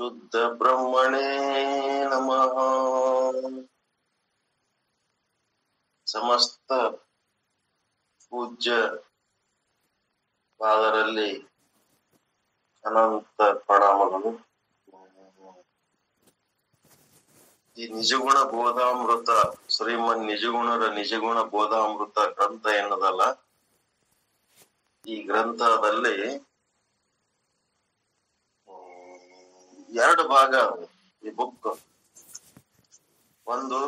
ಶುದ್ಧ ಬ್ರಹ್ಮಣೇ ನಮಃ. ಸಮಸ್ತ ಪೂಜ್ಯ ಪಾದರಲ್ಲಿ ಅನಂತ ಪ್ರಣಾಮಗಳು. ಈ ನಿಜಗುಣ ಬೋಧಾಮೃತ, ಶ್ರೀಮನ್ ನಿಜಗುಣರ ನಿಜಗುಣ ಬೋಧಾಮೃತ ಗ್ರಂಥ ಎನ್ನದಲ್ಲ, ಈ ಗ್ರಂಥದಲ್ಲಿ ಎರಡು ಭಾಗ ಈ ಬುಕ್ ಒಂದು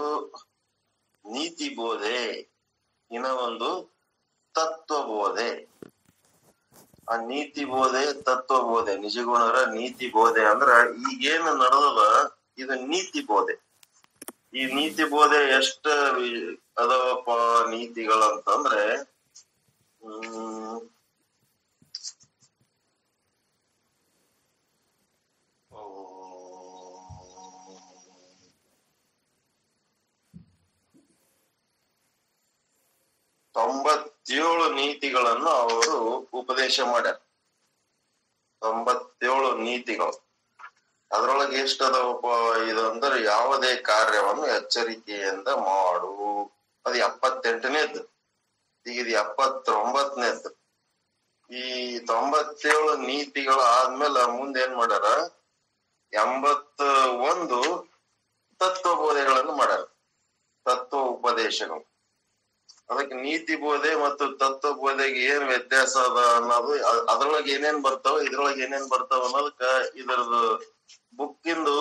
ನೀತಿ ಬೋಧೆ ಇನ್ನ ಒಂದು ತತ್ವ ಬೋಧೆ. ಆ ನೀತಿ ಬೋಧೆ, ತತ್ವ ಬೋಧೆ. ನಿಜಗುಣರ ನೀತಿ ಬೋಧೆ ಅಂದ್ರ ಈಗೇನು ನಡೆದದ? ಇದು ನೀತಿ ಬೋಧೆ. ಈ ನೀತಿ ಬೋಧೆ ಎಷ್ಟ ಅದಾವಪ್ಪ ನೀತಿಗಳಂತಂದ್ರೆ, ಹ್ಮ್ ತೊಂಬತ್ತೇಳು ನೀತಿಗಳನ್ನು ಅವರು ಉಪದೇಶ ಮಾಡ್ಯಾರ. ತೊಂಬತ್ತೇಳು ನೀತಿಗಳು. ಅದರೊಳಗೆ ಎಷ್ಟದ ಉಪ ಇದು ಅಂದ್ರೆ ಯಾವುದೇ ಕಾರ್ಯವನ್ನು ಎಚ್ಚರಿಕೆಯಿಂದ ಮಾಡು. ಅದು ಎಪ್ಪತ್ತೆಂಟನೇದ್ದು. ಈಗ ಇದು ಎಪ್ಪತ್ತೊಂಬತ್ತನೇದ್ದು. ಈ ತೊಂಬತ್ತೇಳು ನೀತಿಗಳು ಆದ್ಮೇಲೆ ಮುಂದೆ ಏನ್ ಮಾಡ್ಯಾರ? ಎಂಬತ್ತ ಒಂದು ತತ್ವ ಬೋಧೆಗಳನ್ನು ಮಾಡ್ಯಾರ. ತತ್ವ ಉಪದೇಶಗಳು. ಅದಕ್ಕೆ ನೀತಿ ಬೋಧೆ ಮತ್ತು ತತ್ವ ಬೋಧೆಗೆ ಏನ್ ವ್ಯತ್ಯಾಸ ಅದ ಅನ್ನೋದು ಅದ್ರೊಳಗೆ ಏನೇನ್ ಬರ್ತಾವ, ಇದ್ರೊಳಗೆ ಏನೇನ್ ಬರ್ತಾವ ಅನ್ನೋದಕ್ಕ ಇದರದು ಬುಕ್ಕಿಂದು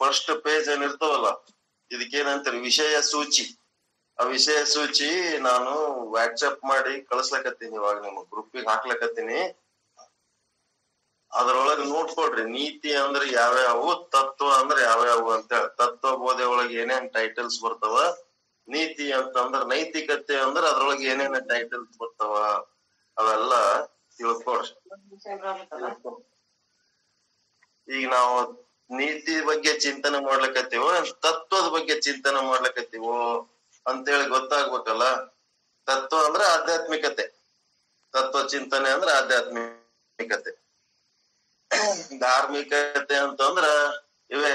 ಫಸ್ಟ್ ಪೇಜ್ ಏನ್ ಇರ್ತಾವಲ್ಲ, ಇದಕ್ಕೇನಂತಾರೆ, ವಿಷಯ ಸೂಚಿ. ಆ ವಿಷಯ ಸೂಚಿ ನಾನು ವಾಟ್ಸಪ್ ಮಾಡಿ ಕಳಿಸ್ಲಕತ್ತೀನಿ ಇವಾಗ ನಿಮ್ಮ ಗ್ರೂಪಿಗೆ ಹಾಕ್ಲಕತ್ತೀನಿ. ಅದ್ರೊಳಗೆ ನೋಡ್ಕೊಡ್ರಿ ನೀತಿ ಅಂದ್ರೆ ಯಾವ್ಯಾವು, ತತ್ವ ಅಂದ್ರೆ ಯಾವ್ಯಾವು ಅಂತ ತತ್ವ ಬೋಧೆ ಒಳಗೆ ಏನೇನ್ ಟೈಟಲ್ಸ್ ಬರ್ತಾವ ನೀತಿ ಅಂತಂದ್ರ ನೈತಿಕತೆ ಅಂದ್ರ ಅದ್ರೊಳಗೆ ಏನೇನ ಟೈಟಲ್ಸ್ ಬರ್ತಾವ ಅವೆಲ್ಲ ತಿಳ್ಕೊಡ್ರಿ ಈಗ ನಾವು ನೀತಿ ಬಗ್ಗೆ ಚಿಂತನೆ ಮಾಡ್ಲಕತ್ತೀವೋ ತತ್ವದ ಬಗ್ಗೆ ಚಿಂತನೆ ಮಾಡ್ಲಕತ್ತೀವೋ ಅಂತೇಳಿ ಗೊತ್ತಾಗ್ಬೇಕಲ್ಲ? ತತ್ವ ಅಂದ್ರೆ ಆಧ್ಯಾತ್ಮಿಕತೆ. ತತ್ವ ಚಿಂತನೆ ಅಂದ್ರೆ ಆಧ್ಯಾತ್ಮಿಕತೆ. ಧಾರ್ಮಿಕತೆ ಅಂತಂದ್ರ ಇವೇ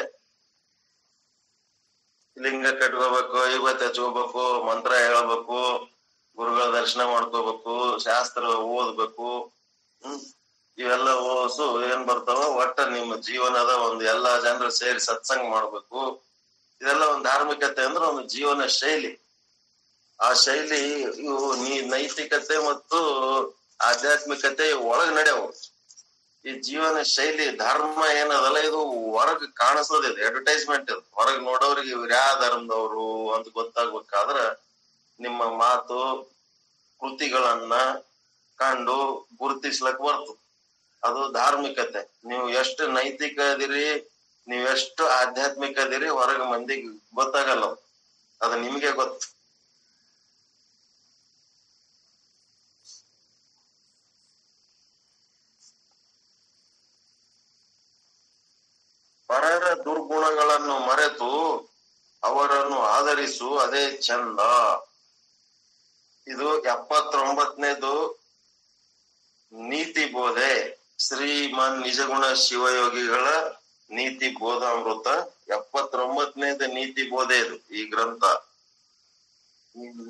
ಲಿಂಗ ಕಟ್ಕೋಬೇಕು, ಐವತ್ತು ಹಚ್ಕೋಬೇಕು, ಮಂತ್ರ ಹೇಳಬೇಕು, ಗುರುಗಳ ದರ್ಶನ ಮಾಡ್ಕೋಬೇಕು, ಶಾಸ್ತ್ರ ಓದ್ಬೇಕು, ಹ್ಮ್. ಇವೆಲ್ಲ ಓಸು ಏನ್ ಬರ್ತಾವ ಒಟ್ಟ ನಿಮ್ಮ ಜೀವನದ ಒಂದು ಎಲ್ಲಾ ಜನರು ಸೇರಿ ಸತ್ಸಂಗ ಮಾಡ್ಬೇಕು. ಇದೆಲ್ಲ ಒಂದು ಧಾರ್ಮಿಕತೆ ಅಂದ್ರೆ ಒಂದು ಜೀವನ ಶೈಲಿ. ಆ ಶೈಲಿ ಇವು ನೀ ನೈತಿಕತೆ ಮತ್ತು ಆಧ್ಯಾತ್ಮಿಕತೆ ಒಳಗ್ ನಡೆಯವು. ಈ ಜೀವನ ಶೈಲಿ, ಧರ್ಮ ಏನದಲ್ಲ, ಇದು ಹೊರಗ್ ಕಾಣಿಸೋದ್ ಇದು ಅಡ್ವರ್ಟೈಸ್ಮೆಂಟ್ ಇದು. ಹೊರಗ್ ನೋಡೋರಿಗೆ ಇವ್ರು ಯಾವ ಧರ್ಮದವ್ರು ಅಂತ ಗೊತ್ತಾಗ್ಬೇಕಾದ್ರ ನಿಮ್ಮ ಮಾತು, ಕೃತಿಗಳನ್ನ ಕಂಡು ಗುರುತಿಸ್ಲಕ್ ಬರ್ತು ಅದು ಧಾರ್ಮಿಕತೆ. ನೀವು ಎಷ್ಟು ನೈತಿಕ ಅದಿರಿ ನೀವ್ ಎಷ್ಟು ಆಧ್ಯಾತ್ಮಿಕ ಅದಿರಿ ಹೊರಗ ಮಂದಿಗೆ ಗೊತ್ತಾಗಲ್ಲ. ಅದು ನಿಮ್ಗೆ ಗೊತ್ತು. ಪರರ ದುರ್ಗುಣಗಳನ್ನು ಮರೆತು ಅವರನ್ನು ಆಧರಿಸು, ಅದೇ ಚಂದ. ಇದು ಎಪ್ಪತ್ತೊಂಬತ್ತನೇದು ನೀತಿ ಬೋಧೆ. ಶ್ರೀಮನ್ ನಿಜಗುಣ ಶಿವಯೋಗಿಗಳ ನೀತಿ ಬೋಧಾಮೃತ. ಎಪ್ಪತ್ತೊಂಬತ್ತನೇದು ನೀತಿ ಬೋಧೆ ಇದು ಈ ಗ್ರಂಥ.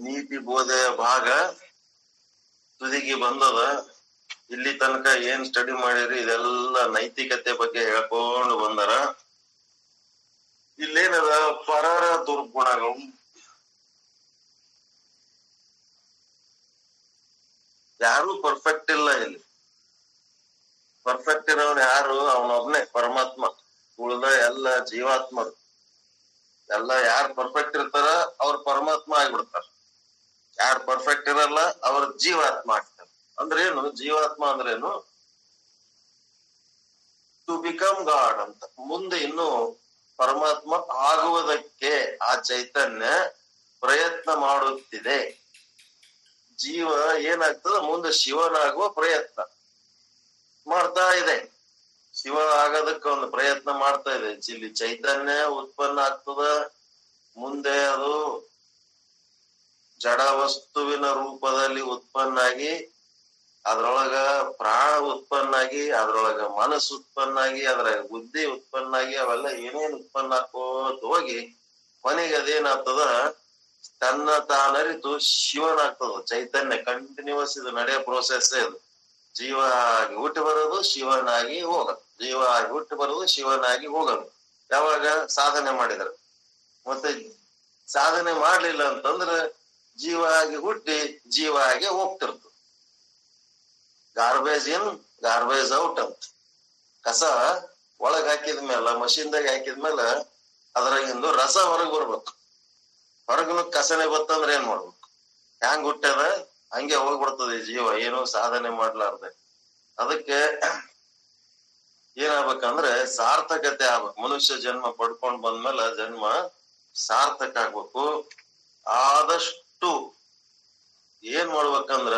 ನೀತಿ ಬೋಧೆಯ ಭಾಗ ತುದಿಗೆ ಬಂದದ. ಇಲ್ಲಿ ತನಕ ಏನ್ ಸ್ಟಡಿ ಮಾಡಿರಿ ಇದೆಲ್ಲ ನೈತಿಕತೆ ಬಗ್ಗೆ ಹೇಳ್ಕೊಂಡು ಬಂದಾರ. ಇಲ್ಲೇನದ, ಪರರ ದುರ್ಗುಣಗಳು. ಯಾರು ಪರ್ಫೆಕ್ಟ್ ಇಲ್ಲ ಇಲ್ಲಿ. ಪರ್ಫೆಕ್ಟ್ ಇರೋನು ಯಾರು? ಅವನೊಬ್ನೇ ಪರಮಾತ್ಮ. ಉಳಿದ ಎಲ್ಲ ಜೀವಾತ್ಮರು. ಎಲ್ಲ ಯಾರು ಪರ್ಫೆಕ್ಟ್ ಇರ್ತಾರ, ಅವ್ರ ಪರಮಾತ್ಮ ಆಗ್ಬಿಡ್ತಾರ. ಯಾರು ಪರ್ಫೆಕ್ಟ್ ಇರಲ್ಲ, ಅವ್ರ ಜೀವಾತ್ಮ ಆಗ್ತಾರ. ಅಂದ್ರೇನು ಜೀವಾತ್ಮ ಅಂದ್ರೇನು ಟು ಬಿಕಮ್ ಗಾಡ್ ಅಂತ. ಮುಂದೆ ಇನ್ನು ಪರಮಾತ್ಮ ಆಗುವುದಕ್ಕೆ ಆ ಚೈತನ್ಯ ಪ್ರಯತ್ನ ಮಾಡುತ್ತಿದೆ. ಜೀವ ಏನಾಗ್ತದ? ಮುಂದೆ ಶಿವನಾಗುವ ಪ್ರಯತ್ನ ಮಾಡ್ತಾ ಇದೆ. ಶಿವ ಆಗೋದಕ್ಕೆ ಒಂದು ಪ್ರಯತ್ನ ಮಾಡ್ತಾ ಇದೆ. ಇಲ್ಲಿ ಚೈತನ್ಯ ಉತ್ಪನ್ನ ಆಗ್ತದ. ಮುಂದೆ ಅದು ಜಡ ವಸ್ತುವಿನ ರೂಪದಲ್ಲಿ ಉತ್ಪನ್ನ ಆಗಿ ಅದ್ರೊಳಗ ಪ್ರಾಣ ಉತ್ಪನ್ನಾಗಿ, ಅದ್ರೊಳಗ ಮನಸ್ಸು ಉತ್ಪನ್ನಾಗಿ ಅದ್ರ ಬುದ್ಧಿ ಉತ್ಪನ್ನಾಗಿ, ಅವೆಲ್ಲ ಏನೇನ್ ಉತ್ಪನ್ನ ಹಾಕೋತ ಹೋಗಿ ಕೊನೆಗೆ ಅದೇನಾಗ್ತದ ತನ್ನ ತಾನರಿತು ಶಿವನಾಗ್ತದ ಚೈತನ್ಯ ಕಂಟಿನ್ಯೂಸ್ ಇದು ನಡೆಯೋ ಪ್ರೋಸೆಸ್ ಇದು ಜೀವ ಆಗಿ ಹುಟ್ಟಿ ಬರೋದು ಶಿವನಾಗಿ ಹೋಗೋದು. ಜೀವ ಆಗಿ ಹುಟ್ಟಿ ಬರೋದು ಶಿವನಾಗಿ ಹೋಗೋದು. ಯಾವಾಗ? ಸಾಧನೆ ಮಾಡಿದ್ರು. ಮತ್ತೆ ಸಾಧನೆ ಮಾಡ್ಲಿಲ್ಲ ಅಂತಂದ್ರ ಜೀವ ಆಗಿ ಹುಟ್ಟಿ ಜೀವ ಆಗಿ ಹೋಗ್ತಿರ್ತು. ಗಾರ್ಬೇಜ್ ಇನ್ ಗಾರ್ಬೇಜ್ ಔಟ್ ಅಂತ. ಕಸ ಒಳಗ್ ಹಾಕಿದ ಮೇಲೆ ಮಷಿನ್ದಾಗ ಹಾಕಿದ್ಮೇಲೆ ಅದ್ರಾಗಿಂದು ರಸ ಹೊರಗ್ ಬರ್ಬೇಕು. ಹೊರಗಿನ ಕಸನೆ ಬತ್ತಂದ್ರೆ ಏನ್ ಮಾಡ್ಬೇಕು? ಹ್ಯಾಂಗ್ ಹುಟ್ಟ್ಯದ ಹಂಗೆ ಹೋಗ್ಬಿಡ್ತದೆ ಜೀವ. ಏನು ಸಾಧನೆ ಮಾಡ್ಲಾರ್ದೆ. ಅದಕ್ಕೆ ಏನಾಗ್ಬೇಕಂದ್ರೆ ಸಾರ್ಥಕತೆ ಆಗ್ಬೇಕು. ಮನುಷ್ಯ ಜನ್ಮ ಪಡ್ಕೊಂಡ್ ಬಂದ್ಮೇಲೆ ಜನ್ಮ ಸಾರ್ಥಕ ಆಗ್ಬೇಕು. ಆದಷ್ಟು ಏನ್ ಮಾಡ್ಬೇಕಂದ್ರ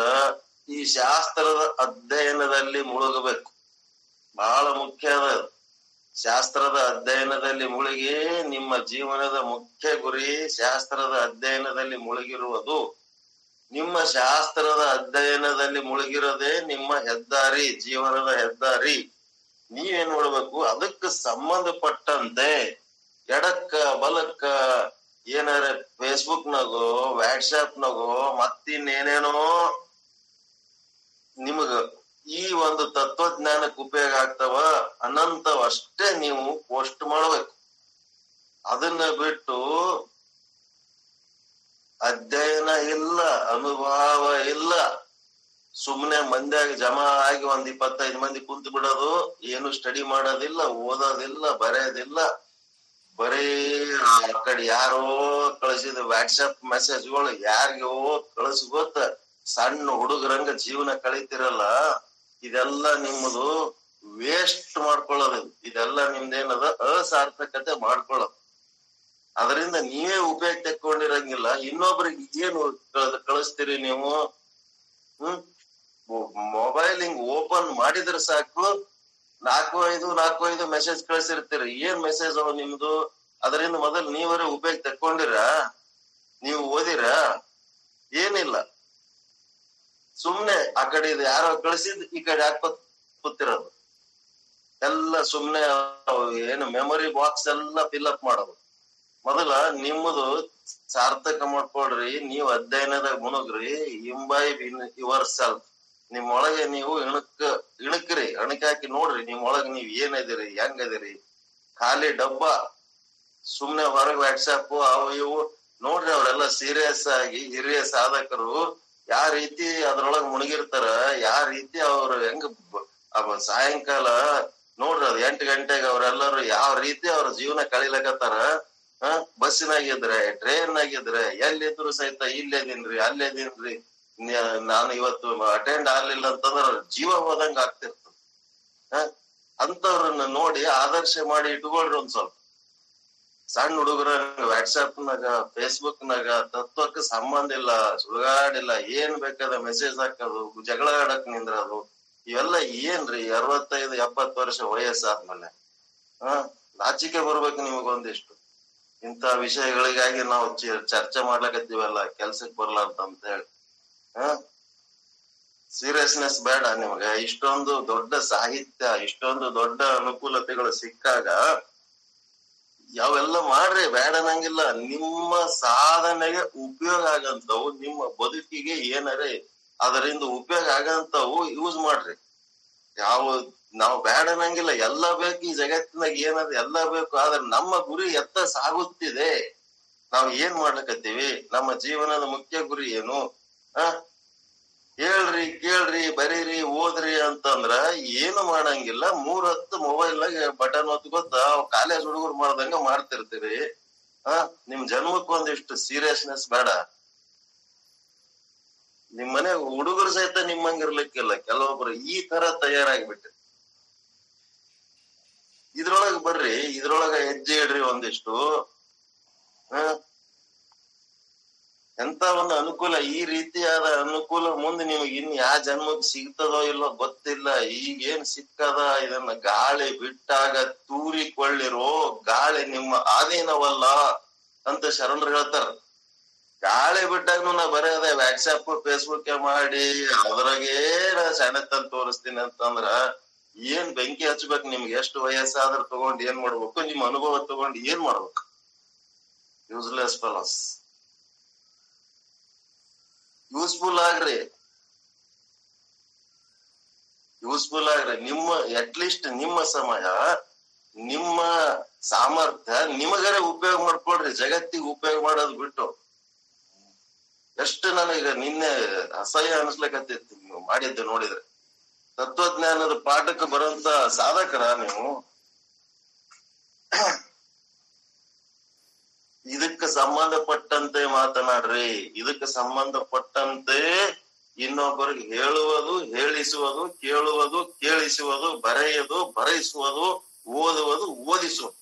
ಈ ಶಾಸ್ತ್ರದ ಅಧ್ಯಯನದಲ್ಲಿ ಮುಳುಗಬೇಕು. ಬಹಳ ಮುಖ್ಯ ಅದ ಶಾಸ್ತ್ರದ ಅಧ್ಯಯನದಲ್ಲಿ ಮುಳುಗಿ ನಿಮ್ಮ ಜೀವನದ ಮುಖ್ಯ ಗುರಿ ಶಾಸ್ತ್ರದ ಅಧ್ಯಯನದಲ್ಲಿ ಮುಳುಗಿರುವುದು. ನಿಮ್ಮ ಶಾಸ್ತ್ರದ ಅಧ್ಯಯನದಲ್ಲಿ ಮುಳುಗಿರೋದೇ ನಿಮ್ಮ ಹೆದ್ದಾರಿ, ಜೀವನದ ಹೆದ್ದಾರಿ. ನೀವೇನ್ ಮಾಡ್ಬೇಕು? ಅದಕ್ಕೆ ಸಂಬಂಧಪಟ್ಟಂತೆ ಎಡಕ್ಕ, ಬಲಕ್ಕ ಏನಾರ ಫೇಸ್ಬುಕ್ ನಗೋ ವಾಟ್ಸ್ಆಪ್ ನಗೋ, ಮತ್ತಿನ್ನೇನೇನೋ ನಿಮಗ ಈ ಒಂದು ತತ್ವಜ್ಞಾನಕ್ಕೆ ಉಪಯೋಗ ಆಗ್ತಾವ ಅನಂತವಷ್ಟೇ ನೀವು ಪೋಸ್ಟ್ ಮಾಡಬೇಕು. ಅದನ್ನ ಬಿಟ್ಟು ಅಧ್ಯಯನ ಇಲ್ಲ, ಅನುಭವ ಇಲ್ಲ, ಸುಮ್ನೆ ಮಂದ್ಯಾಗ ಜಮಾ ಆಗಿ ಒಂದ್ ಇಪ್ಪತ್ತೈದು ಮಂದಿ ಕುಂತು ಬಿಡೋದು, ಏನು ಸ್ಟಡಿ ಮಾಡೋದಿಲ್ಲ, ಓದೋದಿಲ್ಲ, ಬರೆಯೋದಿಲ್ಲ. ಬರೀ ಆ ಕಡೆ ಯಾರೋ ಕಳಿಸಿದ ವಾಟ್ಸಪ್ ಮೆಸೇಜ್ಗಳು ಯಾರಿಗೋ ಕಳಿಸ್ ಗೊತ್ತ. ಸಣ್ಣ ಹುಡುಗರಂಗ ಜೀವನ ಕಳೀತಿರಲ್ಲ, ಇದೆಲ್ಲ ನಿಮ್ಮದು ವೇಸ್ಟ್ ಮಾಡ್ಕೊಳ್ಳೋದು. ಇದೆಲ್ಲ ನಿಮ್ದೇನದ? ಅಸಾರ್ಥಕತೆ ಮಾಡ್ಕೊಳ್ಳೋದು. ಅದರಿಂದ ನೀವೇ ಉಪಯೋಗ ತೆಕ್ಕೊಂಡಿರಂಗಿಲ್ಲ. ಇನ್ನೊಬ್ರಿಗೆ ಏನು ಕಳ್- ಕಳಿಸ್ತೀರಿ ನೀವು? ಹ್ಮ್? ಮೊಬೈಲ್ ಹಿಂಗ್ ಓಪನ್ ಮಾಡಿದ್ರೆ ಸಾಕು. ನಾಲ್ಕು ಐದು ನಾಲ್ಕು ಐದು ಮೆಸೇಜ್ ಕಳಿಸಿರ್ತೀರಿ. ಏನ್ ಮೆಸೇಜ್ ಅವ ನಿಮ್ದು? ಅದರಿಂದ ಮೊದಲು ನೀವರೇ ಉಪಯೋಗ ತಕ್ಕೊಂಡಿರ? ನೀವು ಓದಿರ? ಏನಿಲ್ಲ. ಸುಮ್ನೆ ಆ ಕಡೆ ಇದು. ಯಾರೋ ಕಳಿಸಿದ್ ಈ ಕಡೆ ಹಾಕೋತ್ ಕೂತಿರೋದು. ಎಲ್ಲ ಸುಮ್ನೆ ಏನು ಮೆಮೊರಿ ಬಾಕ್ಸ್ ಎಲ್ಲ ಫಿಲ್ ಅಪ್ ಮಾಡೋದು. ಮೊದಲ ನಿಮ್ಮದು ಸಾರ್ಥಕ ಮಾಡ್ಕೊಳ್ರಿ, ನೀವು ಅಧ್ಯಯನದಾಗ ಮುಣಗ್ರಿ ಇಂಬೈ ಯುವರ್ ಸೆಲ್ಫ್ ನಿಮ್ಮೊಳಗೆ ನೀವು ಇಣಕ್, ಇಣಕ್ರಿ ಅಣಕಾಕಿ ನೋಡ್ರಿ, ನಿಮ್ಮೊಳಗೆ ನೀವ್ ಏನ್ ಇದೀರಿ ಹೆಂಗ್ ಇದೀರಿ ಖಾಲಿ ಡಬ್ಬ, ಸುಮ್ನೆ ಹೊರಗೆ ವಾಟ್ಸಪ್ ಅವು ಇವು. ನೋಡ್ರಿ ಅವರೆಲ್ಲ ಸೀರಿಯಸ್ ಆಗಿ ಹಿರಿಯ ಸಾಧಕರು. ಯಾವ ರೀತಿ ಅದ್ರೊಳಗ್ ಮುಳುಗಿರ್ತಾರ ಯಾವ ರೀತಿ ಅವ್ರು ಹೆಂಗ್ ಸಾಯಂಕಾಲ ನೋಡ್ರಿ ಅದ್ ಎಂಟು ಗಂಟೆಗೆ ಅವ್ರೆಲ್ಲರೂ ಯಾವ ರೀತಿ ಅವ್ರ ಜೀವನ ಕಳಿಲಕತ್ತಾರ ಬಸ್ಸಿನಾಗಿದ್ರೆ ಟ್ರೈನ್ ಆಗಿದ್ರೆ ಎಲ್ಲಿದ್ರು ಸಹಿತ ಇಲ್ಲೇದೀನ್ರಿ ಅಲ್ಲೇ ನಿನ್ರಿ ನಾನು ಇವತ್ತು ಅಟೆಂಡ್ ಆಗ್ಲಿಲ್ಲ ಅಂತಂದ್ರ ಜೀವ ಹೋದಂಗ ಆಗ್ತಿರ್ತದ ಅಂತವ್ರನ್ನ ನೋಡಿ ಆದರ್ಶ ಮಾಡಿ ಇಟ್ಕೊಳ್ರಿ ಒಂದ್ ಸ್ವಲ್ಪ. ಸಣ್ಣ ಹುಡುಗರ ವಾಟ್ಸ್ಆಪ್ ನಾಗ ಫೇಸ್ಬುಕ್ ನಾಗ, ತತ್ವಕ್ಕೆ ಸಂಬಂಧ ಇಲ್ಲ, ಸುಳಗಾಡಿಲ್ಲ, ಏನ್ ಬೇಕಾದ ಮೆಸೇಜ್ ಹಾಕೋದು, ಜಗಳ ಆಡಕ್ ನಿಂದ್ರದು, ಇವೆಲ್ಲ ಏನ್ರಿ? ಅರವತ್ತೈದು, ಎಪ್ಪತ್ತು ವರ್ಷ ವಯಸ್ಸಾದ್ಮೇಲೆ. ಹ? ನಾಚಿಕೆ ಬರ್ಬೇಕು ನಿಮಗೊಂದಿಷ್ಟು ಇಂತ ವಿಷಯಗಳಿಗಾಗಿ ನಾವು ಚರ್ಚೆ ಮಾಡ್ಲಕತ್ತೀವಲ್ಲ ಕೆಲ್ಸಕ್ ಬರ್ಲಾರ್ದ ಅಂತ ಹೇಳಿ ಹ? ಸೀರಿಯಸ್ನೆಸ್ ಬೇಡ ನಿಮಗೆ. ಇಷ್ಟೊಂದು ದೊಡ್ಡ ಸಾಹಿತ್ಯ, ಇಷ್ಟೊಂದು ದೊಡ್ಡ ಅನುಕೂಲತೆಗಳು ಸಿಕ್ಕಾಗ ಯಾವೆಲ್ಲ ಮಾಡ್ರಿ ಬೇಡ ನಂಗಿಲ್ಲ ನಿಮ್ಮ ಸಾಧನೆಗೆ ಉಪಯೋಗ ಆಗಂತವು ನಿಮ್ಮ ಬದುಕಿಗೆ ಏನರೇ ಅದರಿಂದ ಉಪಯೋಗ ಆಗಂತವು ಯೂಸ್ ಮಾಡ್ರಿ. ಯಾವ, ನಾವು ಬೇಡ ನಂಗಿಲ್ಲ ಎಲ್ಲ ಬೇಕು ಈ ಜಗತ್ತಿನಾಗ ಏನದ ಎಲ್ಲ ಬೇಕು, ಆದ್ರೆ ನಮ್ಮ ಗುರಿ ಎತ್ತ ಸಾಗುತ್ತಿದೆ. ನಾವು ಏನ್ ಮಾಡ್ಲಕತ್ತೀವಿ? ನಮ್ಮ ಜೀವನದ ಮುಖ್ಯ ಗುರಿ ಏನು? ಆ ಹೇಳ್ರಿ ಕೇಳ್ರಿ, ಬರೀರಿ, ಓದ್ರಿ ಅಂತಂದ್ರ ಏನು ಮಾಡಂಗಿಲ್ಲ. ಮೂರ್ ಹತ್ತು ಮೊಬೈಲ್ ಬಟನ್ ಒತ್ಕೊತ ಕಾಲೇಜ್ ಹುಡುಗರು ಮಾಡ್ದಂಗ ಮಾಡ್ತಿರ್ತೀರಿ. ಆ, ನಿಮ್ ಜನ್ಮಕ್ ಒಂದಿಷ್ಟು ಸೀರಿಯಸ್ನೆಸ್ ಬೇಡ. ನಿಮ್ ಮನೆ ಹುಡುಗರು ಸಹಿತ ನಿಮ್ಮಂಗಿರ್ಲಿಕ್ಕಿಲ್ಲ. ಕೆಲವೊಬ್ರು ಈ ತರ ತಯಾರಾಗ್ಬಿಟ್ರಿ. ಇದ್ರೊಳಗ ಬರ್ರಿ, ಇದ್ರೊಳಗ ಹೆಜ್ಜೆ ಇಡ್ರಿ ಒಂದಿಷ್ಟು. ಹ ಎಂತ ಒಂದು ಅನುಕೂಲ, ಈ ರೀತಿಯಾದ ಅನುಕೂಲ ಮುಂದೆ ನಿಮಗೆ ಇನ್ ಯಾವ ಜನ್ಮಕ್ಕೆ ಸಿಗ್ತದೋ ಇಲ್ಲೋ ಗೊತ್ತಿಲ್ಲ. ಈಗೇನ್ ಸಿಕ್ಕದ ಇದನ್ನ ಗಾಳಿ ಬಿಟ್ಟಾಗ ತೂರಿಕೊಳ್ಳಿರೋ ಗಾಳಿ ನಿಮ್ಮ ಆಧೀನವಲ್ಲ ಅಂತ ಶರಣರು ಹೇಳ್ತಾರ. ಗಾಳಿ ಬಿಟ್ಟಾಗನು ನಾ ಬರೀ ಅದೇ ವ್ಯಾಟ್ಸಪ್ ಫೇಸ್ಬುಕ್ ಮಾಡಿ ಅದ್ರಾಗೇ ನಾ ತೋರಿಸ್ತೀನಿ ಅಂತಂದ್ರ ಏನ್ ಬೆಂಕಿ ಹಚ್ಬೇಕು, ನಿಮ್ಗೆ ಎಷ್ಟು ವಯಸ್ಸಾದ್ರೂ ತಗೊಂಡ್ ಏನ್ ಮಾಡ್ಬೇಕು ನಿಮ್ ಅನುಭವ ತಗೊಂಡ್ ಏನ್ ಮಾಡ್ಬೇಕು? ಯೂಸ್ಲೆಸ್ ಫಲಸ್ ಯೂಸ್ಫುಲ್ ಆಗ್ರಿ. ಯೂಸ್ಫುಲ್ ಆಗ್ರಿ. ನಿಮ್ಮ ಅಟ್ಲೀಸ್ಟ್ ನಿಮ್ಮ ಸಮಯ, ನಿಮ್ಮ ಸಾಮರ್ಥ್ಯ ನಿಮಗರೆ ಉಪಯೋಗ ಮಾಡ್ಕೊಳ್ರಿ. ಜಗತ್ತಿಗೆ ಉಪಯೋಗ ಮಾಡೋದು ಬಿಟ್ಟು. ಎಷ್ಟು ನನಗ ನಿನ್ನೆ ಅಸಹ್ಯ ಅನಿಸ್ಲಿಕತ್ತಿತ್ತು ನೀವು ಮಾಡಿದ್ದು ನೋಡಿದ್ರೆ. ತತ್ವಜ್ಞಾನದ ಪಾಠಕ್ಕೆ ಬರುವಂತ ಸಾಧಕರ ನೀವು? ಇದಕ್ಕೆ ಸಂಬಂಧಪಟ್ಟಂತೆ ಮಾತನಾಡ್ರಿ. ಇದಕ್ಕೆ ಸಂಬಂಧಪಟ್ಟಂತೆ ಇನ್ನೊಬ್ಬರಿಗೆ ಹೇಳುವುದು, ಹೇಳಿಸುವುದು, ಕೇಳುವುದು, ಕೇಳಿಸುವುದು, ಬರೆಯುವುದು ಬರೆಯಿಸುವುದು ಓದುವುದು ಓದಿಸು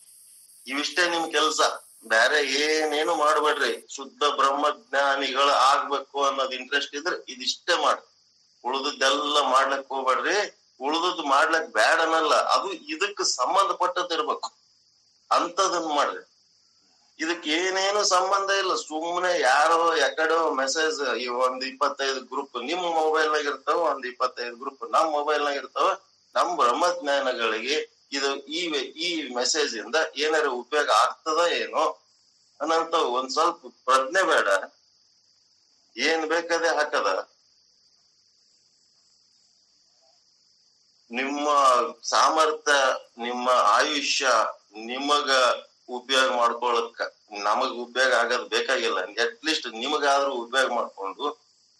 ಇವಿಷ್ಟೇ ನಿಮ್ ಕೆಲಸ. ಬೇರೆ ಏನೇನು ಮಾಡ್ಬೇಡ್ರಿ. ಶುದ್ಧ ಬ್ರಹ್ಮಜ್ಞಾನಿಗಳ ಆಗ್ಬೇಕು ಅನ್ನೋದ್ ಇಂಟ್ರೆಸ್ಟ್ ಇದ್ರೆ ಇದಿಷ್ಟೇ ಮಾಡ್ರಿ ಉಳಿದದ್ದೆಲ್ಲ ಮಾಡ್ಲಕ್ ಹೋಗ್ಬೇಡ್ರಿ. ಉಳಿದದ್ದು ಮಾಡ್ಲಕ್ ಬೇಡನಲ್ಲ ಅದು ಇದಕ್ಕೆ ಸಂಬಂಧಪಟ್ಟದ್ ಇರ್ಬೇಕು ಅಂತದನ್ನ ಮಾಡ್ರಿ. ಇದಕ್ಕೆ ಏನೇನು ಸಂಬಂಧ ಇಲ್ಲ. ಸುಮ್ಮನೆ ಯಾರೋ ಎಕ್ಕಡೋ ಮೆಸೇಜ್ ಈ ಒಂದ್ ಇಪ್ಪತ್ತೈದು ಗ್ರೂಪ್ ನಿಮ್ ಮೊಬೈಲ್ ನಾಗ ಇರ್ತಾವ, ಒಂದ್ ಇಪ್ಪತ್ತೈದು ಗ್ರೂಪ್ ನಮ್ ಮೊಬೈಲ್ ನಾಗ ಇರ್ತಾವ. ನಮ್ ಬ್ರಹ್ಮಜ್ಞಾನಗಳಿಗೆ ಇದು ಈ ಈ ಮೆಸೇಜ್ ಇಂದ ಏನಾರ ಉಪಯೋಗ ಆಗ್ತದ ಏನೋ ಅನ್ನಂತ ಒಂದ್ ಸ್ವಲ್ಪ ಪ್ರಜ್ಞೆ ಬೇಡ. ಏನ್ ಬೇಕಾದೆ ಹಾಕದ. ನಿಮ್ಮ ಸಾಮರ್ಥ್ಯ, ನಿಮ್ಮ ಆಯುಷ್ಯ, ನಿಮಗ ಉಪಯೋಗ ಮಾಡ್ಕೊಳಕ್ಕ ನಮಗ್ ಉಪಯೋಗ ಆಗೋದ್ ಬೇಕಾಗಿಲ್ಲ. ಅಟ್ಲೀಸ್ಟ್ ನಿಮಗಾದ್ರೂ ಉಪಯೋಗ ಮಾಡ್ಕೊಂಡು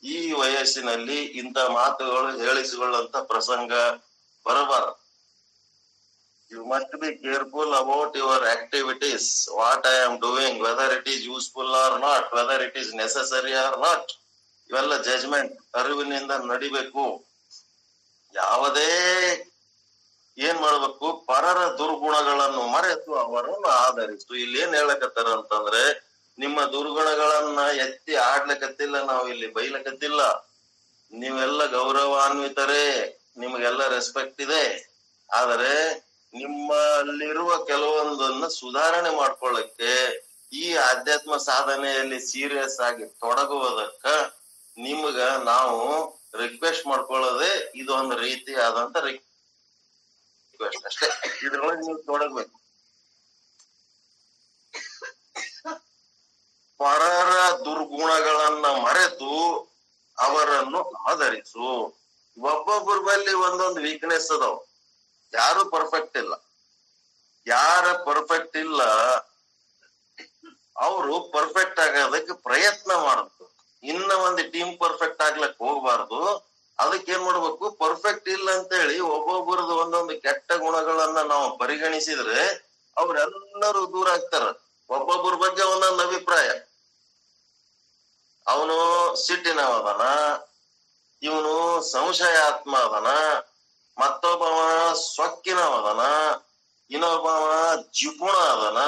ಈ ವಯಸ್ಸಿನಲ್ಲಿ ಇಂತ ಮಾತುಗಳು ಹೇಳಿಸಿಕೊಳ್ಳಂತ ಪ್ರಸಂಗ ಬರಬಾರದು. You must be careful about your activities what I am doing whether it is useful or not whether it is necessary or not ಇವೆಲ್ಲ ಜಜ್ಮೆಂಟ್ ಅರಿವಿನಿಂದ ನಡಿಬೇಕು. ಯಾವುದೇ ಏನ್ ಮಾಡ್ಬೇಕು? ಪರರ ದುರ್ಗುಣಗಳನ್ನು ಮರೆತು ಅವರನ್ನು ಆಧರಿಸು. ಇಲ್ಲಿ ಏನ್ ಹೇಳಕತ್ತಾರ ಅಂತಂದ್ರೆ, ನಿಮ್ಮ ದುರ್ಗುಣಗಳನ್ನ ಎತ್ತಿ ಆಡ್ಲಕತ್ತಿಲ್ಲ, ನಾವು ಇಲ್ಲಿ ಬೈಲಕತ್ತಿಲ್ಲ. ನೀವೆಲ್ಲ ಗೌರವಾನ್ವಿತರೇ, ನಿಮಗೆಲ್ಲ ರೆಸ್ಪೆಕ್ಟ್ ಇದೆ. ಆದರೆ, ನಿಮ್ಮಲ್ಲಿರುವ ಕೆಲವೊಂದನ್ನ ಸುಧಾರಣೆ ಮಾಡ್ಕೊಳ್ಳಕ್ಕೆ, ಈ ಆಧ್ಯಾತ್ಮ ಸಾಧನೆಯಲ್ಲಿ ಸೀರಿಯಸ್ ಆಗಿ ತೊಡಗುವುದಕ್ಕ ನಿಮ್ಗ ನಾವು ರಿಕ್ವೆಸ್ಟ್ ಮಾಡ್ಕೊಳ್ಳೋದೇ ಇದೊಂದು ರೀತಿಯಾದಂತ ರಿಕ್ವೆಸ್ಟ್ ಅಷ್ಟೇ ಇದ್ರೊಳಗೆ ನೀವು ಪರರ ದುರ್ಗುಣಗಳನ್ನ ಮರೆತು ಅವರನ್ನು ಆಧರಿಸು. ಒಬ್ಬೊಬ್ಬರ ಬಲ್ಲಿ ಒಂದೊಂದು ವೀಕ್ನೆಸ್ ಅದಾವ. ಯಾರು ಪರ್ಫೆಕ್ಟ್ ಇಲ್ಲ. ಯಾರ ಪರ್ಫೆಕ್ಟ್ ಇಲ್ಲ, ಅವರು ಪರ್ಫೆಕ್ಟ್ ಆಗೋದಕ್ಕೆ ಪ್ರಯತ್ನ ಮಾಡಬೇಕು. ಇನ್ನ ಒಂದು ಟೀಮ್ ಪರ್ಫೆಕ್ಟ್ ಆಗ್ಲಕ್ ಹೋಗ್ಬಾರ್ದು. ಅದಕ್ಕೆ ಏನ್ ಮಾಡ್ಬೇಕು? ಪರ್ಫೆಕ್ಟ್ ಇಲ್ಲ ಅಂತ ಹೇಳಿ ಒಬ್ಬೊಬ್ಬರದು ಒಂದೊಂದು ಕೆಟ್ಟ ಗುಣಗಳನ್ನ ನಾವು ಪರಿಗಣಿಸಿದ್ರೆ ಅವ್ರೆಲ್ಲರೂ ದೂರ ಆಗ್ತಾರ. ಒಬ್ಬೊಬ್ಬರ ಬಗ್ಗೆ ಒಂದೊಂದು ಅಭಿಪ್ರಾಯ. ಅವನು ಸಿಟ್ಟಿನವ ಅದಾನ ಇವನು ಸಂಶಯಾತ್ಮ ಅದನ ಮತ್ತೊಬ್ಬವ ಸೊಕ್ಕಿನವ ಅದನ ಇನ್ನೊಬ್ಬವ ಜಿಪುಣ ಅದನ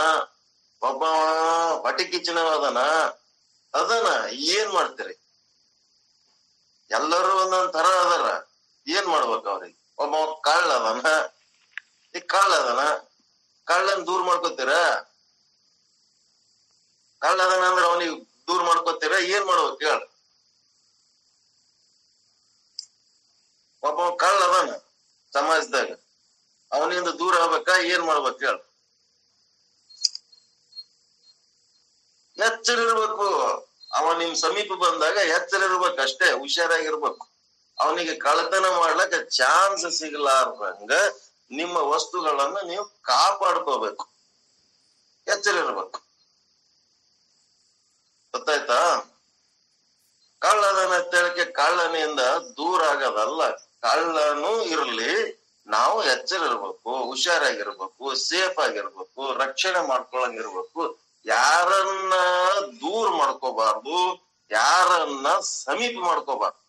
ಒಬ್ಬವ ಹೊಟಿಕಿಚ್ಚಿನವ ಅದನ ಅದನ ಏನ್ ಮಾಡ್ತೀರಿ? ಎಲ್ಲರೂ ಒಂದೊಂದ್ ತರ ಅದಾರ. ಏನ್ ಮಾಡ್ಬೇಕು ಅವ್ರಿಗೆ? ಒಬ್ಬ ಕಳ್ಳ ಅದನ. ಈ ಕಳ್ಳ ಅದನ. ಕಳ್ಳನ್ ದೂರ ಮಾಡ್ಕೋತೀರ? ಕಳ್ಳ ಅದನ ಅಂದ್ರೆ ಅವನಿಗೆ ದೂರ್ ಮಾಡ್ಕೋತೀರ? ಏನ್ ಮಾಡ್ಬೇಕು ಹೇಳ ಒಬ್ಬ ಕಳ್ಳ ಅದಾನ ಸಮಾಜದಾಗ. ಅವನಿಂದ ದೂರ ಆಗ್ಬೇಕಾ? ಏನ್ ಮಾಡ್ಬೇಕು ಹೇಳ ಎಚ್ಚರ ಇರ್ಬೇಕು ಅವ ನಿಮ್ ಸಮೀಪ ಬಂದಾಗ ಎಚ್ಚರ ಇರ್ಬೇಕು ಅಷ್ಟೇ, ಹುಷಾರಾಗಿರ್ಬೇಕು. ಅವನಿಗೆ ಕಳ್ಳತನ ಮಾಡ್ಲಕ್ಕ ಚಾನ್ಸ್ ಸಿಗಲಾರ್ದಂಗ ನಿಮ್ಮ ವಸ್ತುಗಳನ್ನ ನೀವು ಕಾಪಾಡ್ಕೋಬೇಕು. ಎಚ್ಚರ ಇರ್ಬೇಕು. ಗೊತ್ತಾಯ್ತಾ? ಕಳ್ಳದನ ತೆಳಕೆ ಕಳ್ಳನಿಂದ ದೂರ ಆಗೋದಲ್ಲ, ಕಳ್ಳನು ಇರ್ಲಿ, ನಾವು ಎಚ್ಚರ ಇರ್ಬೇಕು, ಹುಷಾರಾಗಿರ್ಬೇಕು, ಸೇಫ್ ಆಗಿರ್ಬೇಕು, ರಕ್ಷಣೆ ಮಾಡ್ಕೊಳಂಗಿರ್ಬೇಕು. ಯಾರನ್ನ ದೂರ ಮಾಡ್ಕೋಬಾರ್ದು, ಯಾರನ್ನ ಸಮೀಪ ಮಾಡ್ಕೋಬಾರ್ದು.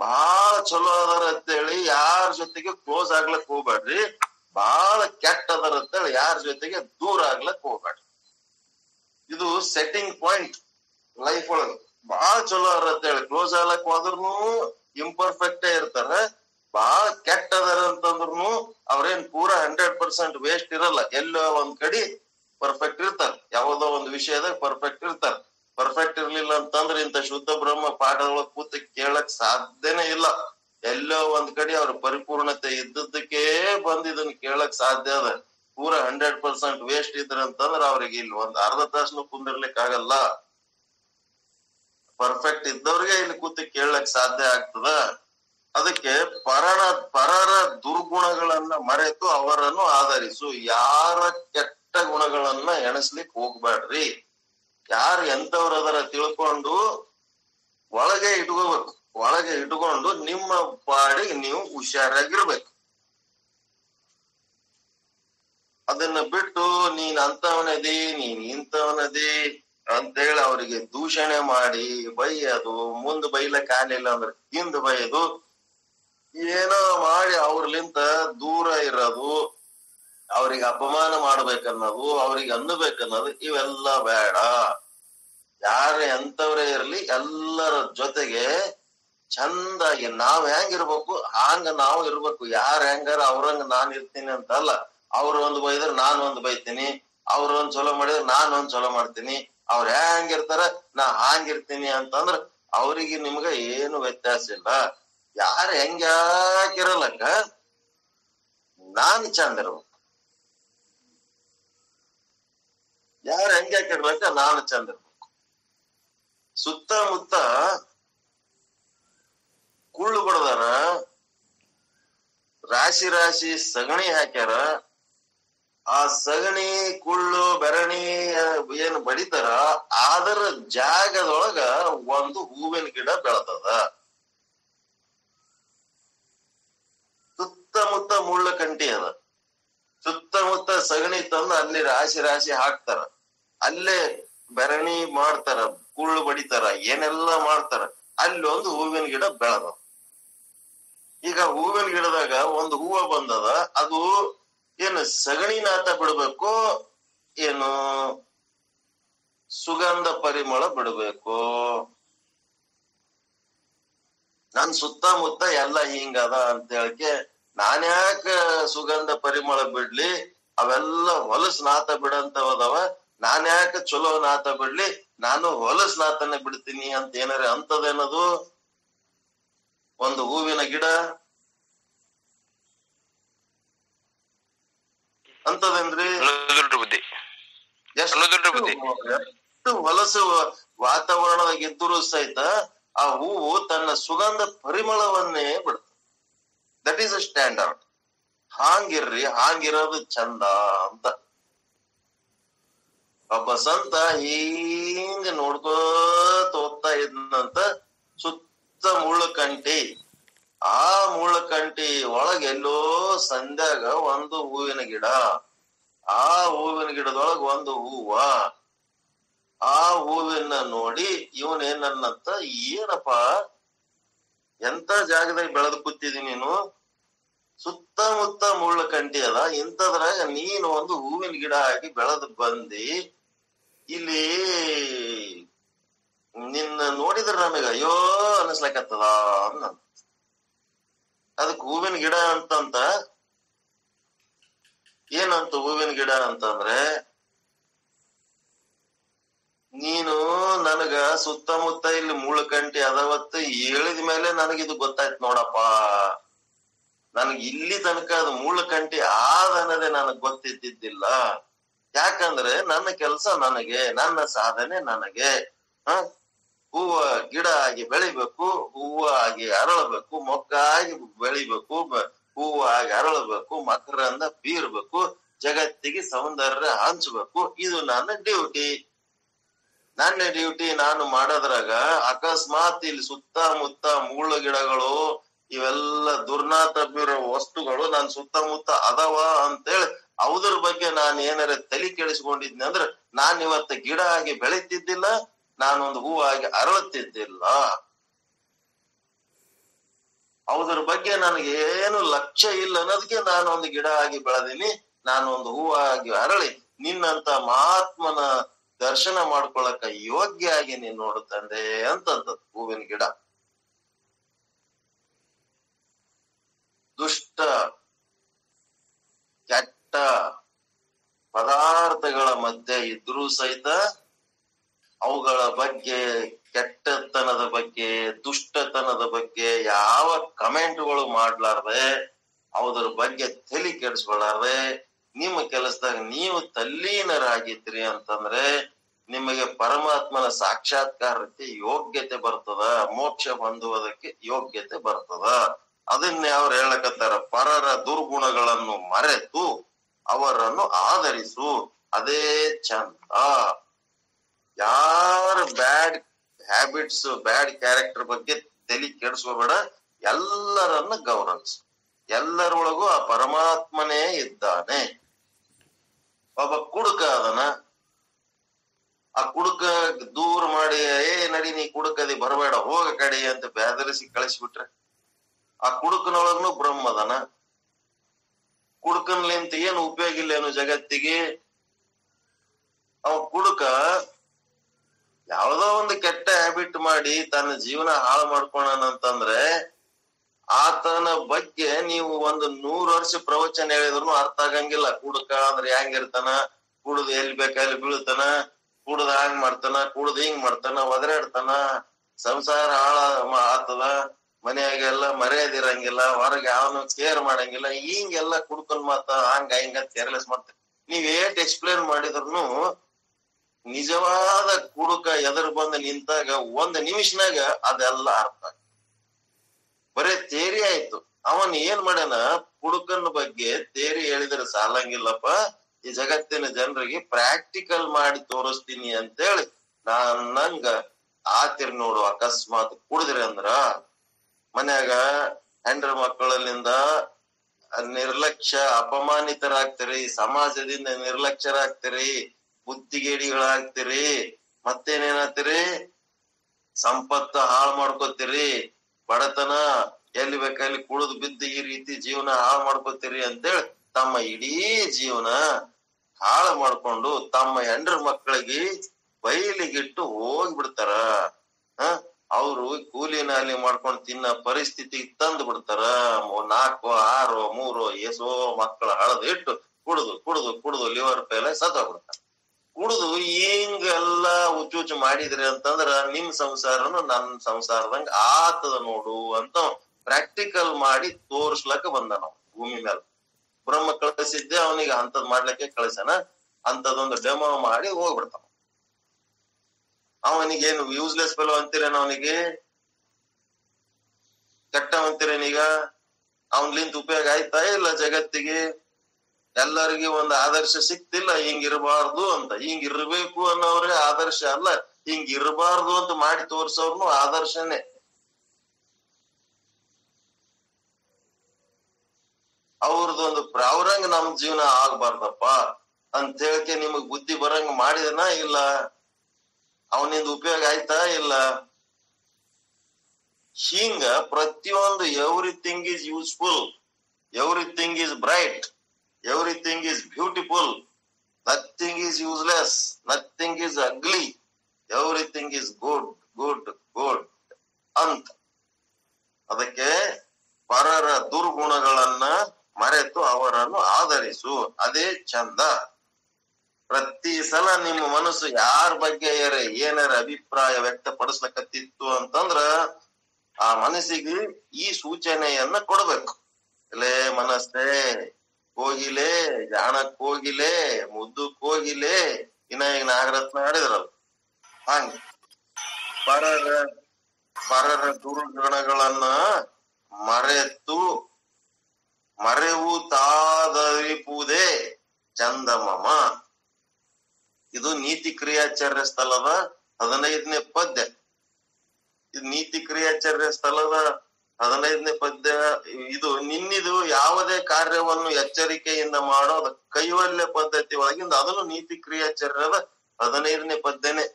ಬಹಳ ಚಲೋ ಅದರ ಅಂತೇಳಿ ಯಾರ ಜೊತೆಗೆ ಕ್ಲೋಸ್ ಆಗ್ಲಕ್ ಹೋಗ್ಬೇಡ್ರಿ. ಬಹಳ ಕೆಟ್ಟ ಅದರ ಅಂತೇಳಿ ಯಾರ ಜೊತೆಗೆ ದೂರ ಆಗ್ಲಕ್ ಹೋಗ್ಬೇಡ್ರಿ. ಇದು ಸೆಟ್ಟಿಂಗ್ ಪಾಯಿಂಟ್ ಲೈಫ್ ಒಳಗ. ಬಹಳ ಚಲೋ ಅದರ ಅಂತೇಳಿ ಕ್ಲೋಸ್ ಆಗ್ಲಕ್ ಹೋದ್ರುನು ಇಂಪರ್ಫೆಕ್ಟ್ ಇರ್ತಾರ. ಬಹಳ ಕೆಟ್ಟ ಅದರ ಅಂತಂದ್ರು ಅವ್ರೇನ್ ಪೂರಾ ಹಂಡ್ರೆಡ್ ಪರ್ಸೆಂಟ್ ವೇಸ್ಟ್ ಇರಲ್ಲ. ಎಲ್ಲೋ ಒಂದ್ ಕಡೆ ಪರ್ಫೆಕ್ಟ್ ಇರ್ತಾರ. ಯಾವುದೋ ಒಂದು ವಿಷಯದಾಗ ಪರ್ಫೆಕ್ಟ್ ಇರ್ತಾರ. ಪರ್ಫೆಕ್ಟ್ ಇರ್ಲಿಲ್ಲ ಅಂತಂದ್ರೆ ಇಂತ ಶುದ್ಧ ಬ್ರಹ್ಮ ಪಾಠಗಳ ಕೂತ ಕೇಳಕ್ ಸಾಧ್ಯನೇ ಇಲ್ಲ. ಎಲ್ಲೋ ಒಂದ್ ಕಡೆ ಅವ್ರ ಪರಿಪೂರ್ಣತೆ ಇದ್ದದ್ದಕ್ಕೇ ಬಂದ್ ಇದನ್ನ ಕೇಳಕ್ ಸಾಧ್ಯ ಅದ. ಪೂರ ಹಂಡ್ರೆಡ್ ಪರ್ಸೆಂಟ್ ವೇಸ್ಟ್ ಇದ್ರ ಅಂತಂದ್ರೆ ಅವ್ರಿಗೆ ಇಲ್ಲಿ ಒಂದ್ ಅರ್ಧ ತಾಸನು ಕುಂದಿರ್ಲಿಕ್ ಆಗಲ್ಲ. ಪರ್ಫೆಕ್ಟ್ ಇದ್ದವ್ರಿಗೆ ಇಲ್ಲಿ ಕೂತು ಕೇಳಕ್ ಸಾಧ್ಯ ಆಗ್ತದ. ಅದಕ್ಕೆ ಪರರ ಪರರ ದುರ್ಗುಣಗಳನ್ನ ಮರೆತು ಅವರನ್ನು ಆಧರಿಸು. ಯಾರ ಕೆಟ್ಟ ಗುಣಗಳನ್ನ ಎಣಸ್ಲಿಕ್ ಹೋಗ್ಬೇಡ್ರಿ ಯಾರು ಎಂತವ್ರ ಅದರ ತಿಳ್ಕೊಂಡು ಒಳಗೆ ಇಟ್ಕೋಬೇಕು. ಒಳಗೆ ಇಟ್ಕೊಂಡು ನಿಮ್ಮ ಪಾಡಿಗೆ ನೀವು ಹುಷಾರಾಗಿರ್ಬೇಕು. ಅದನ್ನ ಬಿಟ್ಟು ನೀನ್ ಅಂತವನದಿ ನೀನ್ ಇಂಥವನದಿ ಅಂತೇಳಿ ಅವರಿಗೆ ದೂಷಣೆ ಮಾಡಿ ಬೈಯೋದು, ಮುಂದ್ ಬೈಲಕ್ ಆಗ್ಲಿಲ್ಲ ಅಂದ್ರೆ ಹಿಂದ್ ಬೈಯೋದು, ಏನೋ ಮಾಡಿ ಅವ್ರಲಿಂತ ದೂರ ಇರೋದು. ಅವ್ರಿಗೆ ಅಪಮಾನ ಮಾಡ್ಬೇಕನ್ನೋದು, ಅವ್ರಿಗೆ ಅನ್ನಬೇಕನ್ನೋದು ಇವೆಲ್ಲ ಬೇಡ. ಯಾರು ಎಂತವ್ರೇ ಇರ್ಲಿ, ಎಲ್ಲರ ಜೊತೆಗೆ ಚಂದಾಗಿ ನಾವ್ ಹೆಂಗಿರ್ಬೇಕು, ಹಾಂಗ ನಾವು ಇರ್ಬೇಕು. ಯಾರ ಹೆಂಗಾರ ಅವ್ರಂಗ ನಾನ್ ಇರ್ತೀನಿ ಅಂತ ಅಲ್ಲ ಅವ್ರ ಒಂದ್ ಬೈದ್ರೆ ನಾನ್ ಒಂದ್ ಬೈತೀನಿ, ಅವ್ರ ಒಂದ್ ಚಲೋ ಮಾಡಿದ್ರೆ ನಾನ್ ಒಂದ್ ಚಲೋ ಮಾಡ್ತೀನಿ, ಅವ್ರ ಹೆಂಗಿರ್ತಾರ ನಾ ಹಾಂಗಿರ್ತೀನಿ ಅಂತಂದ್ರ ಅವ್ರಿಗೆ ನಿಮ್ಗ ಏನು ವ್ಯತ್ಯಾಸ ಇಲ್ಲ. ಯಾರ ಹೆಂಗ್ಯಾಕಿರಲ್ಲಕ್ಕ ನಾನ್ ಚಂದ ಯಾರ ಹೆಂಗ್ಯಾಕಿರ್ಲಕ್ಕ ನಾನು ಚಂದ ಇರ್ಬೇಕು ಸುತ್ತಮುತ್ತ ಕುಳ್ಳು ಬಡದಾರ ರಾಶಿ ರಾಶಿ ಸಗಣಿ ಹಾಕ್ಯಾರ. ಆ ಸಗಣಿ, ಕುಳ್ಳು, ಬೆರಣಿ ಏನ್ ಬಡಿತಾರ, ಅದರ ಜಾಗದೊಳಗ ಒಂದು ಹೂವಿನ ಗಿಡ ಬೆಳತದ. ಸುತ್ತಮುತ್ತ ಮುಳ್ಳ ಕಂಟಿ ಅದ. ಸುತ್ತಮುತ್ತ ಸಗಣಿ ತಂದು ಅಲ್ಲಿ ರಾಶಿ ರಾಶಿ ಹಾಕ್ತಾರ. ಅಲ್ಲೇ ಬೆರಣಿ ಮಾಡ್ತಾರ, ಕುಳ್ಳು ಬಡಿತಾರ, ಏನೆಲ್ಲ ಮಾಡ್ತಾರ, ಅಲ್ಲಿ ಒಂದು ಹೂವಿನ ಗಿಡ ಬೆಳದ ಈಗ ಹೂವಿನ ಗಿಡದಾಗ ಒಂದು ಹೂವ ಬಂದದ, ಅದು ಏನು ಸಗಣಿ ನಾತ ಬಿಡ್ಬೇಕು, ಏನು ಸುಗಂಧ ಪರಿಮಳ ಬಿಡ್ಬೇಕು? ನನ್ ಸುತ್ತಮುತ್ತ ಎಲ್ಲ ಹಿಂಗದ ಅಂತ ಹೇಳಕ್ಕೆ ನಾನ್ಯಾಕ ಸುಗಂಧ ಪರಿಮಳ ಬಿಡ್ಲಿ, ಅವೆಲ್ಲ ಹೊಲಸ್ ನಾತ ಬಿಡಂತವದವ ನಾನ್ಯಾಕ ಚಲೋ ನಾತ ಬಿಡ್ಲಿ? ನಾನು ಹೊಲಸ್ ನಾತನ ಬಿಡ್ತೀನಿ ಅಂತ ಏನಾರ ಅಂತದೇನದು? ಒಂದು ಹೂವಿನ ಗಿಡ? ಅಂತದೇನ್ರಿ? ಬುದ್ಧಿ. ಎಷ್ಟು ಹೊಲಸು ವಾತಾವರಣದಾಗ ಇದ್ದರೂ ಸಹಿತ ಆ ಹೂವು ತನ್ನ ಸುಗಂಧ ಪರಿಮಳವನ್ನೇ ಬಿಡುತ್ತೆ ದಟ್ ಈಸ್ ಅ ಸ್ಟ್ಯಾಂಡರ್ಡ್ ಹಾಂಗಿರ್ರಿ ಹಾಂಗಿರೋದು ಚಂದ ಅಂತ. ಒಬ್ಬ ಸಂತ ಹಿಂಗ ನೋಡ್ಕೋತ ಹೋಗ್ತಾ ಇದ್ನಂತ ಸುತ್ತ ಮುಳ್ಳುಕಂಟಿ ಆ ಮುಳ್ಳುಕಂಟಿ ಒಳಗೆ ಎಲ್ಲೋ ಸಂಧ್ಯಾಗ ಒಂದು ಹೂವಿನ ಗಿಡ. ಆ ಹೂವಿನ ಗಿಡದೊಳಗ ಒಂದು ಹೂವ. ಆ ಹೂವಿನ ನೋಡಿ ಇವನೇನಂತ ಏನಪ್ಪ, ಎಂತ ಜಾಗದಾಗ ಬೆಳೆದು ಕೂತಿದಿ ನೀನು? ಸುತ್ತಮುತ್ತ ಮುಳ್ಳು ಕಂಟಿ ಅದ ಇಂಥದ್ರಾಗ ನೀನು ಒಂದು ಹೂವಿನ ಗಿಡ ಹಾಕಿ ಬೆಳೆದು ಬಂದಿ. ಇಲ್ಲಿ ನಿನ್ನ ನೋಡಿದ್ರ ನಮಗ ಅಯ್ಯೋ ಅನಿಸ್ಲಕತ್ತದ ಅಂದ ಅದಕ್ ಹೂವಿನ ಗಿಡ ಅಂತಂತ ಏನಂತ ಹೂವಿನ ಗಿಡ ಅಂತಂದ್ರೆ, ನೀನು ನನಗ ಸುತ್ತಮುತ್ತ ಇಲ್ಲಿ ಮುಳ್ಳುಕಂಟಿ ಅದವತ್ತ ಹೇಳಿದ ಮೇಲೆ ನನಗಿದು ಗೊತ್ತಾಯ್ತು ನೋಡಪ್ಪ. ನನಗ್ ಇಲ್ಲಿ ತನಕ ಅದು ಮುಳ್ಳಕಂಟಿ ಆದ ಅನ್ನೋದೇ ನನಗ್ ಗೊತ್ತಿದ್ದಿದ್ದಿಲ್ಲ. ಯಾಕಂದ್ರೆ ನನ್ನ ಕೆಲಸ ನನಗೆ, ನನ್ನ ಸಾಧನೆ ನನಗೆ. ಹ? ಹೂವ, ಗಿಡ ಆಗಿ ಬೆಳಿಬೇಕು, ಹೂವ ಆಗಿ ಅರಳಬೇಕು ಮೊಗ್ಗಾಗಿ ಬೆಳಿಬೇಕು ಹೂವ ಆಗಿ ಅರಳಬೇಕು, ಮಕರಂದ ಬೀರ್ಬೇಕು, ಜಗತ್ತಿಗೆ ಸೌಂದರ್ಯ ಹಂಚಬೇಕು. ಇದು ನನ್ನ ಡ್ಯೂಟಿ. ನನ್ನ ಡ್ಯೂಟಿ ನಾನು ಮಾಡೋದ್ರಾಗ ಅಕಸ್ಮಾತ್ ಇಲ್ಲಿ ಸುತ್ತಮುತ್ತ ಮುಳ್ಳು ಗಿಡಗಳು, ಇವೆಲ್ಲ ದುರ್ನಾತ ಬೀರೋ ವಸ್ತುಗಳು ನನ್ನ ಸುತ್ತಮುತ್ತ ಅದಾವ ಅಂತೇಳಿ ಅವದ್ರ ಬಗ್ಗೆ ನಾನು ಏನಾರ ತಲೆ ಕೆಡಿಸ್ಕೊಂಡಿದ್ನಿ ಅಂದ್ರೆ ನಾನು ಇವತ್ತ ಗಿಡ ಆಗಿ ಬೆಳೀತಿದ್ದಿಲ್ಲ, ನಾನೊಂದು ಹೂ ಆಗಿ ಅರಳುತ್ತಿದ್ದಿಲ್ಲ. ಅವದ್ರ ಬಗ್ಗೆ ನನಗೆ ಏನು ಲಕ್ಷ್ಯ ಇಲ್ಲ ಅನ್ನೋದಕ್ಕೆ ನಾನು ಒಂದು ಗಿಡ ಆಗಿ ಬೆಳೆದೀನಿ ನಾನು ಒಂದು ಹೂ ಆಗಿ ಅರಳಿ, ನಿನ್ನಂತ ಮಹಾತ್ಮನ ದರ್ಶನ ಮಾಡ್ಕೊಳಕ ಯೋಗ್ಯ ಆಗಿ ನೀನ್ ನೋಡು ತಂದೆ ಹೂವಿನ ಗಿಡ ದುಷ್ಟ ಕೆಟ್ಟ ಪದಾರ್ಥಗಳ ಮಧ್ಯೆ ಇದ್ರೂ ಸಹಿತ ಅವುಗಳ ಬಗ್ಗೆ ಕೆಟ್ಟತನದ ಬಗ್ಗೆ, ದುಷ್ಟತನದ ಬಗ್ಗೆ ಯಾವ ಕಮೆಂಟ್ಗಳು ಮಾಡ್ಲಾರ್ದೆ, ಅವದ್ರ ಬಗ್ಗೆ ತಲೆ ಕೆಡಿಸ್ಕೊಳ್ಳಾರ್ದೆ ನಿಮ್ಮ ಕೆಲಸದಾಗ ನೀವು ತಲ್ಲೀನರಾಗಿದ್ರಿ ಅಂತಂದ್ರೆ ನಿಮಗೆ ಪರಮಾತ್ಮನ ಸಾಕ್ಷಾತ್ಕಾರಕ್ಕೆ ಯೋಗ್ಯತೆ ಬರ್ತದ, ಮೋಕ್ಷ ಹೊಂದುವುದಕ್ಕೆ ಯೋಗ್ಯತೆ ಬರ್ತದ. ಅದನ್ನೇ ಅವ್ರು ಹೇಳಕತ್ತಾರ, ಪರರ ದುರ್ಗುಣಗಳನ್ನು ಮರೆತು ಅವರನ್ನು ಆಧರಿಸು. ಅದೇ ಚಂದ ಯಾರ ಬ್ಯಾಡ್ ಹ್ಯಾಬಿಟ್ಸ್ ಬ್ಯಾಡ್ ಕ್ಯಾರೆಕ್ಟರ್ ಬಗ್ಗೆ ತಲೆ ಕೆಡಿಸ್ಕೋಬೇಡ. ಎಲ್ಲರನ್ನ ಗೌರವಿಸು. ಎಲ್ಲರೊಳಗೂ ಆ ಪರಮಾತ್ಮನೇ ಇದ್ದಾನೆ. ಒಬ್ಬ ಕುಡುಕ ಅದನ. ಆ ಕುಡುಕ ದೂರ ಮಾಡಿ, ಏ, ನಡಿ, ನೀ ಕುಡುಕದಿ, ಬರಬೇಡ, ಹೋಗ ಕಡೆ, ಅಂತ ಬೆದರಿಸಿ ಕಳಿಸ್ಬಿಟ್ರೆ. ಆ ಕುಡುಕನೊಳಗನು ಬ್ರಹ್ಮದನ ಕುಡುಕನ್ಲಿಂತ ಏನು ಉಪಯೋಗ ಇಲ್ಲ ಏನು ಜಗತ್ತಿಗೆ. ಅವ ಕುಡುಕ ಯಾವ್ದೋ ಒಂದು ಕೆಟ್ಟ ಹ್ಯಾಬಿಟ್ ಮಾಡಿ ತನ್ನ ಜೀವನ ಹಾಳು ಮಾಡ್ಕೊಂಡಂತಂದ್ರೆ ಆತನ ಬಗ್ಗೆ ನೀವು ಒಂದು ನೂರು ವರ್ಷ ಪ್ರವಚನ ಹೇಳಿದ್ರು ಅರ್ಥ ಆಗಂಗಿಲ್ಲ. ಕುಡುಕ ಅಂದ್ರೆ ಹೆಂಗಿರ್ತಾನ ಕುಡುದು ಎಲ್ಲಿ ಬೇಕಲ್ಲಿ ಬೀಳ್ತಾನ? ಕುಡ್ದ ಹಂಗ್ ಮಾಡ್ತಾನ? ಕುಡ್ದು ಹಿಂಗ್ ಮಾಡ್ತಾನ? ಒದರಾಡ್ತಾನ? ಸಂಸಾರ ಹಾಳ ಆತದ ಮರ್ಯಾದ ಮರ್ಯಾದಿರಂಗಿಲ್ಲ ಹೊರಗೆ ಅವನು ಕೇರ್ ಮಾಡಂಗಿಲ್ಲ? ಹಿಂಗೆಲ್ಲ ಕುಡ್ಕೊಂಡ್ ಮಾತ ಹಂಗ ಹಿಂಗ ಕೇರ್ಲೆಸ್ ಮಾಡ್ತಾರೆ ನೀವ್ ಏಟ್ ಎಕ್ಸ್ಪ್ಲೇನ್ ಮಾಡಿದ್ರು ನಿಜವಾದ ಕುಡುಕ ಎದುರು ಬಂದು ನಿಂತಾಗ ಒಂದ್ ನಿಮಿಷನಾಗ ಅದೆಲ್ಲ ಅರ್ಥ. ಬರೇ ತೇರಿ ಆಯ್ತು. ಅವನ್ ಏನ್ ಮಾಡ್ಯಾನ? ಕುಡುಕನ ಬಗ್ಗೆ ತೇರಿ ಹೇಳಿದ್ರೆ ಸಾಲಂಗಿಲ್ಲಪ್ಪ. ಈ ಜಗತ್ತಿನ ಜನರಿಗೆ ಪ್ರಾಕ್ಟಿಕಲ್ ಮಾಡಿ ತೋರಿಸ್ತೀನಿ ಅಂತೇಳಿ ನಾನ್ ನಂಗ ಆತಿರ್ ನೋಡು ಅಕಸ್ಮಾತ್ ಕುಡಿದ್ರಿ ಅಂದ್ರ ಮನ್ಯಾಗ ಹೆಂಡ್ರ ಮಕ್ಕಳಲ್ಲಿಂದ ನಿರ್ಲಕ್ಷ್ಯ ಅಪಮಾನಿತರಾಗ್ತೀರಿ, ಸಮಾಜದಿಂದ ನಿರ್ಲಕ್ಷ್ಯರಾಗ್ತೀರಿ ಬುದ್ಧಿಗೇಡಿಗಳಾಗ್ತೀರಿ ಮತ್ತೇನೇನಾಗ್ತೀರಿ? ಸಂಪತ್ತ ಹಾಳು ಮಾಡ್ಕೋತೀರಿ, ಬಡತನ ಎಲ್ಲಿ ಬೇಕಲ್ಲಿ ಕುಡಿದು ಬಿದ್ದು ಈ ರೀತಿ ಜೀವನ ಹಾಳು ಮಾಡ್ಕೋತೀರಿ ಅಂತೇಳಿ ತಮ್ಮ ಇಡೀ ಜೀವನ ಹಾಳು ಮಾಡ್ಕೊಂಡು ತಮ್ಮ ಹೆಂಡ್ರ ಮಕ್ಕಳಿಗೆ ಬೈಲಿಗಿಟ್ಟು ಹೋಗ್ಬಿಡ್ತಾರ. ಹ? ಅವರು ಕೂಲಿ ನಾಲಿ ಮಾಡ್ಕೊಂಡು ತಿನ್ನ ಪರಿಸ್ಥಿತಿ ತಂದು ಬಿಡ್ತಾರ. ನಾಲ್ಕು, ಆರು, ಮೂರು ಎಸೋ ಮಕ್ಕಳ ಹಳದಿಟ್ಟು ಕುಡಿದು ಕುಡಿದು ಲಿವರ್ ಲಿವರ್ ಪೇಲೆ ಸತ್ತೋಗ್ಬಿಡ್ತಾರ. ಕುಡ್ದು ಹಿಂಗೆಲ್ಲ ಉಚ್ಚುಚ್ಚು ಮಾಡಿದ್ರಿ ಅಂತಂದ್ರ ನಿಮ್ ಸಂಸಾರನು ನನ್ ಸಂಸಾರದಂಗ ಆತದ ನೋಡು ಅಂತ ಪ್ರಾಕ್ಟಿಕಲ್ ಮಾಡಿ ತೋರ್ಸ್ಲಕ್ಕ ಬಂದ ನಾವು ಭೂಮಿ ಮೇಲೆ ಬ್ರಹ್ಮ ಕಳಿಸಿದ್ದೆ ಅವನಿಗೆ ಅಂತದ್ ಮಾಡ್ಲಿಕ್ಕೆ ಕಳಿಸನ ಅಂತದೊಂದು ಡೆಮೋ ಮಾಡಿ ಹೋಗ್ಬಿಡ್ತಾನ. ಅವನಿಗೇನು ಯೂಸ್ಲೆಸ್ ಫೆಲೋ ಅಂತೀರೇನ ಅವನಿಗೆ? ಕೆಟ್ಟ ಅಂತೀರೇನೀಗ ಅವನ್ಲಿಂತ ಉಪಯೋಗ ಆಯ್ತಾ ಇಲ್ಲ ಜಗತ್ತಿಗೆ? ಎಲ್ಲರಿಗೂ ಒಂದು ಆದರ್ಶ ಸಿಕ್ತಿಲ್ಲ, ಹಿಂಗಿರಬಾರ್ದು ಅಂತ. ಹಿಂಗಿರ್ಬೇಕು ಅನ್ನೋರೇ ಆದರ್ಶ ಅಲ್ಲ. ಹಿಂಗಿರಬಾರ್ದು ಅಂತ ಮಾಡಿ ತೋರ್ಸೋರ್ನು ಆದರ್ಶನೇ. ಅವ್ರದೊಂದು ಅವ್ರಂಗ ನಮ್ ಜೀವನ ಆಗ್ಬಾರ್ದಪ್ಪ. ಅಂತ ಹೇಳಕ್ಕೆ ನಿಮಗ್ ಬುದ್ಧಿ ಬರಂಗ ಮಾಡಿದನ ಇಲ್ಲ? ಅವನಿಂದ ಉಪಯೋಗ ಆಯ್ತಾ ಇಲ್ಲ? ಹಿಂಗ ಪ್ರತಿಯೊಂದು everything is useful everything is bright everything is beautiful nothing is useless nothing is ugly everything is good good good ಅಂತ. ಅದಕ್ಕೆ ಪರರ ದುರ್ಗುಣಗಳನ್ನ ಮರೆತು ಅವರನ್ನು ಆಧರಿಸು. ಅದೇ ಚಂದ ಪ್ರತಿ ಸಲ ನಿಮ್ಮ ಮನಸ್ಸು ಯಾರ ಬಗ್ಗೆ ಏನಾರ ಅಭಿಪ್ರಾಯ ವ್ಯಕ್ತಪಡಿಸ್ಲಕತ್ತಿತ್ತು ಅಂತಂದ್ರ ಆ ಮನಸ್ಸಿಗೆ ಈ ಸೂಚನೆಯನ್ನ ಕೊಡಬೇಕು. ಇಲ್ಲೇ ಮನಸ್ಸೇ. ಹೋಗಿಲೆ ಜಾಣ ಕೋಗಿಲೆ, ಮುದ್ದು ಕೋಗಿಲೆ ಇನ್ನ ಈಗ ನಾಗರತ್ನ ಆಡಿದ್ರಲ್ಲ ಹಂಗ. ಪರರ ಪರರ ದುರ್ಗಣಗಳನ್ನ ಮರೆತು ಮರೆವು ತಾದರಿಪುವುದೇ ಚಂದಮಮ. ಇದು ನೀತಿ ಕ್ರಿಯಾಚಾರ್ಯ ಸ್ಥಳದ ಹದಿನೈದನೇ ಪದ್ಯ. ಇದು ನೀತಿ ಕ್ರಿಯಾಚಾರ್ಯ ಸ್ಥಳದ ಹದಿನೈದನೇ ಪದ್ಯ, ಇದು ನಿನ್ನಿದು ಯಾವುದೇ ಕಾರ್ಯವನ್ನು ಎಚ್ಚರಿಕೆಯಿಂದ ಮಾಡೋದು ಕೈವಲ್ಯ ಪದ್ಧತಿ ಒಳಗಿಂದ ಅದನ್ನು ನೀತಿ ಕ್ರಿಯಾಚಾರ್ಯದ ಹದಿನೈದನೇ ಪದ್ಯನೇ.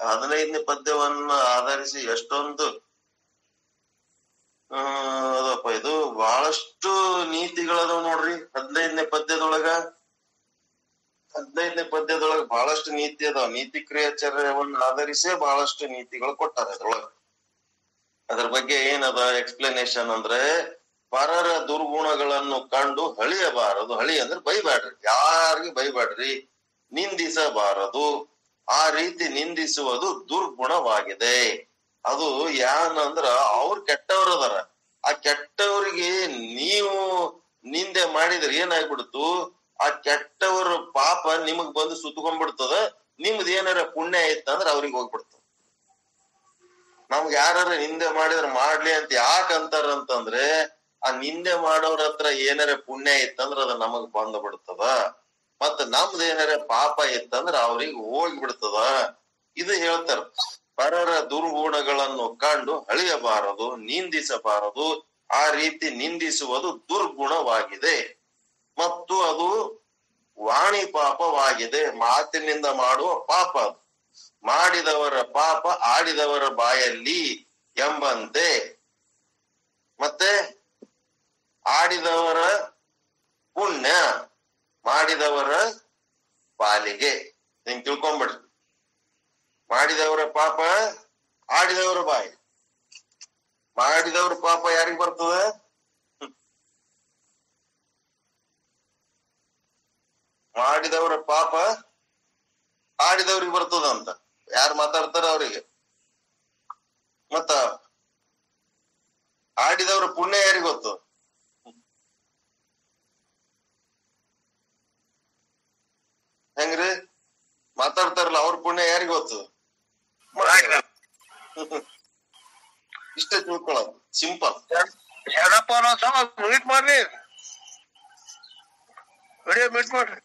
ಹದಿನೈದನೇ ಪದ್ಯವನ್ನ ಆಧರಿಸಿ ಎಷ್ಟೊಂದು ಹ್ಮ್ ಅದಪ್ಪ ಇದು ಬಹಳಷ್ಟು ನೀತಿಗಳದಾವ್ ನೋಡ್ರಿ ಹದಿನೈದನೇ ಪದ್ಯದೊಳಗ. ಹದಿನೈದನೇ ಪದ್ಯದೊಳಗ ಬಹಳಷ್ಟು ನೀತಿ ಅದಾವ. ನೀತಿ ಕ್ರಿಯಾಚಾರ್ಯವನ್ನ ಆಧರಿಸೇ ಬಹಳಷ್ಟು ನೀತಿಗಳು ಕೊಟ್ಟಾರ ಅದ್ರೊಳಗ. ಅದ್ರ ಬಗ್ಗೆ ಏನದ ಎಕ್ಸ್ಪ್ಲನೇಷನ್ ಅಂದ್ರೆ ಪರರ ದುರ್ಗುಣಗಳನ್ನು ಕಂಡು ಹಳಿಯಬಾರದು. ಹಳಿ ಅಂದ್ರೆ ಬೈಬ್ಯಾಡ್ರಿ. ಯಾರಿಗೂ ಬೈಬ್ಯಾಡ್ರಿ? ನಿಂದಿಸಬಾರದು. ಆ ರೀತಿ ನಿಂದಿಸುವುದು ದುರ್ಗುಣವಾಗಿದೆ. ಅದು ಯಾನಂದ್ರ ಅವ್ರು ಕೆಟ್ಟವ್ರ ಅದಾರ. ಆ ಕೆಟ್ಟವರಿಗೆ ನೀವು ನಿಂದೆ ಮಾಡಿದ್ರೆ ಏನಾಗ್ಬಿಡ್ತು? ಆ ಕೆಟ್ಟವರ ಪಾಪ ನಿಮಗ್ ಬಂದು ಸುತ್ಕೊಂಡ್ಬಿಡ್ತದ. ನಿಮ್ದು ಏನಾರ ಪುಣ್ಯ ಐತಂದ್ರ ಅವ್ರಿಗೆ ಹೋಗ್ಬಿಡ್ತದ. ನಮ್ಗೆ ಯಾರು ನಿಂದೆ ಮಾಡಿದ್ರೆ ಮಾಡ್ಲಿ ಅಂತ ಯಾಕ ಅಂತಾರಂತಂದ್ರೆ ಆ ನಿಂದೆ ಮಾಡೋರ ಹತ್ರ ಏನಾರ ಪುಣ್ಯ ಇತ್ತಂದ್ರ ಅದ ನಮಗ್ ಬಂದ ಬಿಡ್ತದ. ಮತ್ತ ನಮ್ದು ಏನಾರ ಪಾಪ ಇತ್ತಂದ್ರ ಅವ್ರಿಗೆ ಹೋಗ್ಬಿಡ್ತದ. ಇದು ಹೇಳ್ತಾರ, ಪರರ ದುರ್ಗುಣಗಳನ್ನು ಕಂಡು ಅಳಿಯಬಾರದು, ನಿಂದಿಸಬಾರದು, ಆ ರೀತಿ ನಿಂದಿಸುವುದು ದುರ್ಗುಣವಾಗಿದೆ. ಮತ್ತು ಅದು ವಾಣಿ ಪಾಪವಾಗಿದೆ, ಮಾತಿನಿಂದ ಮಾಡುವ ಪಾಪ ಅದು. ಮಾಡಿದವರ ಪಾಪ ಆಡಿದವರ ಬಾಯಲ್ಲಿ ಎಂಬಂತೆ. ಮತ್ತೆ ಆಡಿದವರ ಪುಣ್ಯ ಮಾಡಿದವರ ಪಾಲಿಗೆ. ನಿಂಗೆ ತಿಳ್ಕೊಂಬಿಡ್ರಿ ಮಾಡಿದವರ ಪಾಪ ಆಡಿದವರ ಬಾಯಿ. ಮಾಡಿದವ್ರ ಪಾಪ ಯಾರಿಗ್ ಬರ್ತದ? ಮಾಡಿದವರ ಪಾಪ ಆಡಿದವ್ರಿಗೆ ಬರ್ತದ ಅಂತ ಯಾರು ಮಾತಾಡ್ತಾರ ಅವರಿಗೆ. ಮತ್ತ ಆಡಿದವ್ರ ಪುಣ್ಯ ಯಾರಿಗ್ ಗೊತ್ತು? ಹೆಂಗ್ರಿ? ಮಾತಾಡ್ತಾರಲ್ಲ ಅವ್ರ ಪುಣ್ಯ ಯಾರಿಗ್ ಗೊತ್ತು? ಇಷ್ಟೇ ತಿಳ್ಕೊಳ್ಳೋದು ಸಿಂಪಲ್. ಶರಣಪ್ಪ ಅನ್ನೋ ಮಾಡ್ರಿ. ವಿಡಿಯೋ ಮೀಟ್ ಮಾಡ್ರಿ.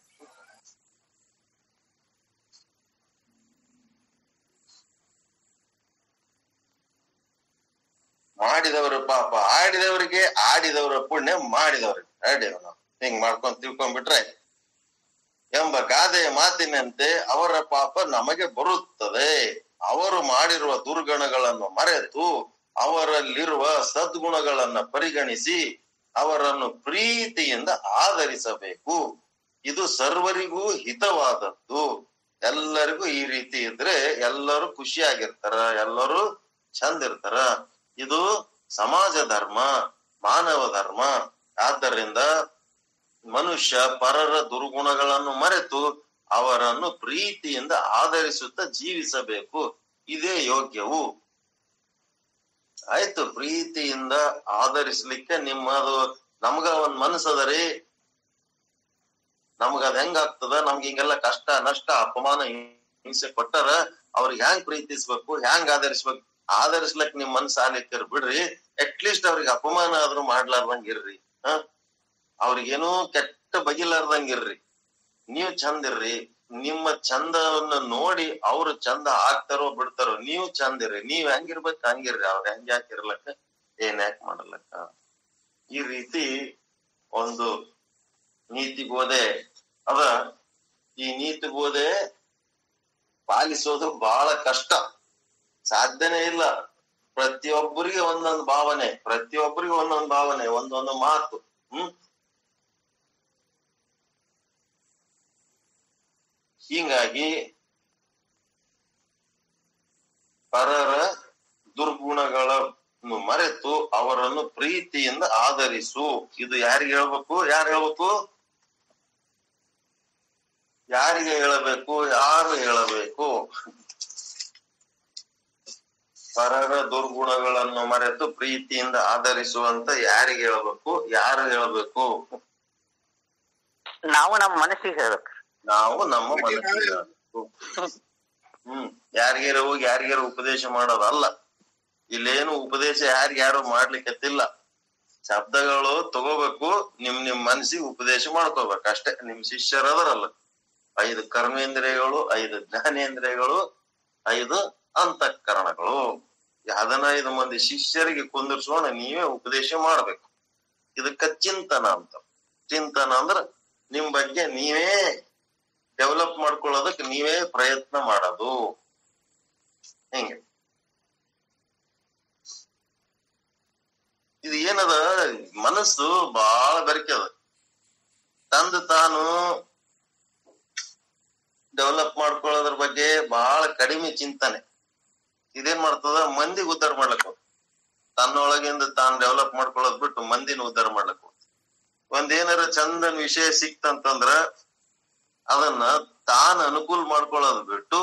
ಮಾಡಿದವರ ಪಾಪ, ಆಡಿದವರಿಗೆ ಆಡಿದವರ ಪುಣ್ಯ ಮಾಡಿದವರಿಗೆ ಆಡಿದವ ನಾವು ಹಿಂಗ್ ಮಾಡ್ಕೊಂಡ್ ತಿಳ್ಕೊಂಡ್ಬಿಟ್ರೆ ಎಂಬ ಗಾದೆಯ ಮಾತಿನಂತೆ ಅವರ ಪಾಪ ನಮಗೆ ಬರುತ್ತದೆ. ಅವರು ಮಾಡಿರುವ ದುರ್ಗುಣಗಳನ್ನು ಮರೆತು ಅವರಲ್ಲಿರುವ ಸದ್ಗುಣಗಳನ್ನ ಪರಿಗಣಿಸಿ ಅವರನ್ನು ಪ್ರೀತಿಯಿಂದ ಆಧರಿಸಬೇಕು. ಇದು ಸರ್ವರಿಗೂ ಹಿತವಾದದ್ದು. ಎಲ್ಲರಿಗೂ ಈ ರೀತಿ ಇದ್ರೆ ಎಲ್ಲರೂ ಖುಷಿಯಾಗಿರ್ತಾರ, ಎಲ್ಲರೂ ಚಂದ ಇರ್ತಾರ. ಇದು ಸಮಾಜ ಧರ್ಮ, ಮಾನವ ಧರ್ಮ. ಆದ್ದರಿಂದ ಮನುಷ್ಯ ಪರರ ದುರ್ಗುಣಗಳನ್ನು ಮರೆತು ಅವರನ್ನು ಪ್ರೀತಿಯಿಂದ ಆಧರಿಸುತ್ತಾ ಜೀವಿಸಬೇಕು. ಇದೇ ಯೋಗ್ಯವು. ಆಯ್ತು, ಪ್ರೀತಿಯಿಂದ ಆಧರಿಸಲಿಕ್ಕೆ ನಿಮ್ಮದು ನಮ್ಗ ಒಂದ್ ಮನಸ್ಸದರಿ ನಮ್ಗ ಅದ್ ಹೆಂಗಾಗ್ತದ? ನಮ್ಗೆ ಹಿಂಗೆಲ್ಲ ಕಷ್ಟ, ನಷ್ಟ, ಅಪಮಾನ, ಹಿಂಸೆ ಕೊಟ್ಟಾರ ಅವ್ರಿಗೆ ಹ್ಯಾಂಗ್ ಪ್ರೀತಿಸ್ಬೇಕು? ಹ್ಯಾಂಗ್ ಆದರಿಸ್ಬೇಕು ಆದರಿಸ್ಲಕ್ ನಿಮ್ ಮನ್ಸ ಆಲಿಕ್ಕರ್ ಬಿಡ್ರಿ ಅಟ್ಲೀಸ್ಟ್ ಅವ್ರಿಗೆ ಅಪಮಾನ ಆದ್ರೂ ಮಾಡ್ಲಾರ್ದಂಗ್ ಇರ್ರಿ, ಹ? ಅವ್ರಿಗೇನೋ ಕೆಟ್ಟ ಬಗಿಲಾರ್ದಂಗ್ ಇರ್ರಿ. ನೀವ್ ಚಂದ ಇರ್ರಿ, ನಿಮ್ಮ ಚಂದವನ್ನ ನೋಡಿ ಅವ್ರು ಚಂದ ಆಗ್ತಾರೋ ಬಿಡ್ತಾರೋ, ನೀವು ಚಂದ ಇರ್ರಿ. ನೀವ್ ಹೆಂಗಿರ್ಬೇಕು ಹಂಗಿರ್ರಿ, ಅವ್ರ ಹೆಂಗ್ ಯಾಕೆ ಇರ್ಲಕ್ಕ ಏನ್ ಯಾಕೆ ಮಾಡಲಕ್ಕ ಈ ರೀತಿ ಒಂದು ನೀತಿ ಬೋಧೆ ಅದ, ಈ ನೀತಿ ಬೋಧೆ ಪಾಲಿಸೋದು ಬಹಳ ಕಷ್ಟ. ಸಾಧ್ಯನೇ ಇಲ್ಲ. ಪ್ರತಿಯೊಬ್ಬರಿಗೆ ಒಂದೊಂದು ಭಾವನೆ, ಪ್ರತಿಯೊಬ್ಬರಿಗೆ ಒಂದೊಂದು ಭಾವನೆ, ಒಂದೊಂದು ಮಾತು, ಹ್ಮ್? ಹೀಗಾಗಿ ಪರರ ದುರ್ಗುಣಗಳನ್ನು ಮರೆತು ಅವರನ್ನು ಪ್ರೀತಿಯಿಂದ ಆಧರಿಸು. ಇದು ಯಾರಿಗೆ ಹೇಳ್ಬೇಕು? ಯಾರು ಹೇಳ್ಬೇಕು? ಯಾರಿಗೆ ಹೇಳಬೇಕು? ಯಾರು ಹೇಳಬೇಕು? ಪರರ ದುರ್ಗುಣಗಳನ್ನು ಮರೆತು ಪ್ರೀತಿಯಿಂದ ಆಧರಿಸುವಂತ ಯಾರಿಗೆ ಹೇಳಬೇಕು? ಯಾರು ಹೇಳಬೇಕು? ನಾವು ನಮ್ಮ ಮನಸ್ಸಿಗೆ ಹೇಳ್ಬೇಕು. ನಾವು ನಮ್ಮ ಮನಸ್ಸಿಗೆ ಹೇಳ್ಬೇಕು. ಹ್ಮ್ ಯಾರಿಗಾರ ಹೋಗಿ ಯಾರಿಗಾರ ಉಪದೇಶ ಮಾಡೋದಲ್ಲ ಇಲ್ಲೇನು ಉಪದೇಶ ಯಾರಿಗ್ಯಾರು ಮಾಡ್ಲಿಕ್ಕತ್ತಿಲ್ಲ ಶಬ್ದಗಳು ತಗೋಬೇಕು ನಿಮ್ ನಿಮ್ ಮನಸ್ಸಿಗೆ ಉಪದೇಶ ಮಾಡ್ಕೋಬೇಕು. ಅಷ್ಟೇ ನಿಮ್ ಶಿಷ್ಯರದರಲ್ಲ ಐದು ಕರ್ಮೇಂದ್ರಿಯಗಳು ಐದು ಜ್ಞಾನೇಂದ್ರಿಯಗಳು ಐದು ಅಂತಃಕರಣಗಳು. ಹದಿನೈದು ಮಂದಿ ಶಿಷ್ಯರಿಗೆ ಕುಂದಿರ್ಸೋಣ, ನೀವೇ ಉಪದೇಶ ಮಾಡ್ಬೇಕು. ಇದಕ್ಕ ಚಿಂತನ ಅಂತ. ಚಿಂತನ ಅಂದ್ರ ನಿಮ್ ಬಗ್ಗೆ ನೀವೇ ಡೆವಲಪ್ ಮಾಡ್ಕೊಳ್ಳೋದಕ್ ನೀವೇ ಪ್ರಯತ್ನ ಮಾಡೋದು. ಹೆಂಗೆ? ಇದು ಏನದ? ಮನಸ್ಸು ಬಹಳ ಬೆರಕೆ ಅದ. ತಂದು ತಾನು ಡೆವಲಪ್ ಮಾಡ್ಕೊಳ್ಳೋದ್ರ ಬಗ್ಗೆ ಬಹಳ ಕಡಿಮೆ ಚಿಂತನೆ. ಇದೇನ್ ಮಾಡ್ತದ? ಮಂದಿಗೆ ಉದ್ಧಾರ ಮಾಡ್ಲಕ್ ಹೋಗ್ತದೆ. ತನ್ನೊಳಗಿಂದ ತಾನು ಡೆವಲಪ್ ಮಾಡ್ಕೊಳ್ಳೋದ್ ಬಿಟ್ಟು ಮಂದಿನ ಉದ್ಧಾರ ಮಾಡ್ಲಕ್ ಹೋಗ್ತದೆ. ಒಂದ್ ಚಂದನ್ ವಿಷಯ ಸಿಕ್ತಂತಂದ್ರ ಅದನ್ನ ತಾನ್ ಅನುಕೂಲ ಮಾಡ್ಕೊಳ್ಳೋದ್ ಬಿಟ್ಟು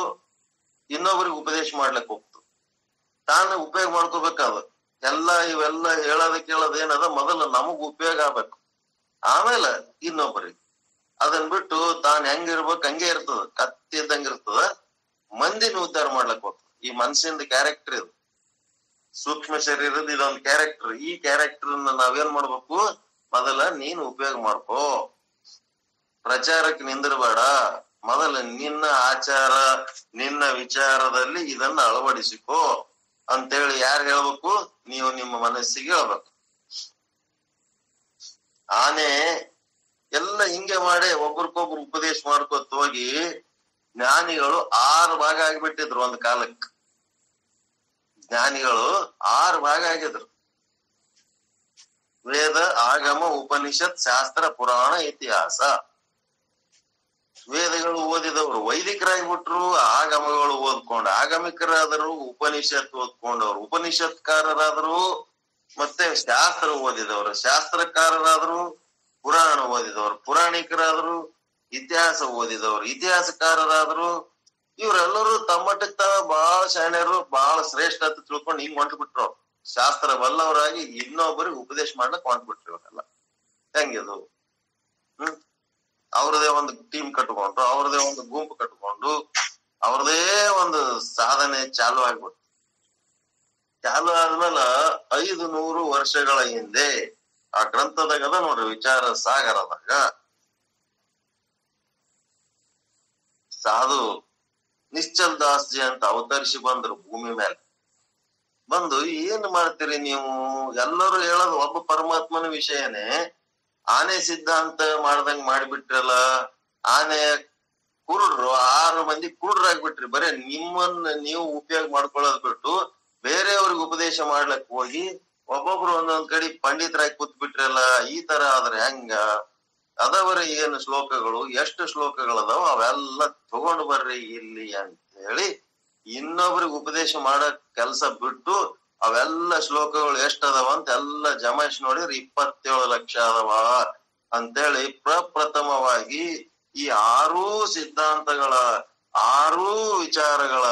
ಇನ್ನೊಬ್ರಿಗೆ ಉಪದೇಶ ಮಾಡ್ಲಿಕ್ ಹೋಗ್ತು ತಾನು ಉಪಯೋಗ ಮಾಡ್ಕೋಬೇಕಾದ. ಎಲ್ಲ ಇವೆಲ್ಲ ಹೇಳೋದ ಕೇಳೋದ್ ಏನದ? ಮೊದಲು ನಮಗ್ ಉಪಯೋಗ ಆಗ್ಬೇಕು. ಆಮೇಲೆ ಇನ್ನೊಬ್ಬರಿಗೆ ಅದನ್ ಬಿಟ್ಟು ತಾನ್ ಹೆಂಗಿರ್ಬೇಕು ಹಂಗೆ ಇರ್ತದ. ಕತ್ತಿ ಇದ್ದಂಗ ಇರ್ತದ. ಮಂದಿನ ಉದ್ಧಾರ ಮಾಡ್ಲಕ್ ಹೋಗ್ತದ. ಈ ಮನ್ಸಿಂದ ಕ್ಯಾರೆಕ್ಟರ್ ಇದು. ಸೂಕ್ಷ್ಮ ಶರೀರದ ಇದೊಂದು ಕ್ಯಾರೆಕ್ಟರ್ ಈ ಕ್ಯಾರೆಕ್ಟರ್ ನಾವೇನ್ ಮಾಡ್ಬೇಕು? ಮೊದಲ ನೀನ್ ಉಪಯೋಗ ಮಾಡ್ಕೋ. ಪ್ರಚಾರಕ್ಕೆ ನಿಂದಿರಬೇಡ. ಮೊದಲ ನಿನ್ನ ಆಚಾರ, ನಿನ್ನ ವಿಚಾರದಲ್ಲಿ ಇದನ್ನ ಅಳವಡಿಸಿಕೋ. ಅಂತೇಳಿ ಯಾರು ಹೇಳ್ಬೇಕು? ನೀವು ನಿಮ್ಮ ಮನಸ್ಸಿಗೆ ಹೇಳ್ಬೇಕು. ಆನೆ ಎಲ್ಲ ಹಿಂಗೆ ಮಾಡಿ ಒಬ್ರಿಗೊಬ್ರು ಉಪದೇಶ ಮಾಡ್ಕೊತ ಹೋಗಿ ಜ್ಞಾನಿಗಳು ಆರು ಭಾಗ ಆಗಿಬಿಟ್ಟಿದ್ರು ಒಂದ್ ಕಾಲಕ್ಕೆ. ಜ್ಞಾನಿಗಳು ಆರು ಭಾಗ ಆಗಿದ್ರು. ವೇದ, ಆಗಮ, ಉಪನಿಷತ್, ಶಾಸ್ತ್ರ, ಪುರಾಣ, ಇತಿಹಾಸ. ವೇದಗಳು ಓದಿದವರು ವೈದಿಕರಾಗ್ಬಿಟ್ರು, ಆಗಮಗಳು ಓದ್ಕೊಂಡು, ಆಗಮಿಕರಾದರು ಉಪನಿಷತ್ ಓದ್ಕೊಂಡವ್ರು, ಉಪನಿಷತ್ಕಾರರಾದ್ರು ಮತ್ತೆ ಶಾಸ್ತ್ರ ಓದಿದವರು, ಶಾಸ್ತ್ರಕಾರರಾದ್ರು ಪುರಾಣ ಓದಿದವರು, ಪುರಾಣಿಕರಾದ್ರು ಇತಿಹಾಸ ಓದಿದವರು, ಇತಿಹಾಸಕಾರರಾದ್ರು ಇವರೆಲ್ಲರೂ ತಮ್ಮಟ್ಟಕ್ ತಾವ ಬಹಳ ಶಾಣ್ಯರು ಬಹಳ ಶ್ರೇಷ್ಠ ಅಂತ ತಿಳ್ಕೊಂಡು ಹಿಂಗ್ ಹೊಂಟ್ಬಿಟ್ರು ಬಿಟ್ರು ಶಾಸ್ತ್ರ ಬಲ್ಲವರಾಗಿ ಇನ್ನೊಬ್ಬರಿಗೆ ಉಪದೇಶ ಮಾಡ್ಲಕ್ ಹೊಂಟ್ಬಿಟ್ರು ಇವರೆಲ್ಲ. ಹೆಂಗಿದು ಹ್ಮ್? ಅವ್ರದೇ ಒಂದು ಟೀಮ್ ಕಟ್ಕೊಂಡ್ರು ಅವ್ರದೇ ಒಂದು ಗುಂಪು ಕಟ್ಕೊಂಡು, ಅವ್ರದೇ ಒಂದು ಸಾಧನೆ ಚಾಲು ಆಗ್ಬಿಟ್ರು ಚಾಲು ಆದ್ಮೇಲೆ ಐದು ನೂರು ವರ್ಷಗಳ ಹಿಂದೆ ಆ ಗ್ರಂಥದಾಗ ಅದ ನೋಡ್ರಿ, ವಿಚಾರ ಸಾಗರದಾಗ ಸಾಧು ನಿಶ್ಚಲ್ ದಾಸ್ಜಿ ಅಂತ ಅವತರಿಸಿ ಬಂದ್ರು ಭೂಮಿ ಮೇಲೆ ಬಂದು, ಏನ್ ಮಾಡ್ತೀರಿ ನೀವು? ಎಲ್ಲರೂ ಹೇಳೋದು ಒಬ್ಬ ಪರಮಾತ್ಮನ ವಿಷಯನೇ. ಆನೆ ಸಿದ್ಧಾಂತ ಮಾಡ್ದಂಗ್ ಮಾಡಿಬಿಟ್ರಲ್ಲ, ಆನೆ ಕುರುಡ್ರು, ಆರು ಮಂದಿ ಕುರುಡ್ರಾಗ್ಬಿಟ್ರಿ ಬರೇ ನಿಮ್ಮನ್ನ ನೀವು ಉಪಯೋಗ ಮಾಡ್ಕೊಳ್ಳೋದ್ ಬಿಟ್ಟು ಬೇರೆಯವ್ರಿಗೆ ಉಪದೇಶ ಮಾಡ್ಲಕ್ ಹೋಗಿ, ಒಬ್ಬೊಬ್ರು ಒಂದೊಂದ್ ಕಡೆ ಪಂಡಿತರಾಗಿ ಕೂತ್ ಬಿಟ್ರಲ್ಲ ಈ ತರ ಆದ್ರೆ ಹೆಂಗ? ಅದವರ ಏನು ಶ್ಲೋಕಗಳು? ಎಷ್ಟು ಶ್ಲೋಕಗಳದಾವ? ಅವೆಲ್ಲ ತಗೊಂಡು ಬರ್ರಿ ಇಲ್ಲಿ ಅಂತ ಹೇಳಿ ಇನ್ನೊಬ್ರಿಗೆ ಉಪದೇಶ ಮಾಡೋ ಕೆಲಸ ಬಿಟ್ಟು ಅವೆಲ್ಲ ಶ್ಲೋಕಗಳು ಎಷ್ಟ ಅದಾವ ಅಂತ ಎಲ್ಲ ಜಮಾಯಿಸಿ ನೋಡಿದ್ರೆ ಇಪ್ಪತ್ತೇಳು ಲಕ್ಷ ಅದಾವ ಅಂತೇಳಿ ಪ್ರಪ್ರಥಮವಾಗಿ ಈ ಆರೂ ಸಿದ್ಧಾಂತಗಳ, ಆರೂ ವಿಚಾರಗಳ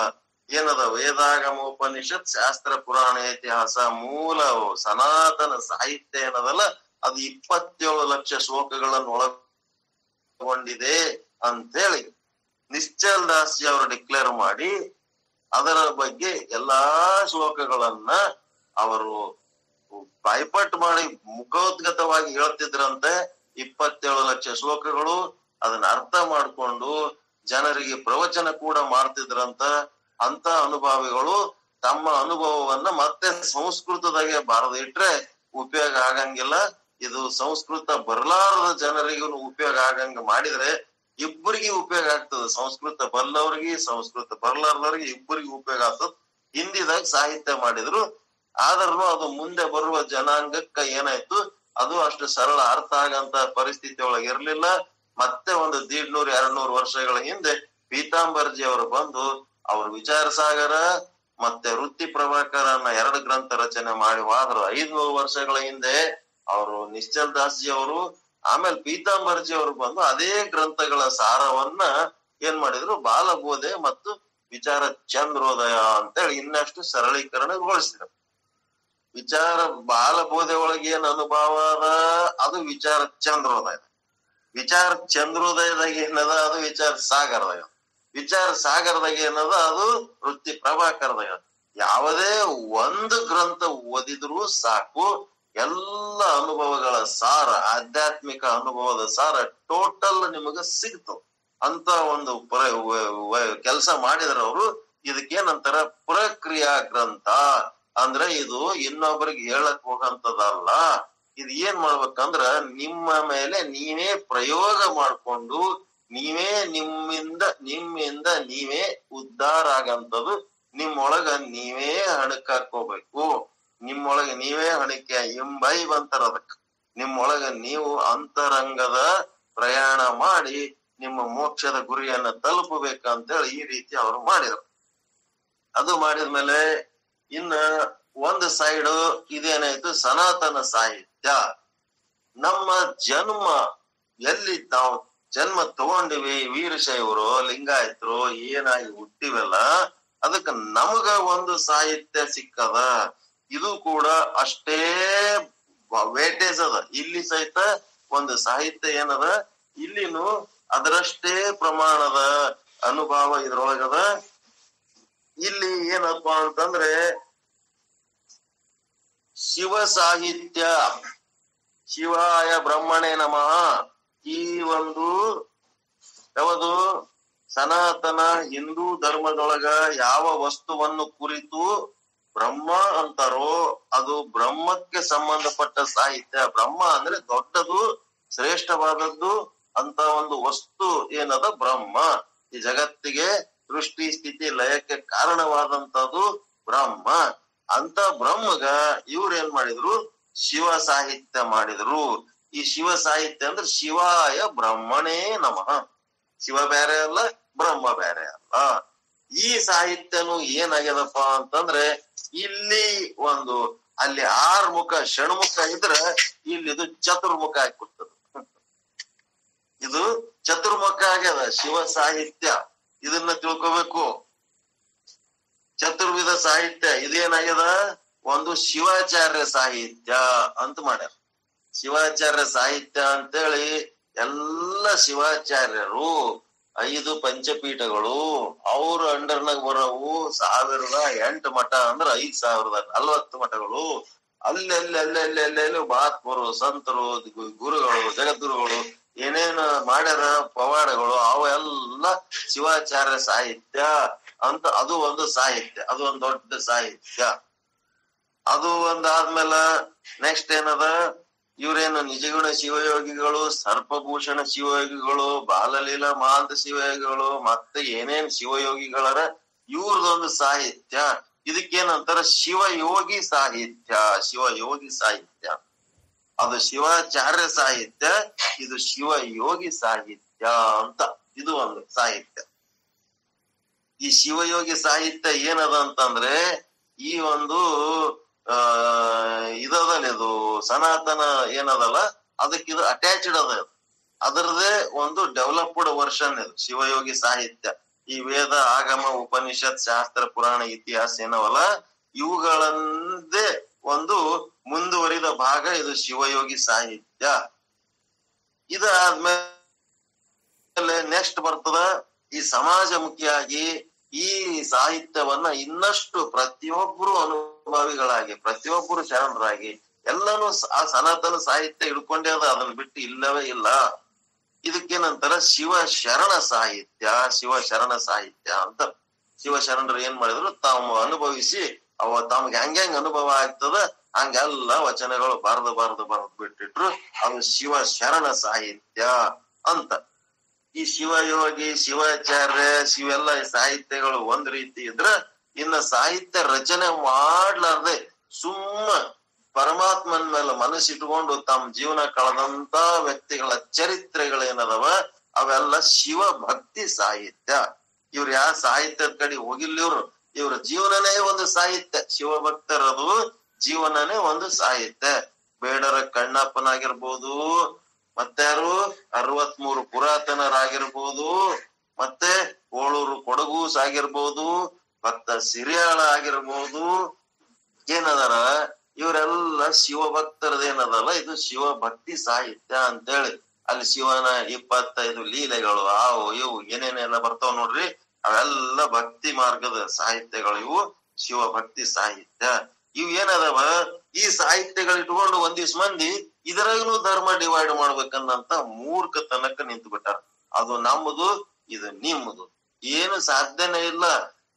ಏನದ? ವೇದಾಗಮ, ಉಪನಿಷತ್, ಶಾಸ್ತ್ರ, ಪುರಾಣ, ಇತಿಹಾಸ, ಮೂಲ, ಸನಾತನ ಸಾಹಿತ್ಯ ಏನದಲ್ಲ ಅದು ಇಪ್ಪತ್ತೇಳು ಲಕ್ಷ ಶ್ಲೋಕಗಳನ್ನು ಒಳಗೊಂಡಿದೆ ಅಂತೇಳಿ ನಿಶ್ಚಲ್ ದಾಸಿ ಅವರು ಡಿಕ್ಲೇರ್ ಮಾಡಿ ಅದರ ಬಗ್ಗೆ ಎಲ್ಲಾ ಶ್ಲೋಕಗಳನ್ನ ಅವರು ಬಾಯ್ಪಟ್ ಮಾಡಿ ಮುಖೋದ್ಗತವಾಗಿ ಹೇಳ್ತಿದ್ರಂತೆ, ಇಪ್ಪತ್ತೇಳು ಲಕ್ಷ ಶ್ಲೋಕಗಳು ಅದನ್ನ ಅರ್ಥ ಮಾಡ್ಕೊಂಡು ಜನರಿಗೆ ಪ್ರವಚನ ಕೂಡ ಮಾಡ್ತಿದ್ರಂತ ಅಂತ ಅನುಭವಿಗಳು ತಮ್ಮ ಅನುಭವವನ್ನ ಮತ್ತೆ ಸಂಸ್ಕೃತದಾಗೆ ಬಾರದಿಟ್ರೆ ಉಪಯೋಗ ಆಗಂಗಿಲ್ಲ. ಇದು ಸಂಸ್ಕೃತ ಬರಲಾರದ ಜನರಿಗೂ ಉಪಯೋಗ ಆಗಂಗ ಮಾಡಿದ್ರೆ ಇಬ್ಬರಿಗೆ ಉಪಯೋಗ ಆಗ್ತದೆ. ಸಂಸ್ಕೃತ ಬಲ್ಲವ್ರಿಗೆ, ಸಂಸ್ಕೃತ ಬರಲಾರದವ್ರಿಗೆ ಇಬ್ಬರಿಗೆ ಉಪಯೋಗ ಆಗ್ತದ. ಹಿಂದಿದಾಗ ಸಾಹಿತ್ಯ ಮಾಡಿದ್ರು. ಆದ್ರೂ ಅದು ಮುಂದೆ ಬರುವ ಜನಾಂಗಕ್ಕ ಏನಾಯ್ತು? ಅದು ಅಷ್ಟು ಸರಳ ಅರ್ಥ ಆಗಂತ ಪರಿಸ್ಥಿತಿ ಒಳಗೆ ಇರ್ಲಿಲ್ಲ. ಮತ್ತೆ ಒಂದು ದೀಡ್ನೂರ್ ಎರಡ್ ನೂರು ವರ್ಷಗಳ ಹಿಂದೆ ಪೀತಾಂಬರ್ಜಿ ಅವರು ಬಂದು ಅವ್ರ ವಿಚಾರ ಸಾಗರ ಮತ್ತೆ ವೃತ್ತಿ ಪ್ರಭಾಕರನ್ನ ಎರಡು ಗ್ರಂಥ ರಚನೆ ಮಾಡಿ. ಹೋದ್ರು ಐದ್ನೂರು ವರ್ಷಗಳ ಹಿಂದೆ ಅವರು ನಿಶ್ಚಲ್ ದಾಸ್ಜಿ ಅವರು ಆಮೇಲೆ ಪೀತಾಂಬರ್ಜಿ ಅವರು ಬಂದು ಅದೇ ಗ್ರಂಥಗಳ ಸಾರವನ್ನ ಏನ್ ಮಾಡಿದ್ರು? ಬಾಲಬೋಧೆ ಮತ್ತು ವಿಚಾರ ಚಂದ್ರೋದಯ ಅಂತೇಳಿ ಇನ್ನಷ್ಟು ಸರಳೀಕರಣಗೊಳಿಸಿದ್ರು. ವಿಚಾರ ಬಾಲಬೋಧೆ ಒಳಗೆ ಏನ್ ಅನುಭವ ಅದ? ಅದು ವಿಚಾರ ಚಂದ್ರೋದಯ. ವಿಚಾರ ಚಂದ್ರೋದಯದಾಗ ಏನದ? ಅದು ವಿಚಾರ ಸಾಗರದಾಗ ವಿಚಾರ ಸಾಗರದಾಗ ಏನದ? ಅದು ವೃತ್ತಿ ಪ್ರಭಾಕರದಾಗ ಯಾವುದೇ ಒಂದು ಗ್ರಂಥ ಓದಿದ್ರು ಸಾಕು. ಎಲ್ಲ ಅನುಭವಗಳ ಸಾರ, ಆಧ್ಯಾತ್ಮಿಕ ಅನುಭವದ ಸಾರ ಟೋಟಲ್ ನಿಮಗೆ ಸಿಗ್ತು. ಅಂತ ಒಂದು ಕೆಲಸ ಮಾಡಿದ್ರ ಅವರು. ಇದಕ್ಕೇನಂತಾರ ಪ್ರಕ್ರಿಯಾ ಗ್ರಂಥ. ಅಂದ್ರೆ ಇದು ಇನ್ನೊಬ್ಬರಿಗೆ ಹೇಳಕ್ ಹೋಗಂತದಲ್ಲ ಇದು ಏನ್ ಮಾಡ್ಬೇಕಂದ್ರ ನಿಮ್ಮ ಮೇಲೆ ನೀವೇ ಪ್ರಯೋಗ ಮಾಡ್ಕೊಂಡು ನೀವೇ ನಿಮ್ಮಿಂದ ನಿಮ್ಮಿಂದ ನೀವೇ ಉದ್ಧಾರ ಆಗಂತದ್ದು ನಿಮ್ಮೊಳಗ ನೀವೇ ಹಣಕಾಕೋಬೇಕು ನಿಮ್ಮೊಳಗ ನೀವೇ ಹಣಿಕೆ ಎಂಬೈ ಬಂತಾರ ಅದಕ್ಕ. ನಿಮ್ಮೊಳಗ ನೀವು ಅಂತರಂಗದ ಪ್ರಯಾಣ ಮಾಡಿ ನಿಮ್ಮ ಮೋಕ್ಷದ ಗುರಿಯನ್ನ ತಲುಪಬೇಕಂತೇಳಿ ಈ ರೀತಿ ಅವರು ಮಾಡಿದ್ರು. ಅದು ಮಾಡಿದ್ಮೇಲೆ ಇನ್ನ ಒಂದು ಸೈಡ್ ಇದೇನಾಯ್ತು? ಸನಾತನ ಸಾಹಿತ್ಯ. ನಮ್ಮ ಜನ್ಮ ಎಲ್ಲಿ ನಾವು ಜನ್ಮ ತಗೊಂಡಿವಿ ವೀರಶೈವರು, ಲಿಂಗಾಯತರು ಏನಾಗಿ ಹುಟ್ಟಿವೆಲ್ಲ, ಅದಕ್ಕೆ ನಮಗ ಒಂದು ಸಾಹಿತ್ಯ ಸಿಕ್ಕದ. ಇದು ಕೂಡ ಅಷ್ಟೇ ವೇಟೇಜ್ ಅದ. ಇಲ್ಲಿ ಸಹಿತ ಒಂದು ಸಾಹಿತ್ಯ ಏನದ? ಇಲ್ಲಿನೂ ಅದರಷ್ಟೇ ಪ್ರಮಾಣದ ಅನುಭವ ಇದ್ರೊಳಗದ. ಇಲ್ಲಿ ಏನಪ್ಪಾ ಅಂತಂದ್ರೆ ಶಿವ ಸಾಹಿತ್ಯ, ಶಿವಾಯ ಬ್ರಹ್ಮಣೇ ನಮಃ. ಈ ಒಂದು ಯಾವುದು? ಸನಾತನ ಹಿಂದೂ ಧರ್ಮದೊಳಗ ಯಾವ ವಸ್ತುವನ್ನು ಕುರಿತು ಬ್ರಹ್ಮ ಅಂತಾರೋ ಅದು ಬ್ರಹ್ಮಕ್ಕೆ ಸಂಬಂಧಪಟ್ಟ ಸಾಹಿತ್ಯ. ಬ್ರಹ್ಮ ಅಂದ್ರೆ ದೊಡ್ಡದು, ಶ್ರೇಷ್ಠವಾದದ್ದು ಅಂತ ಒಂದು ವಸ್ತು ಏನದ? ಬ್ರಹ್ಮ. ಈ ಜಗತ್ತಿಗೆ ಸೃಷ್ಟಿ, ಸ್ಥಿತಿ, ಲಯಕ್ಕೆ ಕಾರಣವಾದಂತದ್ದು ಬ್ರಹ್ಮ. ಅಂತ ಬ್ರಹ್ಮಗ ಇವ್ರು ಏನ್ ಮಾಡಿದ್ರು? ಶಿವ ಸಾಹಿತ್ಯ ಮಾಡಿದ್ರು. ಈ ಶಿವ ಸಾಹಿತ್ಯ ಅಂದ್ರೆ ಶಿವಾಯ ಬ್ರಹ್ಮಣೇ ನಮಃ. ಶಿವ ಬೇರೆ ಅಲ್ಲ, ಬ್ರಹ್ಮ ಬೇರೆ ಅಲ್ಲ. ಈ ಸಾಹಿತ್ಯನು ಏನಾಗ್ಯದಪ್ಪ ಅಂತಂದ್ರೆ ಇಲ್ಲಿ ಒಂದು ಅಲ್ಲಿ ಆರ್ ಮುಖ ಷಣ್ಮುಖ ಇದ್ರ ಇಲ್ಲಿ ಇದು ಚತುರ್ಮುಖ ಆಗ್ಬಿಡ್ತದ ಇದು ಚತುರ್ಮುಖ ಆಗ್ಯದ, ಶಿವ ಸಾಹಿತ್ಯ. ಇದನ್ನ ತಿಳ್ಕೋಬೇಕು. ಚತುರ್ವಿಧ ಸಾಹಿತ್ಯ, ಇದೇನಾಗ್ಯದ? ಒಂದು ಶಿವಾಚಾರ್ಯ ಸಾಹಿತ್ಯ ಅಂತ ಮಾಡ್ಯಾರ. ಶಿವಾಚಾರ್ಯ ಸಾಹಿತ್ಯ ಅಂತೇಳಿ ಎಲ್ಲ ಶಿವಾಚಾರ್ಯರು ಐದು ಪಂಚಪೀಠಗಳು, ಅವ್ರ ಅಂಡರ್ನಾಗ ಬರೋವು ಸಾವಿರದ ಎಂಟು ಮಠ ಅಂದ್ರೆ ಐದ್ ಸಾವಿರದ ನಲ್ವತ್ತು ಮಠಗಳು. ಅಲ್ಲಿ ಅಲ್ಲಿ ಅಲ್ಲಿ ಅಲ್ಲಿ ಅಲ್ಲಿ ಅಲ್ಲಿ ಮಹಾತ್ಮರು, ಸಂತರು ಗುರುಗಳು, ಜಗದ್ಗುರುಗಳು, ಏನೇನು ಮಾಡ್ಯಾರ ಪವಾಡಗಳು ಅವೆಲ್ಲ ಶಿವಾಚಾರ್ಯ ಸಾಹಿತ್ಯ ಅಂತ, ಅದು ಒಂದು ಸಾಹಿತ್ಯ, ಅದು ಒಂದು ದೊಡ್ಡ ಸಾಹಿತ್ಯ. ಅದು ಒಂದಾದ್ಮೇಲೆ ನೆಕ್ಸ್ಟ್ ಏನದ? ಇವ್ರೇನು ನಿಜಗುಣ ಶಿವಯೋಗಿಗಳು, ಸರ್ಪಭೂಷಣ ಶಿವಯೋಗಿಗಳು, ಬಾಲಲೀಲಾ ಮಹಾಂತ ಶಿವಯೋಗಿಗಳು, ಮತ್ತೆ ಏನೇನ್ ಶಿವಯೋಗಿಗಳರ, ಇವ್ರದೊಂದು ಸಾಹಿತ್ಯ. ಇದಕ್ಕೇನಂತಾರ ಶಿವಯೋಗಿ ಸಾಹಿತ್ಯ ಶಿವಯೋಗಿ ಸಾಹಿತ್ಯ. ಅದು ಶಿವಾಚಾರ್ಯ ಸಾಹಿತ್ಯ, ಇದು ಶಿವಯೋಗಿ ಸಾಹಿತ್ಯ ಅಂತ. ಇದು ಒಂದು ಸಾಹಿತ್ಯ. ಈ ಶಿವಯೋಗಿ ಸಾಹಿತ್ಯ ಏನದ ಅಂತಂದ್ರೆ, ಈ ಒಂದು ಆ ಇದದಲ್ಲ ಇದು ಸನಾತನ ಏನದಲ್ಲ, ಅದಕ್ಕೆ ಇದು ಅಟ್ಯಾಚ್ಡ್ ಅದ ಅದರದೇ ಒಂದು ಡೆವಲಪ್ಡ್ ವರ್ಷನ್ ಇದು, ಶಿವಯೋಗಿ ಸಾಹಿತ್ಯ. ಈ ವೇದ, ಆಗಮ, ಉಪನಿಷತ್, ಶಾಸ್ತ್ರ, ಪುರಾಣ, ಇತಿಹಾಸ ಏನವಲ್ಲ, ಇವುಗಳಂದೇ ಒಂದು ಮುಂದುವರಿದ ಭಾಗ ಇದು ಶಿವಯೋಗಿ ಸಾಹಿತ್ಯ. ಇದಾದ್ಮೇಲೆ ನೆಕ್ಸ್ಟ್ ಬರ್ತದ ಈ ಸಮಾಜಮುಖಿಯಾಗಿ ಈ ಸಾಹಿತ್ಯವನ್ನ ಇನ್ನಷ್ಟು ಪ್ರತಿಯೊಬ್ಬರು ಅನುಭವಿಗಳಾಗಿ, ಪ್ರತಿಯೊಬ್ಬರು ಶರಣರಾಗಿ ಎಲ್ಲಾನು ಆ ಸನಾತನ ಸಾಹಿತ್ಯ ಹಿಡ್ಕೊಂಡೇ ಅದ, ಅದನ್ನ ಬಿಟ್ಟು ಇಲ್ಲವೇ ಇಲ್ಲ. ಇದಕ್ಕೇನಂತಾರ ಶಿವ ಶರಣ ಸಾಹಿತ್ಯ, ಶಿವ ಶರಣ ಸಾಹಿತ್ಯ ಅಂತ ಶಿವ ಶರಣರು ಏನ್ ಮಾಡಿದ್ರು, ತಾವು ಅನುಭವಿಸಿ, ಅವ ತಮ್ಗೆ ಹೆಂಗ್ ಹೆಂಗ್ ಅನುಭವ ಆಗ್ತದ, ಹಂಗೆಲ್ಲ ವಚನಗಳು ಬರೆದು ಬರೆದು ಬರೆದು ಬಿಟ್ಟಿಟ್ರು, ಅದು ಶಿವ ಶರಣ ಸಾಹಿತ್ಯ ಅಂತ. ಈ ಶಿವಯೋಗಿ ಶಿವಾಚಾರ್ಯ ಶಿವೆಲ್ಲ ಸಾಹಿತ್ಯಗಳು ಒಂದ್ ರೀತಿ ಇದ್ರ ಇನ್ನ ಸಾಹಿತ್ಯ ರಚನೆ ಮಾಡ್ಲಾರ್ದೆ ಸುಮ್ಮ ಪರಮಾತ್ಮನ್ ಮೇಲೆ ಮನಸ್ಸಿಟ್ಕೊಂಡು ತಮ್ಮ ಜೀವನ ಕಳೆದಂತ ವ್ಯಕ್ತಿಗಳ ಚರಿತ್ರೆಗಳೇನದವ? ಅವೆಲ್ಲ ಶಿವ ಭಕ್ತಿ ಸಾಹಿತ್ಯ. ಇವ್ರು ಯಾವ ಸಾಹಿತ್ಯದ ಕಡೆ ಹೋಗಿಲ್ಲ ಇವ್ರು. ಇವ್ರ ಜೀವನನೇ ಒಂದು ಸಾಹಿತ್ಯ. ಶಿವಭಕ್ತರದು ಜೀವನನೇ ಒಂದು ಸಾಹಿತ್ಯ. ಬೇಡರ ಕಣ್ಣಪ್ಪನಾಗಿರ್ಬೋದು ಮತ್ತಾರು ಅರವತ್ ಮೂರು ಪುರಾತನರಾಗಿರ್ಬೋದು, ಮತ್ತೆ ಕೋಳೂರು ಕೊಡಗೂಸ್ ಆಗಿರ್ಬೋದು ಭಕ್ತ ಸಿರಿಯಾಳ ಆಗಿರ್ಬೋದು ಏನದಾರ? ಇವರೆಲ್ಲ ಶಿವ ಭಕ್ತರದೇನದಲ್ಲ ಇದು ಶಿವ ಭಕ್ತಿ ಸಾಹಿತ್ಯ ಅಂತೇಳಿ. ಅಲ್ಲಿ ಶಿವನ ಇಪ್ಪತ್ತೈದು ಲೀಲೆಗಳು ಆವು ಇವು, ಏನೇನೆಲ್ಲ ಬರ್ತಾವ ನೋಡ್ರಿ? ಅವೆಲ್ಲ ಭಕ್ತಿ ಮಾರ್ಗದ ಸಾಹಿತ್ಯಗಳು. ಇವು ಶಿವ ಭಕ್ತಿ ಸಾಹಿತ್ಯ. ಇವು ಏನದವ? ಈ ಸಾಹಿತ್ಯಗಳು ಇಟ್ಕೊಂಡು ಒಂದಿವ್ಸ ಮಂದಿ ಇದರಾಗನು ಧರ್ಮ ಡಿವೈಡ್ ಮಾಡ್ಬೇಕನ್ನಂತ ಮೂರ್ಖತನಕ್ಕ ನಿಂತು ಬಿಟ್ಟಾರ ಅದು ನಮ್ಮದು, ಇದು ನಿಮ್ಮದು. ಏನು ಸಾಧ್ಯನೇ ಇಲ್ಲ.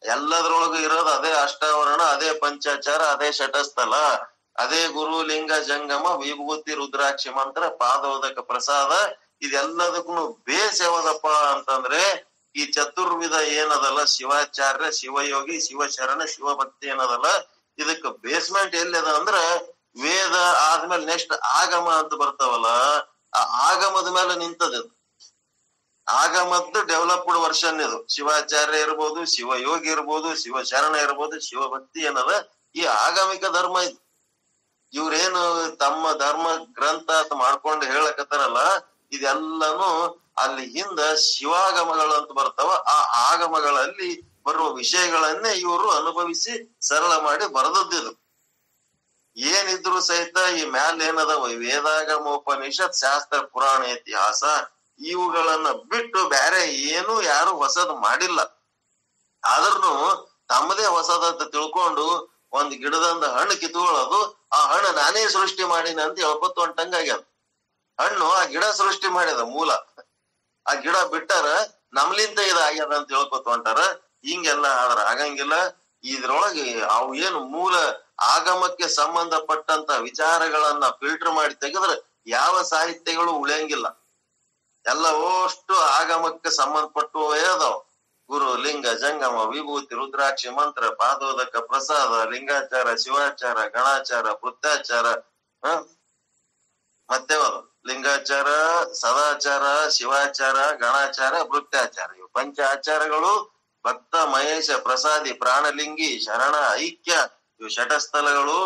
ಎಲ್ಲದ್ರೊಳಗ ಇರೋದು ಅದೇ ಅಷ್ಟಾವರಣ, ಅದೇ ಪಂಚಾಚಾರ, ಅದೇ ಶಟಸ್ಥಲ ಅದೇ ಗುರು, ಲಿಂಗ, ಜಂಗಮ, ವಿಭೂತಿ, ರುದ್ರಾಕ್ಷಿ ಮಂತ್ರ, ಪಾದೋದಕ ಪ್ರಸಾದ ಇದೆಲ್ಲದಕ್ಕೂ ಬೇಸ್ ಯಾವ್ದಪ್ಪ ಅಂತಂದ್ರೆ ಈ ಚತುರ್ವಿಧ ಏನದಲ್ಲ? ಶಿವಾಚಾರ್ಯ, ಶಿವಯೋಗಿ, ಶಿವಶರಣ, ಶಿವಭಕ್ತಿ ಏನದಲ್ಲ? ಇದಕ್ಕ ಬೇಸ್ಮೆಂಟ್ ಎಲ್ಲಿದೆ ಅಂದ್ರ ವೇದ ಆದ್ಮೇಲೆ ನೆಕ್ಸ್ಟ್ ಆಗಮ ಅಂತ ಬರ್ತಾವಲ್ಲ, ಆ ಆಗಮದ ಮೇಲೆ ನಿಂತದ. ಆಗಮದ್ದು ಡೆವಲಪ್ಡ್ ವರ್ಷನ್ ಇದು. ಶಿವಾಚಾರ್ಯ ಇರ್ಬೋದು, ಶಿವಯೋಗಿ ಇರ್ಬೋದು, ಶಿವಶರಣ ಇರ್ಬೋದು, ಶಿವಭಕ್ತಿ ಏನದ? ಈ ಆಗಮಿಕ ಧರ್ಮ ಇದು. ಇವ್ರೇನು ತಮ್ಮ ಧರ್ಮ ಗ್ರಂಥ ಅಂತ ಮಾಡ್ಕೊಂಡು ಹೇಳಕತ್ತಾರಲ್ಲ, ಇದೆಲ್ಲಾನು ಅಲ್ಲಿ ಹಿಂದ ಶಿವಾಗಮಗಳು ಅಂತ ಬರ್ತಾವ. ಆ ಆಗಮಗಳಲ್ಲಿ ಬರುವ ವಿಷಯಗಳನ್ನೇ ಇವರು ಅನುಭವಿಸಿ ಸರಳ ಮಾಡಿ ಬರೆದದ್ದಿದು ಏನಿದ್ರು ಸಹಿತ ಈ ಮ್ಯಾಲ ಏನದ ವೇದಾಗಮೋಪನಿಷತ್, ಶಾಸ್ತ್ರ, ಪುರಾಣ, ಇತಿಹಾಸ, ಇವುಗಳನ್ನ ಬಿಟ್ಟು ಬೇರೆ ಏನು ಯಾರು ಹೊಸದ್ ಮಾಡಿಲ್ಲ. ಆದ್ರೂ ತಮ್ಮದೇ ಹೊಸದಂತ ತಿಳ್ಕೊಂಡು ಒಂದ್ ಗಿಡದಂದ ಹಣ್ಣು ಕಿತ್ಕೊಳ್ಳೋದು ಆ ಹಣ್ಣು ನಾನೇ ಸೃಷ್ಟಿ ಮಾಡಿನ ಅಂತ ಹೇಳ್ಕೊತ ಹೊಂಟಂಗಾಗ್ಯದ. ಹಣ್ಣು ಆ ಗಿಡ ಸೃಷ್ಟಿ ಮಾಡ್ಯದ ಮೂಲ. ಆ ಗಿಡ ಬಿಟ್ಟಾರ ನಮ್ಲಿಂದ ಇದಾಗ್ಯದ ಅಂತ ಹೇಳ್ಕೊತ ಹೊಂಟಾರ. ಹಿಂಗೆಲ್ಲ ಆದ್ರ ಆಗಂಗಿಲ್ಲ. ಇದ್ರೊಳಗೆ ಅವು ಏನು ಮೂಲ ಆಗಮಕ್ಕೆ ಸಂಬಂಧಪಟ್ಟಂತ ವಿಚಾರಗಳನ್ನ ಫಿಲ್ಟರ್ ಮಾಡಿ ತೆಗೆದ್ರೆ ಯಾವ ಸಾಹಿತ್ಯಗಳು ಉಳಿಯಂಗಿಲ್ಲ. ಎಲ್ಲ ಅಷ್ಟು ಆಗಮಕ್ಕೆ ಸಂಬಂಧಪಟ್ಟವೇ ಅದಾವ. ಗುರು, ಲಿಂಗ, ಜಂಗಮ, ವಿಭೂತಿ, ರುದ್ರಾಕ್ಷಿ ಮಂತ್ರ, ಪಾದೋದಕ, ಪ್ರಸಾದ, ಲಿಂಗಾಚಾರ, ಶಿವಾಚಾರ, ಗಣಾಚಾರ ವೃತ್ತಾಚಾರ ಹ? ಮತ್ತೆ? ಲಿಂಗಾಚಾರ, ಸದಾಚಾರ, ಶಿವಾಚಾರ, ಗಣಾಚಾರ ವೃತ್ತಾಚಾರ ಇವು ಪಂಚ ಆಚಾರಗಳು ಭಕ್ತ, ಮಹೇಶ, ಪ್ರಸಾದಿ, ಪ್ರಾಣಲಿಂಗಿ, ಶರಣ, ಐಕ್ಯ ಇವು ಶಟಸ್ಥಲಗಳು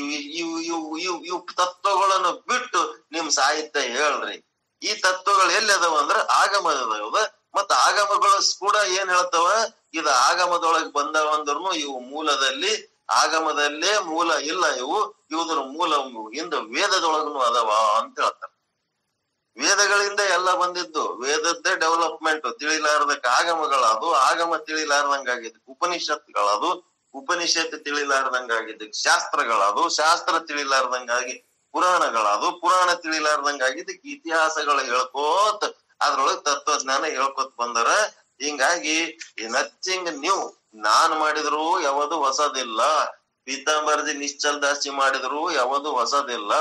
ಇವು ಇವು ತತ್ವಗಳನ್ನು ಬಿಟ್ಟು ನಿಮ್ ಸಾಹಿತ್ಯ ಹೇಳ್ರಿ. ಈ ತತ್ವಗಳು ಎಲ್ಲಿ ಅದಾವ ಅಂದ್ರ ಆಗಮದವ ಮತ್ತ ಆಗಮಗಳು ಕೂಡ ಏನ್ ಹೇಳ್ತಾವ? ಇದು ಆಗಮದೊಳಗ್ ಬಂದವಂದ್ರು ಇವು ಮೂಲದಲ್ಲಿ, ಆಗಮದಲ್ಲೇ ಮೂಲ ಇಲ್ಲ ಇವು, ಇವುದ್ರ ಮೂಲ ಇಂದ ವೇದದೊಳಗನು ಅದಾವ ಅಂತ ಹೇಳ್ತಾರ. ವೇದಗಳಿಂದ ಎಲ್ಲ ಬಂದಿದ್ದು, ವೇದದ್ದೇ ಡೆವಲಪ್ಮೆಂಟ್. ತಿಳಿಲಾರ್ದಕ್ಕೆ ಆಗಮಗಳದು ಆಗಮ ತಿಳಿಲಾರ್ದಂಗಾಗಿದ್ದು ಉಪನಿಷತ್ಗಳದು ಉಪನಿಷತ್ ತಿಳಿಲಾರ್ದಂಗಾಗಿದ್ದಕ್ಕೆ ಶಾಸ್ತ್ರಗಳದು ಶಾಸ್ತ್ರ ತಿಳಿಲಾರ್ದಂಗಾಗಿ ಪುರಾಣಗಳದು ಪುರಾಣ ತಿಳಿಲಾರ್ದಂಗಾಗಿದ್ದಕ್ಕೆ ಇತಿಹಾಸಗಳು ಹೇಳ್ಕೋತ, ಅದ್ರೊಳಗ್ ತತ್ವಜ್ಞಾನ ಹೇಳ್ಕೊತ್ ಬಂದರ. ಹಿಂಗಾಗಿ ನಥಿಂಗ್ ನ್ಯೂ, ನಾನ್ ಮಾಡಿದ್ರು ಯಾವುದು ಹೊಸದಿಲ್ಲ. ಪೀತಾಂಬರದಿ ನಿಶ್ಚಲ್ ದಾಸಿ ಮಾಡಿದ್ರು ಯಾವುದು ಹೊಸದಿಲ್ಲ.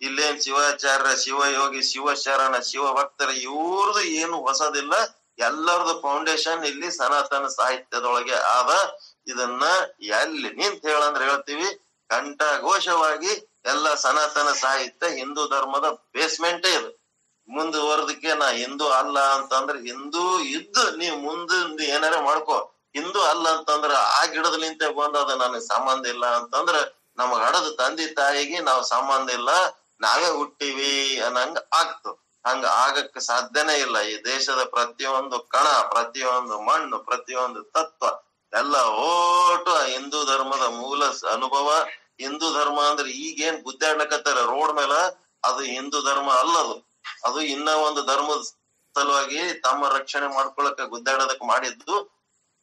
ಇಲ್ಲೇನ್ ಶಿವಾಚಾರ್ಯ, ಶಿವಯೋಗಿ, ಶಿವಶರಣ, ಶಿವಭಕ್ತರ, ಇವ್ರದ್ದು ಏನು ಹೊಸದಿಲ್ಲ. ಎಲ್ಲರದು ಫೌಂಡೇಶನ್ ಇಲ್ಲಿ ಸನಾತನ ಸಾಹಿತ್ಯದೊಳಗೆ ಆದ ಇದನ್ನ ಎಲ್ಲಿ ನಿಂತ ಹೇಳಂದ್ರೆ ಹೇಳ್ತೀವಿ ಕಂಠಘೋಷವಾಗಿ ಎಲ್ಲ ಸನಾತನ ಸಾಹಿತ್ಯ ಹಿಂದೂ ಧರ್ಮದ ಬೇಸ್ಮೆಂಟೇ ಇದು. ಮುಂದುವರೆದಕ್ಕೆ ನಾ ಹಿಂದೂ ಅಲ್ಲ ಅಂತಂದ್ರೆ ಹಿಂದೂ ಇದ್ದು ನೀ ಮುಂದೆ ಏನಾರ ಮಾಡ್ಕೋ. ಹಿಂದೂ ಅಲ್ಲ ಅಂತಂದ್ರ ಆ ಗಿಡದಲಿಂತ ಬಂದದ ನನಗ್ ಸಂಬಂಧ ಇಲ್ಲ ಅಂತಂದ್ರ ನಮಗ್ ಹಡದ ತಂದೆ ತಾಯಿಗೆ ನಾವ್ ಸಂಬಂಧ ಇಲ್ಲ, ನಾವೇ ಹುಟ್ಟಿವಿ ಅನ್ನಂಗ ಆಗ್ತು. ಹಂಗ ಆಗಕ್ಕೆ ಸಾಧ್ಯನೇ ಇಲ್ಲ. ಈ ದೇಶದ ಪ್ರತಿಯೊಂದು ಕಣ, ಪ್ರತಿಯೊಂದು ಮಣ್ಣು, ಪ್ರತಿಯೊಂದು ತತ್ವ ಎಲ್ಲ ಓಟು ಹಿಂದೂ ಧರ್ಮದ ಮೂಲ ಅನುಭವ. ಹಿಂದೂ ಧರ್ಮ ಅಂದ್ರೆ ಈಗೇನ್ ಗುದ್ದಾಡ್ಲಕತ್ತಾರ ರೋಡ್ ಮೇಲ, ಅದು ಹಿಂದೂ ಧರ್ಮ ಅಲ್ಲದು. ಅದು ಇನ್ನ ಒಂದು ಧರ್ಮದ ಸಲುವಾಗಿ ತಮ್ಮ ರಕ್ಷಣೆ ಮಾಡ್ಕೊಳಕ ಗುದ್ದಾಡೋದಕ್ ಮಾಡಿದ್ದು.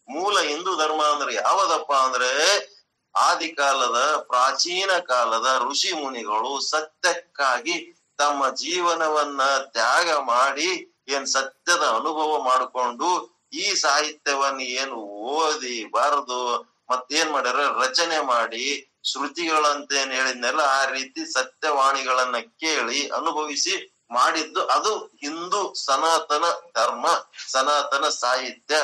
ಮೂಲ ಹಿಂದೂ ಧರ್ಮ ಅಂದ್ರೆ ಯಾವದಪ್ಪ ಅಂದ್ರೆ ಆದಿ ಕಾಲದ ಪ್ರಾಚೀನ ಕಾಲದ ಋಷಿ ಮುನಿಗಳು ಸತ್ಯಕ್ಕಾಗಿ ತಮ್ಮ ಜೀವನವನ್ನ ತ್ಯಾಗ ಮಾಡಿ ಏನ್ ಸತ್ಯದ ಅನುಭವ ಮಾಡಿಕೊಂಡು ಈ ಸಾಹಿತ್ಯವನ್ನ ಏನು ಓದಿ ಬರೆದು ಮತ್ತೇನ್ ಮಾಡ್ಯಾರ? ರಚನೆ ಮಾಡಿ ಶ್ರುತಿಗಳಂತ ಏನ್ ಹೇಳಿದ್ನೆಲ್ಲ, ಆ ರೀತಿ ಸತ್ಯವಾಣಿಗಳನ್ನ ಕೇಳಿ ಅನುಭವಿಸಿ ಮಾಡಿದ್ದು ಅದು ಹಿಂದೂ ಸನಾತನ ಧರ್ಮ, ಸನಾತನ ಸಾಹಿತ್ಯ.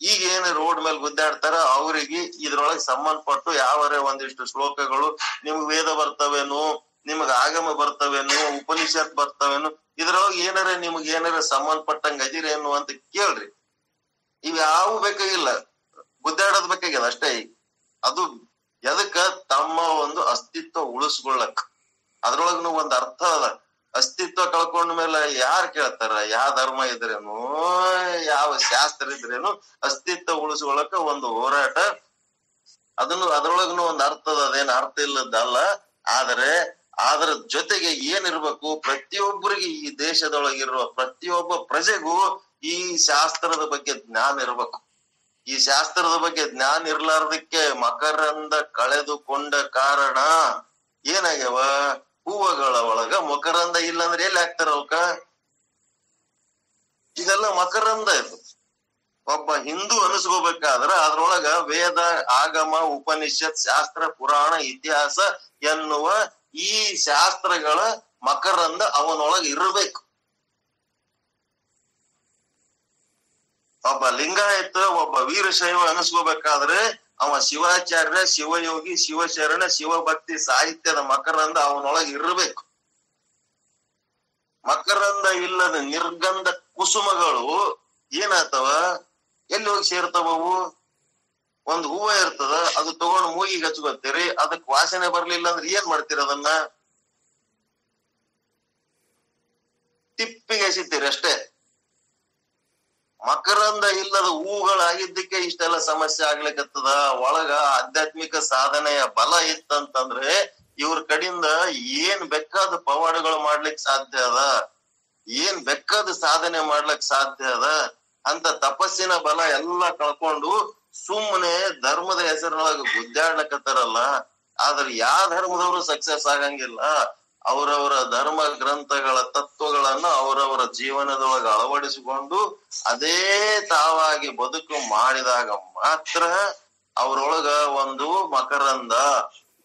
ಈಗ ಏನ್ ರೋಡ್ ಮೇಲೆ ಗುದ್ದಾಡ್ತಾರ? ಅವ್ರಿಗೆ ಇದ್ರೊಳಗೆ ಸಂಬಂಧಪಟ್ಟು ಯಾವರೇ ಒಂದಿಷ್ಟು ಶ್ಲೋಕಗಳು ನಿಮ್ಗ್ ವೇದ ಬರ್ತವೇನು, ನಿಮಗ್ ಆಗಮ ಬರ್ತವೇನು, ಉಪನಿಷತ್ ಬರ್ತವೇನು, ಇದ್ರೊಳಗೆ ಏನಾರ ನಿಮ್ಗೆ ಏನಾರ ಸಂಬಂಧಪಟ್ಟಂಗ ಅದಿರೇನು ಅಂತ ಕೇಳ್ರಿ. ಇವ್ ಯಾವ ಬೇಕಾಗಿಲ್ಲ ಗುದ್ದಾಡೋದ್ ಬೇಕಾಗಿಲ್ಲ ಅಷ್ಟೇ ಅದು ಎದಕ್ಕ ತಮ್ಮ ಒಂದು ಅಸ್ತಿತ್ವ ಉಳಿಸ್ಕೊಳ್ಳಕ್. ಅದ್ರೊಳಗ್ನು ಒಂದ್ ಅರ್ಥ ಅದ. ಅಸ್ತಿತ್ವ ಕಳ್ಕೊಂಡ ಮೇಲೆ ಯಾರ್ ಕೇಳ್ತಾರ? ಯಾವ ಧರ್ಮ ಇದ್ರೇನು? ಯಾವ ಶಾಸ್ತ್ರ ಇದ್ರೇನು? ಅಸ್ತಿತ್ವ ಉಳಿಸ್ಕೊಳಕ ಒಂದು ಹೋರಾಟ. ಅದನ್ನು ಅದ್ರೊಳಗ್ನು ಒಂದ್ ಅರ್ಥ ಅದ, ಅದೇನ್ ಅರ್ಥ ಇಲ್ಲದಲ್ಲ ಆದ್ರೆ ಅದ್ರ ಜೊತೆಗೆ ಏನಿರ್ಬೇಕು? ಪ್ರತಿಯೊಬ್ಬರಿಗೆ ಈ ದೇಶದೊಳಗಿರುವ ಪ್ರತಿಯೊಬ್ಬ ಪ್ರಜೆಗೂ ಈ ಶಾಸ್ತ್ರದ ಬಗ್ಗೆ ಜ್ಞಾನ ಇರಬೇಕು. ಈ ಶಾಸ್ತ್ರದ ಬಗ್ಗೆ ಜ್ಞಾನ ಇರ್ಲಾರ್ದಕ್ಕೆ ಮಕರಂದ ಕಳೆದುಕೊಂಡ ಕಾರಣ ಏನಾಗ್ಯಾವ? ಹೂವಗಳ ಒಳಗ ಮಕರಂದ ಇಲ್ಲ ಅಂದ್ರೆ ಎಲ್ಲಿ ಹಾಕ್ತಾರ ಇದೆಲ್ಲ ಮಕರಂದ ಇದು. ಒಬ್ಬ ಹಿಂದೂ ಅನಿಸ್ಕೋಬೇಕಾದ್ರ ಅದ್ರೊಳಗ ವೇದ, ಆಗಮ, ಉಪನಿಷತ್, ಶಾಸ್ತ್ರ, ಪುರಾಣ, ಇತಿಹಾಸ ಎನ್ನುವ ಈ ಶಾಸ್ತ್ರಗಳ ಮಕರಂದ ಅವನೊಳಗ ಇರಬೇಕು. ಒಬ್ಬ ಲಿಂಗಾಯತ, ಒಬ್ಬ ವೀರಶೈವ ಅನಿಸ್ಕೋಬೇಕಾದ್ರೆ ಅವ ಶಿವಾಚಾರ್ಯ, ಶಿವಯೋಗಿ, ಶಿವಶರಣ, ಶಿವಭಕ್ತಿ ಸಾಹಿತ್ಯದ ಮಕರಂದ ಅವನೊಳಗೆ ಇರಬೇಕು. ಮಕರಂದ ಇಲ್ಲದ ನಿರ್ಗಂಧ ಕುಸುಮಗಳು ಏನಾಗ್ತವ? ಎಲ್ಲಿ ಹೋಗಿ ಸೇರ್ತವವು ಒಂದ್ ಹೂವ ಇರ್ತದ, ಅದು ತಗೊಂಡು ಮೂಗಿಗೆ ಹಚ್ಕೋತೀರಿ ಅದಕ್ ವಾಸನೆ ಬರ್ಲಿಲ್ಲ ಅಂದ್ರೆ ಏನ್ ಮಾಡ್ತೀರಿ ಅದನ್ನ? ತಿಪ್ಪಿಗೆ ಅಷ್ಟೇ. ಮಕರಂದ ಇಲ್ಲದ ಹೂಗಳಾಗಿದ್ದಕ್ಕೆ ಇಷ್ಟೆಲ್ಲ ಸಮಸ್ಯೆ ಆಗ್ಲಿಕ್ಕತ್ತದ ಒಳಗ ಆಧ್ಯಾತ್ಮಿಕ ಸಾಧನೆಯ ಬಲ ಇತ್ತಂತಂದ್ರೆ ಇವ್ರ ಕಡಿಂದ ಏನ್ ಬೇಕಾದ ಪವಾಡಗಳು ಮಾಡ್ಲಿಕ್ ಸಾಧ್ಯ ಅದ? ಏನ್ ಬೇಕಾದ ಸಾಧನೆ ಮಾಡ್ಲಿಕ್ ಸಾಧ್ಯ ಅದ? ಅಂತ ತಪಸ್ಸಿನ ಬಲ ಎಲ್ಲ ಕಳ್ಕೊಂಡು ಸುಮ್ಮನೆ ಧರ್ಮದ ಹೆಸರಿನೊಳಗ ಗುದ್ದಾಡ್ಲಕತ್ತಾರಲ್ಲ. ಆದ್ರೆ ಯಾವ ಧರ್ಮದವರು ಸಕ್ಸಸ್ ಆಗಂಗಿಲ್ಲ? ಅವರವರ ಧರ್ಮ ಗ್ರಂಥಗಳ ತತ್ವಗಳನ್ನು ಅವರವರ ಜೀವನದೊಳಗೆ ಅಳವಡಿಸಿಕೊಂಡು ಅದೇ ತಾವಾಗಿ ಬದುಕು ಮಾಡಿದಾಗ ಮಾತ್ರ ಅವರೊಳಗ ಒಂದು ಮಕರಂದ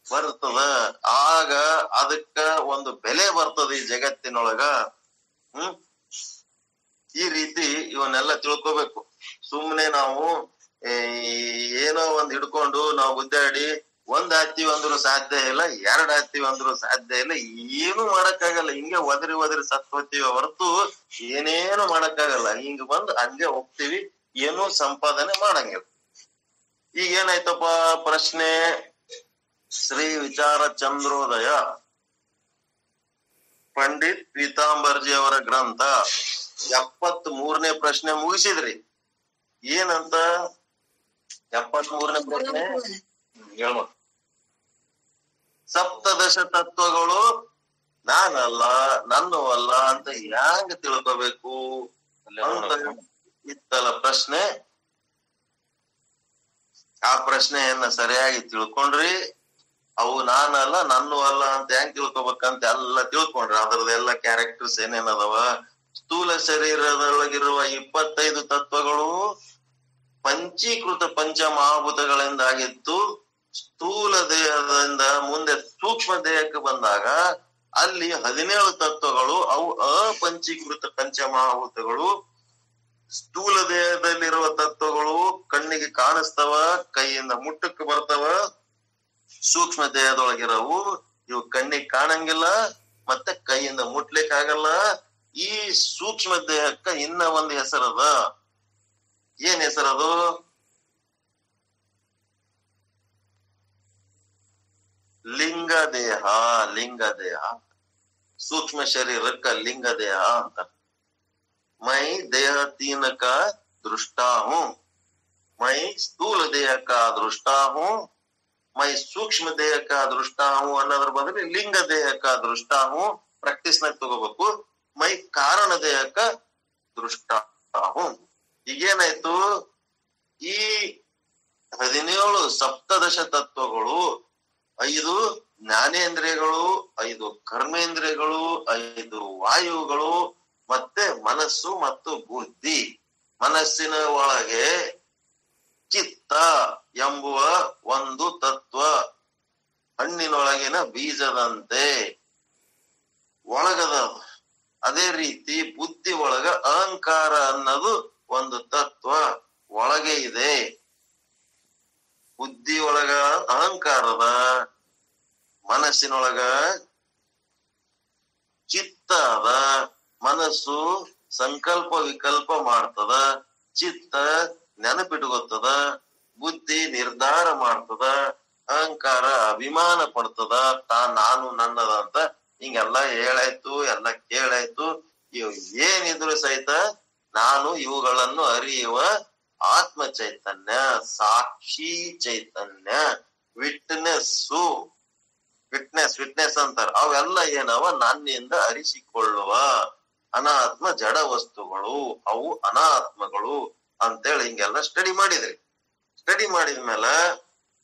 ಬರ್ತದ. ಆಗ ಅದಕ್ಕ ಒಂದು ಬೆಲೆ ಬರ್ತದ ಈ ಜಗತ್ತಿನೊಳಗ. ಹ್ಮ್? ಈ ರೀತಿ ಇವನ್ನೆಲ್ಲ ತಿಳ್ಕೊಬೇಕು. ಸುಮ್ನೆ ನಾವು ಏನೋ ಒಂದ್ ಹಿಡ್ಕೊಂಡು ನಾವು ಗುದ್ದಾಡಿ ಒಂದ್ ಹತ್ತಿ ಅಂದ್ರು ಸಾಧ್ಯ ಇಲ್ಲ, ಎರಡ್ ಹತ್ತಿ ಅಂದ್ರು ಸಾಧ್ಯ ಇಲ್ಲ. ಏನು ಮಾಡಕ್ಕಾಗಲ್ಲ. ಹಿಂಗೆ ಒದರಿ ಒದರಿ ಸತ್ ಹೊರತು ಏನೇನು ಮಾಡಕ್ಕಾಗಲ್ಲ. ಹಿಂಗ್ ಬಂದ್ ಹಂಗೆ ಹೋಗ್ತೀವಿ. ಏನೂ ಸಂಪಾದನೆ ಮಾಡಂಗಿಲ್ಲ. ಈಗ ಏನಾಯ್ತಪ್ಪ ಪ್ರಶ್ನೆ? ಶ್ರೀ ವಿಚಾರ ಚಂದ್ರೋದಯ. ಪಂಡಿತ್ ಪೀತಾಂಬರ್ಜಿ ಅವರ ಗ್ರಂಥ. ಎಪ್ಪತ್ ಮೂರನೇ ಪ್ರಶ್ನೆ ಮುಗಿಸಿದ್ರಿ. ಏನಂತ? ಎಪ್ಪತ್ ಮೂರನೇ ಪ್ರಶ್ನೆ ಹೇಳ್ಮ ಸಪ್ತದಶ ತತ್ವಗಳು ನಾನಲ್ಲ ನನ್ನವಲ್ಲ ಅಂತ ಹ್ಯಾಂಗ ತಿಳ್ಕೋಬೇಕು? ಇತ್ತಲ್ಲ ಪ್ರಶ್ನೆ. ಆ ಪ್ರಶ್ನೆಯನ್ನ ಸರಿಯಾಗಿ ತಿಳ್ಕೊಂಡ್ರಿ. ಅವು ನಾನಲ್ಲ ನನ್ನ ಅಲ್ಲ ಅಂತ ಹೆಂಗ್ ತಿಳ್ಕೊಬೇಕಂತ ಎಲ್ಲ ತಿಳ್ಕೊಂಡ್ರಿ. ಅದ್ರದ್ದೆಲ್ಲ ಕ್ಯಾರೆಕ್ಟರ್ಸ್ ಏನೇನದವ? ಸ್ಥೂಲ ಶರೀರದೊಳಗಿರುವ ಇಪ್ಪತ್ತೈದು ತತ್ವಗಳು ಪಂಚೀಕೃತ ಪಂಚ ಆಗಿತ್ತು ಸ್ಥೂಲ ದೇಹದಿಂದ ಮುಂದೆ ಸೂಕ್ಷ್ಮ ದೇಹಕ್ಕೆ ಬಂದಾಗ ಅಲ್ಲಿ ಹದಿನೇಳು ತತ್ವಗಳು ಅವು ಅಪಂಚೀಕೃತ ಪಂಚಮಹಾಭೂತಗಳು. ಸ್ಥೂಲ ದೇಹದಲ್ಲಿರುವ ತತ್ವಗಳು ಕಣ್ಣಿಗೆ ಕಾಣಿಸ್ತವ, ಕೈಯಿಂದ ಮುಟ್ಟಕ್ಕೆ ಬರ್ತವ, ಸೂಕ್ಷ್ಮ ದೇಹದೊಳಗಿರವು. ಇವು ಕಣ್ಣಿಗೆ ಕಾಣಂಗಿಲ್ಲ, ಮತ್ತೆ ಕೈಯಿಂದ ಮುಟ್ಲಿಕ್ಕೆ ಆಗಲ್ಲ ಈ ಸೂಕ್ಷ್ಮ ದೇಹಕ್ಕ ಇನ್ನ ಒಂದು ಹೆಸರದ. ಏನ್ ಹೆಸರದು? ಲಿಂಗ ದೇಹ ಲಿಂಗ ದೇಹ ಸೂಕ್ಷ್ಮ ಶರೀರಕ್ಕ ಲಿಂಗ ದೇಹ ಅಂತ. ಮೈ ದೇಹ ತೀನಕ ದೃಷ್ಟಾಹು. ಮೈ ಸ್ಥೂಲ ದೇಹಕ್ಕ ದೃಷ್ಟಾಹು. ಮೈ ಸೂಕ್ಷ್ಮ ದೇಹಕ್ಕ ದೃಷ್ಟಾಹು ಅನ್ನೋದ್ರ ಬದಲು ಲಿಂಗ ದೇಹಕ್ಕ ದೃಷ್ಟಾಹು ಪ್ರಾಕ್ಟೀಸ್ ನಾಗ ತಗೋಬೇಕು. ಮೈ ಕಾರಣ ದೇಹಕ್ಕ ದೃಷ್ಟಾಹು. ಈಗೇನಾಯ್ತು? ಈ ಹದಿನೇಳು ಸಪ್ತದಶ ತತ್ವಗಳು ಐದು ಜ್ಞಾನೇಂದ್ರಿಯಗಳು, ಐದು ಕರ್ಮೇಂದ್ರಿಯಗಳು, ಐದು ವಾಯುಗಳು, ಮತ್ತೆ ಮನಸ್ಸು ಮತ್ತು ಬುದ್ಧಿ. ಮನಸ್ಸಿನ ಒಳಗೆ ಚಿತ್ತ ಎಂಬುವ ಒಂದು ತತ್ವ. ಹಣ್ಣಿನೊಳಗಿನ ಬೀಜದಂತೆ. ಒಳಗದ ಅದೇ ರೀತಿ ಬುದ್ಧಿ ಒಳಗ ಅಹಂಕಾರ ಅನ್ನೋದು ಒಂದು ತತ್ವ. ಒಳಗೆ ಇದೆ. ಬುದ್ಧಿ ಒಳಗ ಅಹಂಕಾರದ ಮನಸ್ಸಿನೊಳಗ ಚಿತ್ತ ಅದ ಮನಸ್ಸು ಸಂಕಲ್ಪ ವಿಕಲ್ಪ ಮಾಡ್ತದ, ಚಿತ್ತ ನೆನಪಿಟ್ಕೊತದ, ಬುದ್ಧಿ ನಿರ್ಧಾರ ಮಾಡ್ತದ, ಅಹಂಕಾರ ಅಭಿಮಾನ ಪಡ್ತದ, ತಾ, ನಾನು ನನ್ನದ ಅಂತ ಹಿಂಗೆಲ್ಲ ಹೇಳಾಯ್ತು, ಎಲ್ಲ ಕೇಳಾಯ್ತು. ಏನಿದ್ರು ಸಹಿತ ನಾನು ಇವುಗಳನ್ನು ಅರಿಯುವ ಆತ್ಮ ಚೈತನ್ಯ, ಸಾಕ್ಷಿ ಚೈತನ್ಯ ವಿಟ್ನೆಸ್ಸು ವಿಟ್ನೆಸ್ ವಿಟ್ನೆಸ್ ಅಂತಾರ. ಅವೆಲ್ಲ ಏನವ? ನನ್ನಿಂದ ಅರಿಸಿಕೊಳ್ಳುವ ಅನಾತ್ಮ ಜಡ ವಸ್ತುಗಳು. ಅವು ಅನಾತ್ಮಗಳು ಅಂತೇಳಿ ಹಿಂಗೆಲ್ಲ ಸ್ಟಡಿ ಮಾಡಿದ್ರಿ. ಸ್ಟಡಿ ಮಾಡಿದ್ಮೇಲೆ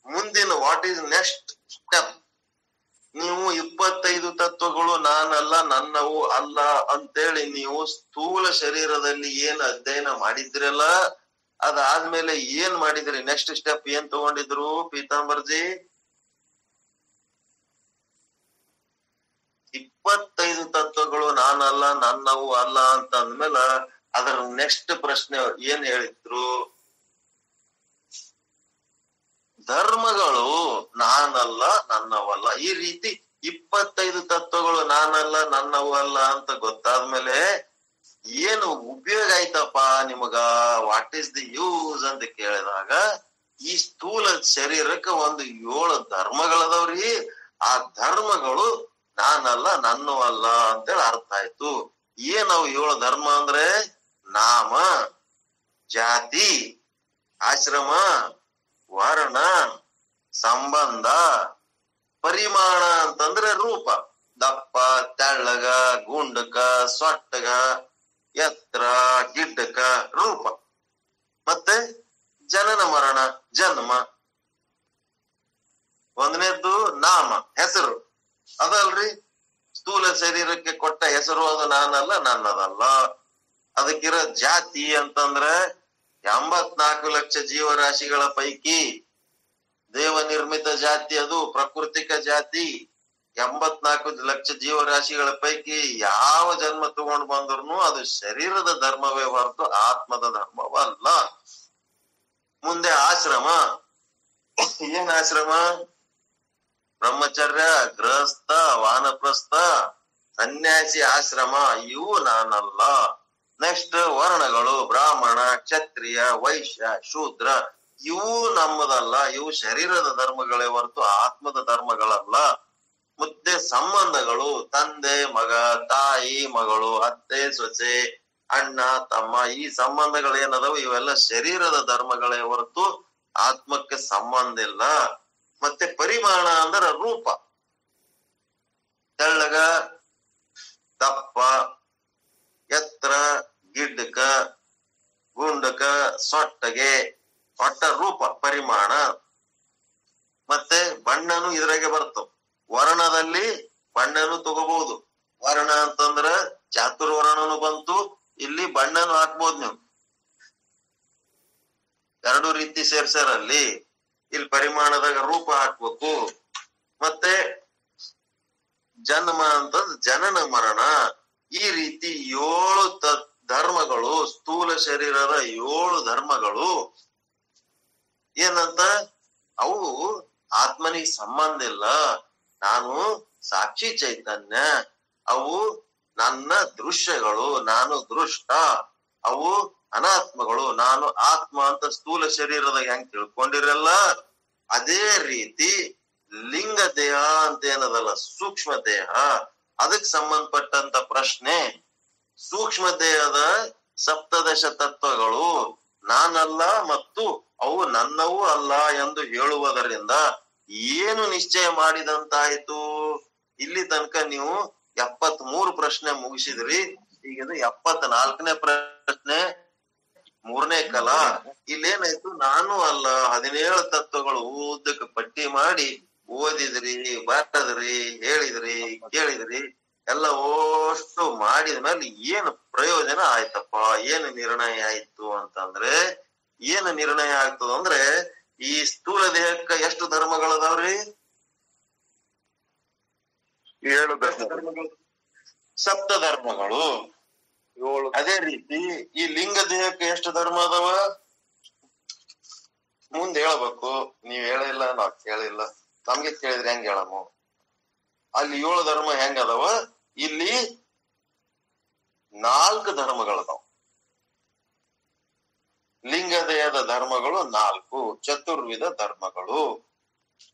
ಮುಂದಿನ ವಾಟ್ ಈಸ್ ನೆಕ್ಸ್ಟ್ ಸ್ಟೆಪ್ ನೀವು ಇಪ್ಪತ್ತೈದು ತತ್ವಗಳು ನಾನಲ್ಲ, ನನ್ನವು ಅಲ್ಲ ಅಂತೇಳಿ ನೀವು ಸ್ಥೂಲ ಶರೀರದಲ್ಲಿ ಏನ್ ಅಧ್ಯಯನ ಮಾಡಿದ್ರಲ್ಲ ಅದಾದ್ಮೇಲೆ ಏನ್ ಮಾಡಿದ್ರಿ? ನೆಕ್ಸ್ಟ್ ಸ್ಟೆಪ್ ಏನ್ ತಗೊಂಡಿದ್ರು ಪೀತಾಂಬರ್ಜಿ? ಇಪ್ಪತ್ತೈದು ತತ್ವಗಳು ನಾನಲ್ಲ, ನನ್ನವು ಅಲ್ಲ ಅಂತ ಅಂದ್ಮೇಲೆ ಅದರ ನೆಕ್ಸ್ಟ್ ಪ್ರಶ್ನೆ ಏನ್ ಹೇಳಿದ್ರು? ಧರ್ಮಗಳು ನಾನಲ್ಲ, ನನ್ನವಲ್ಲ. ಈ ರೀತಿ ಇಪ್ಪತ್ತೈದು ತತ್ವಗಳು ನಾನಲ್ಲ, ನನ್ನವು ಅಲ್ಲ ಅಂತ ಗೊತ್ತಾದ್ಮೇಲೆ ಏನು ಉಪಯೋಗ ಆಯ್ತಪ್ಪ ನಿಮಗ? ವಾಟ್ ಈಸ್ ದಿ ಯೂಸ್ ಅಂತ ಕೇಳಿದಾಗ, ಈ ಸ್ಥೂಲ ಶರೀರಕ್ಕೆ ಒಂದು ಏಳು ಧರ್ಮಗಳದವ್ರಿ. ಆ ಧರ್ಮಗಳು ನಾನಲ್ಲ, ನನ್ನು ಅಲ್ಲ ಅಂತೇಳಿ ಅರ್ಥ ಆಯ್ತು. ಏನವು ಏಳು ಧರ್ಮ ಅಂದ್ರೆ? ನಾಮ, ಜಾತಿ, ಆಶ್ರಮ, ವರ್ಣ, ಸಂಬಂಧ, ಪರಿಮಾಣ ಅಂತಂದ್ರೆ ರೂಪ. ದಪ್ಪ, ತೆಳ್ಳಗ, ಗುಂಡಕ, ಸೊಟ್ಟಗ ಎತ್ತರ ಗಿಡ್ಡಕ ರೂಪ. ಮತ್ತೆ ಜನನ ಮರಣ, ಜನ್ಮ. ಒಂದನೇದ್ದು ನಾಮ, ಹೆಸರು. ಅದಲ್ರಿ? ಸ್ಥೂಲ ಶರೀರಕ್ಕೆ ಕೊಟ್ಟ ಹೆಸರು ಅದು ನಾನಲ್ಲ, ನನ್ನದಲ್ಲ. ಅದಕ್ಕಿರೋ ಜಾತಿ ಅಂತಂದ್ರೆ ಎಂಬತ್ನಾಲ್ಕು ಲಕ್ಷ ಜೀವರಾಶಿಗಳ ಪೈಕಿ ದೇವ ನಿರ್ಮಿತ ಜಾತಿ ಅದು, ಪ್ರಕೃತಿಕ ಜಾತಿ. ಎಂಬತ್ನಾಲ್ಕು ಲಕ್ಷ ಜೀವರಾಶಿಗಳ ಪೈಕಿ ಯಾವ ಜನ್ಮ ತಗೊಂಡು ಬಂದ್ರು ಅದು ಶರೀರದ ಧರ್ಮವೇ ಹೊರತು ಆತ್ಮದ ಧರ್ಮವಲ್ಲ. ಮುಂದೆ ಆಶ್ರಮ. ಏನ್ ಆಶ್ರಮ? ಬ್ರಹ್ಮಚರ್ಯ, ಗೃಹಸ್ಥ, ವಾನಪ್ರಸ್ಥ, ಸನ್ಯಾಸಿ ಆಶ್ರಮ, ಇವು ನಾನಲ್ಲ. ನೆಕ್ಸ್ಟ್ ವರ್ಣಗಳು, ಬ್ರಾಹ್ಮಣ, ಕ್ಷತ್ರಿಯ, ವೈಶ್ಯ, ಶೂದ್ರ, ಇವು ನಮ್ಮದಲ್ಲ, ಇವು ಶರೀರದ ಧರ್ಮಗಳೇ ಹೊರತು ಆತ್ಮದ ಧರ್ಮಗಳಲ್ಲ. ಮತ್ತೆ ಸಂಬಂಧಗಳು, ತಂದೆ, ಮಗ, ತಾಯಿ, ಮಗಳು, ಅತ್ತೆ ಸೊಸೆ ಅಣ್ಣ, ತಮ್ಮ ಈ ಸಂಬಂಧಗಳು ಏನದವು? ಇವೆಲ್ಲ ಶರೀರದ ಧರ್ಮಗಳೇ ಹೊರತು ಆತ್ಮಕ್ಕೆ ಸಂಬಂಧ ಇಲ್ಲ. ಮತ್ತೆ ಪರಿಮಾಣ ಅಂದ್ರ ರೂಪ. ತೆಳ್ಳಗ, ದಪ್ಪ ಎತ್ತರ ಗಿಡ್ಡಕ, ಗುಂಡಕ, ಸೊಟ್ಟಗೆ, ಒಟ್ಟ ರೂಪ, ಪರಿಮಾಣ. ಮತ್ತೆ ಬಣ್ಣನು ಇದ್ರಾಗೆ ಬರ್ತವ. ವರ್ಣದಲ್ಲಿ ಬಣ್ಣನು ತಗೋಬಹುದು. ವರ್ಣ ಅಂತಂದ್ರ ಚಾತುರ್ವರ್ಣನು ಬಂತು, ಇಲ್ಲಿ ಬಣ್ಣನು ಹಾಕ್ಬೋದು ನೀವು. ಎರಡು ರೀತಿ ಸೇರ್ಸ್ಯಾರ ಅಲ್ಲಿ ಇಲ್ಲಿ ಪರಿಮಾಣದಾಗ ರೂಪ ಹಾಕ್ಬೇಕು. ಮತ್ತೆ ಜನ್ಮ ಅಂತಂದ್ ಜನನ ಮರಣ. ಈ ರೀತಿ ಏಳು ಧರ್ಮಗಳು, ಸ್ಥೂಲ ಶರೀರದ ಏಳು ಧರ್ಮಗಳು ಏನಂತ? ಅವು ಆತ್ಮನಿಗೆ ಸಂಬಂಧ ಇಲ್ಲ. ನಾನು ಸಾಕ್ಷಿ ಚೈತನ್ಯ, ಅವು ನನ್ನ ದೃಶ್ಯಗಳು, ನಾನು ದೃಷ್ಟ, ಅವು ಅನಾತ್ಮಗಳು, ನಾನು ಆತ್ಮ ಅಂತ ಸ್ಥೂಲ ಶರೀರದ ಹೆಂಗ್ ತಿಳ್ಕೊಂಡಿರಲ್ಲ? ಅದೇ ರೀತಿ ಲಿಂಗ ದೇಹ ಅಂತ ಏನದಲ್ಲ, ಸೂಕ್ಷ್ಮ ದೇಹ. ಅದಕ್ ಸಂಬಂಧಪಟ್ಟಂತ ಪ್ರಶ್ನೆ, ಸೂಕ್ಷ್ಮ ದೇಹದ ಸಪ್ತದಶ ತತ್ವಗಳು ನಾನಲ್ಲ ಮತ್ತು ಅವು ನನ್ನವೂ ಅಲ್ಲ ಎಂದು ಹೇಳುವುದರಿಂದ ಏನು ನಿಶ್ಚಯ ಮಾಡಿದಂತಾಯ್ತು? ಇಲ್ಲಿ ತನಕ ನೀವು ಎಪ್ಪತ್ ಮೂರು ಪ್ರಶ್ನೆ ಮುಗಿಸಿದ್ರಿ. ಈಗ ಎಪ್ಪತ್ ನಾಲ್ಕನೇ ಪ್ರಶ್ನೆ, ಮೂರನೇ ಕಲ. ಇಲ್ಲೇನಾಯ್ತು? ನಾನು ಅಲ್ಲ. ಹದಿನೇಳು ತತ್ವಗಳು ಉದ್ದಕ್ಕೆ ಪಟ್ಟಿ ಮಾಡಿ ಓದಿದ್ರಿ ಬರ್ತದ್ರಿ ಹೇಳಿದ್ರಿ, ಕೇಳಿದ್ರಿ, ಎಲ್ಲ ಓಷ್ಟು ಮಾಡಿದ ಮೇಲೆ ಏನು ಪ್ರಯೋಜನ ಆಯ್ತಪ್ಪ? ಏನು ನಿರ್ಣಯ ಆಯ್ತು ಅಂತಂದ್ರೆ, ಏನು ನಿರ್ಣಯ ಆಗ್ತದ ಅಂದ್ರೆ ಈ ಸ್ಥೂಲ ದೇಹಕ್ಕ ಎಷ್ಟು ಧರ್ಮಗಳದಾವ್ರಿ? ಏಳು ಧರ್ಮಗಳು. ಸಪ್ತ ಧರ್ಮಗಳು. ಏಳು. ಅದೇ ರೀತಿ ಈ ಲಿಂಗ ದೇಹಕ್ಕೆ ಎಷ್ಟು ಧರ್ಮ ಅದಾವ? ಮುಂದೆ ಹೇಳ್ಬೇಕು. ನೀವ್ ಹೇಳಿಲ್ಲ ನಾವ್ ಕೇಳಿಲ್ಲ. ನಮ್ಗೆ ಕೇಳಿದ್ರೆ ಹೆಂಗ್ ಹೇಳಮ್ಮ? ಅಲ್ಲಿ ಏಳು ಧರ್ಮ ಹೆಂಗ ಅದಾವ? ಇಲ್ಲಿ ನಾಲ್ಕು ಧರ್ಮಗಳದಾವ. ಲಿಂಗ ದೇಹದ ಧರ್ಮಗಳು ನಾಲ್ಕು, ಚತುರ್ವಿಧ ಧರ್ಮಗಳು.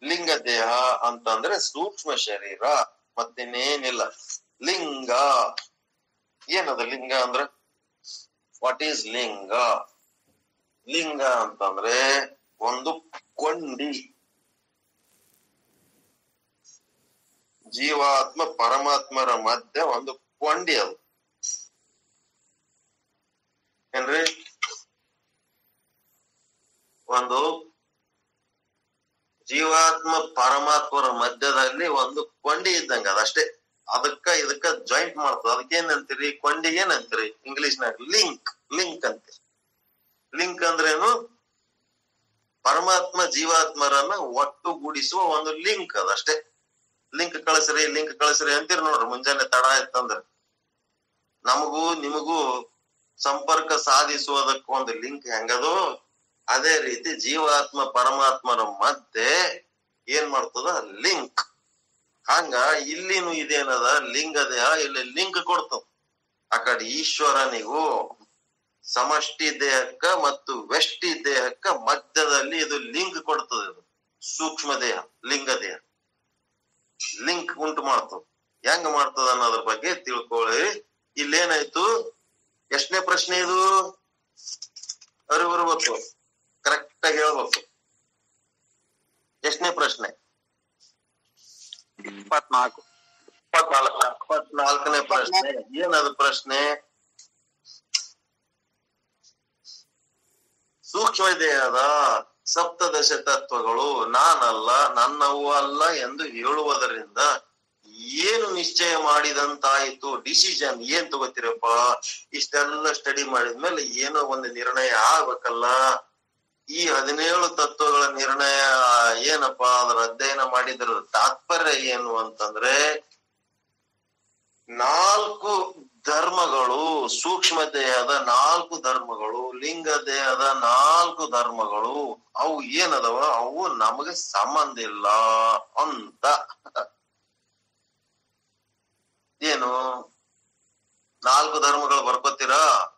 ಲಿಂಗ ದೇಹ ಅಂತಂದ್ರೆ ಸೂಕ್ಷ್ಮ ಶರೀರ, ಮತ್ತಿನ್ನೇನಿಲ್ಲ. ಲಿಂಗ. ಏನದ ಲಿಂಗ ಅಂದ್ರೆ? ವಾಟ್ ಈಸ್ ಲಿಂಗ? ಲಿಂಗ ಅಂತಂದ್ರೆ ಒಂದು ಕೊಂಡಿ. ಜೀವಾತ್ಮ ಪರಮಾತ್ಮರ ಮಧ್ಯೆ ಒಂದು ಕೊಂಡಿ ಅದು ಏನ್ರಿ? ಒಂದು ಜೀವಾತ್ಮ ಪರಮಾತ್ಮರ ಮಧ್ಯದಲ್ಲಿ ಒಂದು ಕೊಂಡಿ ಇದ್ದಂಗ ಅದಷ್ಟೇ ಅದಕ್ಕ ಇದಕ್ಕ ಜಾಯಿಂಟ್ ಮಾಡ್ತದ. ಅದಕ್ಕೆ ಅಂತೀರಿ? ಕೊಂಡಿಗೆ ಅಂತೀರಿ? ಇಂಗ್ಲಿಷ್ ನಾಗ ಲಿಂಕ್ ಲಿಂಕ್ ಅಂತೀರಿ ಲಿಂಕ್ ಅಂದ್ರೇನು ಪರಮಾತ್ಮ ಜೀವಾತ್ಮರನ್ನ ಒಟ್ಟುಗೂಡಿಸುವ ಒಂದು ಲಿಂಕ್ ಅದಷ್ಟೇ ಲಿಂಕ್ ಕಳಿಸ್ರಿ ಲಿಂಕ್ ಕಳಿಸ್ರಿ ಅಂತೀರಿ ನೋಡ್ರಿ. ಮುಂಜಾನೆ ತಡ ಆಯ್ತಂದ್ರ. ನಮಗೂ, ನಿಮಗೂ ಸಂಪರ್ಕ ಸಾಧಿಸುವುದಕ್ಕೆ ಒಂದು ಲಿಂಕ್ ಹೆಂಗದು ಅದೇ ರೀತಿ ಜೀವಾತ್ಮ ಪರಮಾತ್ಮರ ಮಧ್ಯೆ ಏನ್ ಮಾಡ್ತದ? ಲಿಂಕ್. ಹಂಗ ಇಲ್ಲಿನೂ ಇದೇನದ? ಲಿಂಗ ದೇಹ ಇಲ್ಲಿ ಲಿಂಕ್ ಕೊಡ್ತದ ಆ ಕಡೆ ಈಶ್ವರನಿಗೂ ಸಮಷ್ಟಿ ದೇಹಕ್ಕ ಮತ್ತು ವೆಷ್ಟಿ ದೇಹಕ್ಕ ಮಧ್ಯದಲ್ಲಿ ಇದು ಲಿಂಕ್ ಕೊಡ್ತದ ಇದು. ಸೂಕ್ಷ್ಮ ದೇಹ, ಲಿಂಗ ದೇಹ. ಲಿಂಕ್ ಉಂಟು ಮಾಡ್ತದ ಹೆಂಗ್ ಮಾಡ್ತದ ಅನ್ನೋದ್ರ ಬಗ್ಗೆ ತಿಳ್ಕೊಳ್ಳಿ. ಇಲ್ಲೇನಾಯ್ತು? ಎಷ್ಟನೇ ಪ್ರಶ್ನೆ ಇದು? ಅರಿವರು ಇರ್ಬೇಕು ಕರೆಕ್ಟ್ ಆಗಿ ಹೇಳ್ಬೇಕು. ಎಷ್ಟನೇ ಪ್ರಶ್ನೆ? ಇಪ್ಪತ್ನಾಲ್ಕು. ಇಪ್ಪತ್ನಾಲ್ಕು. ಇಪ್ಪತ್ನಾಲ್ಕನೇ ಪ್ರಶ್ನೆ. ಏನದು ಪ್ರಶ್ನೆ? ಸೂಕ್ಷ್ಮ ದೇಹದ ಸಪ್ತದಶ ತತ್ವಗಳು ನಾನಲ್ಲ ನನ್ನವು ಅಲ್ಲ ಎಂದು ಹೇಳುವುದರಿಂದ ಏನು ನಿಶ್ಚಯ ಮಾಡಿದಂತಾಯಿತು? ಡಿಸಿಷನ್ ಏನ್ ತಗೋತೀರಪ್ಪ? ಇಷ್ಟೆಲ್ಲ ಸ್ಟಡಿ ಮಾಡಿದ್ಮೇಲೆ ಏನೋ ಒಂದು ನಿರ್ಣಯ ಆಗ್ಬೇಕಲ್ಲ. ಈ ಹದಿನೇಳು ತತ್ವಗಳ ನಿರ್ಣಯ ಏನಪ್ಪಾ ಅದ್ರ ಅಧ್ಯಯನ ಮಾಡಿದ್ರ ತಾತ್ಪರ್ಯ ಏನು ಅಂತಂದ್ರೆ ನಾಲ್ಕು ಧರ್ಮಗಳು, ಸೂಕ್ಷ್ಮ ದೇಹದ ನಾಲ್ಕು ಧರ್ಮಗಳು, ಲಿಂಗ ದೇಹದ ನಾಲ್ಕು ಧರ್ಮಗಳು, ಅವು ಏನದವ? ಅವು ನಮಗೆ ಸಂಬಂಧ ಇಲ್ಲ ಅಂತ. ಏನು? ನಾಲ್ಕು ಧರ್ಮಗಳು ಬರ್ಕೋತೀರಾ?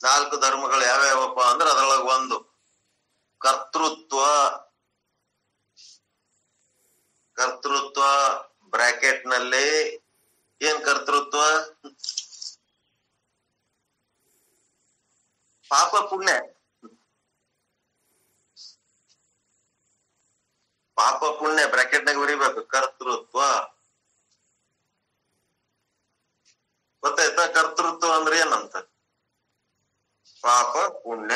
ನಾಲ್ಕು ಧರ್ಮಗಳು ಯಾವ್ಯಾವಪ್ಪ ಅಂದ್ರೆ ಅದರೊಳಗೆ ಒಂದು ಕರ್ತೃತ್ವ ಕರ್ತೃತ್ವ ಬ್ರಾಕೆಟ್ನಲ್ಲಿ ಏನ್ ಕರ್ತೃತ್ವ? ಪಾಪ ಪುಣ್ಯ. ಪಾಪ ಪುಣ್ಯ ಬ್ರಾಕೆಟ್ ನಾಗ ಬರಿಬೇಕು. ಕರ್ತೃತ್ವ. ಗೊತ್ತಾಯ್ತಾ? ಕರ್ತೃತ್ವ ಅಂದ್ರೆ ಏನಂತ? ಪಾಪ ಪುಣ್ಯ.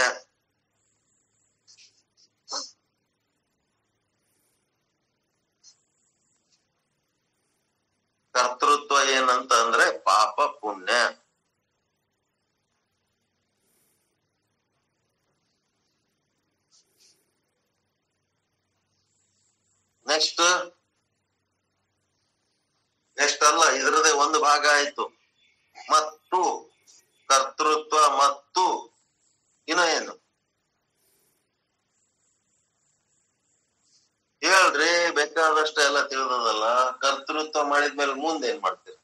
ಕರ್ತೃತ್ವ ಏನಂತ ಅಂದ್ರೆ ಪಾಪ ಪುಣ್ಯ. ನೆಕ್ಸ್ಟ್ ನೆಕ್ಸ್ಟ್ ಅಲ್ಲ ಇದರದೇ ಒಂದು ಭಾಗ ಆಯ್ತು. ಮತ್ತು ಕರ್ತೃತ್ವ ಮತ್ತು ಇನ್ನು ಏನು? ಹೇಳ್ರಿ, ಬೇಕಾದಷ್ಟ ಎಲ್ಲ ತಿಳಿದದಲ್ಲ, ಕರ್ತೃತ್ವ ಮಾಡಿದ್ಮೇಲೆ ಮುಂದೆ ಏನ್ ಮಾಡ್ತೀರಿ?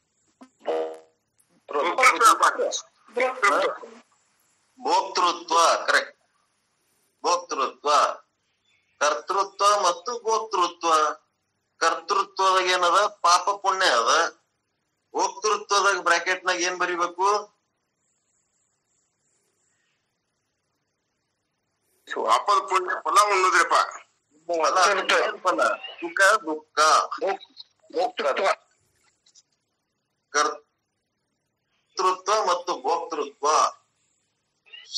ಭೋಕ್ತೃತ್ವ ಕರೆಕ್ಟ್ ಭೋಕ್ತೃತ್ವ, ಕರ್ತೃತ್ವ ಮತ್ತು ಭೋಕ್ತೃತ್ವ. ಕರ್ತೃತ್ವದಾಗ ಏನದ? ಪಾಪ ಪುಣ್ಯ ಅದ. ಭೋಕ್ತೃತ್ವದಾಗ ಬ್ರಾಕೆಟ್ ನಾಗ ಏನ್ ಬರಿಬೇಕು? ಪಾಪದ ಪುಣ್ಯ ಫಲ ಉಣ್ಣದ್ರಿಪ್ಪ. ಫಲ? ಸುಖ ದುಃಖ. ಕರ್ತೃತ್ವ ಮತ್ತು ಭೋಕ್ತೃತ್ವ.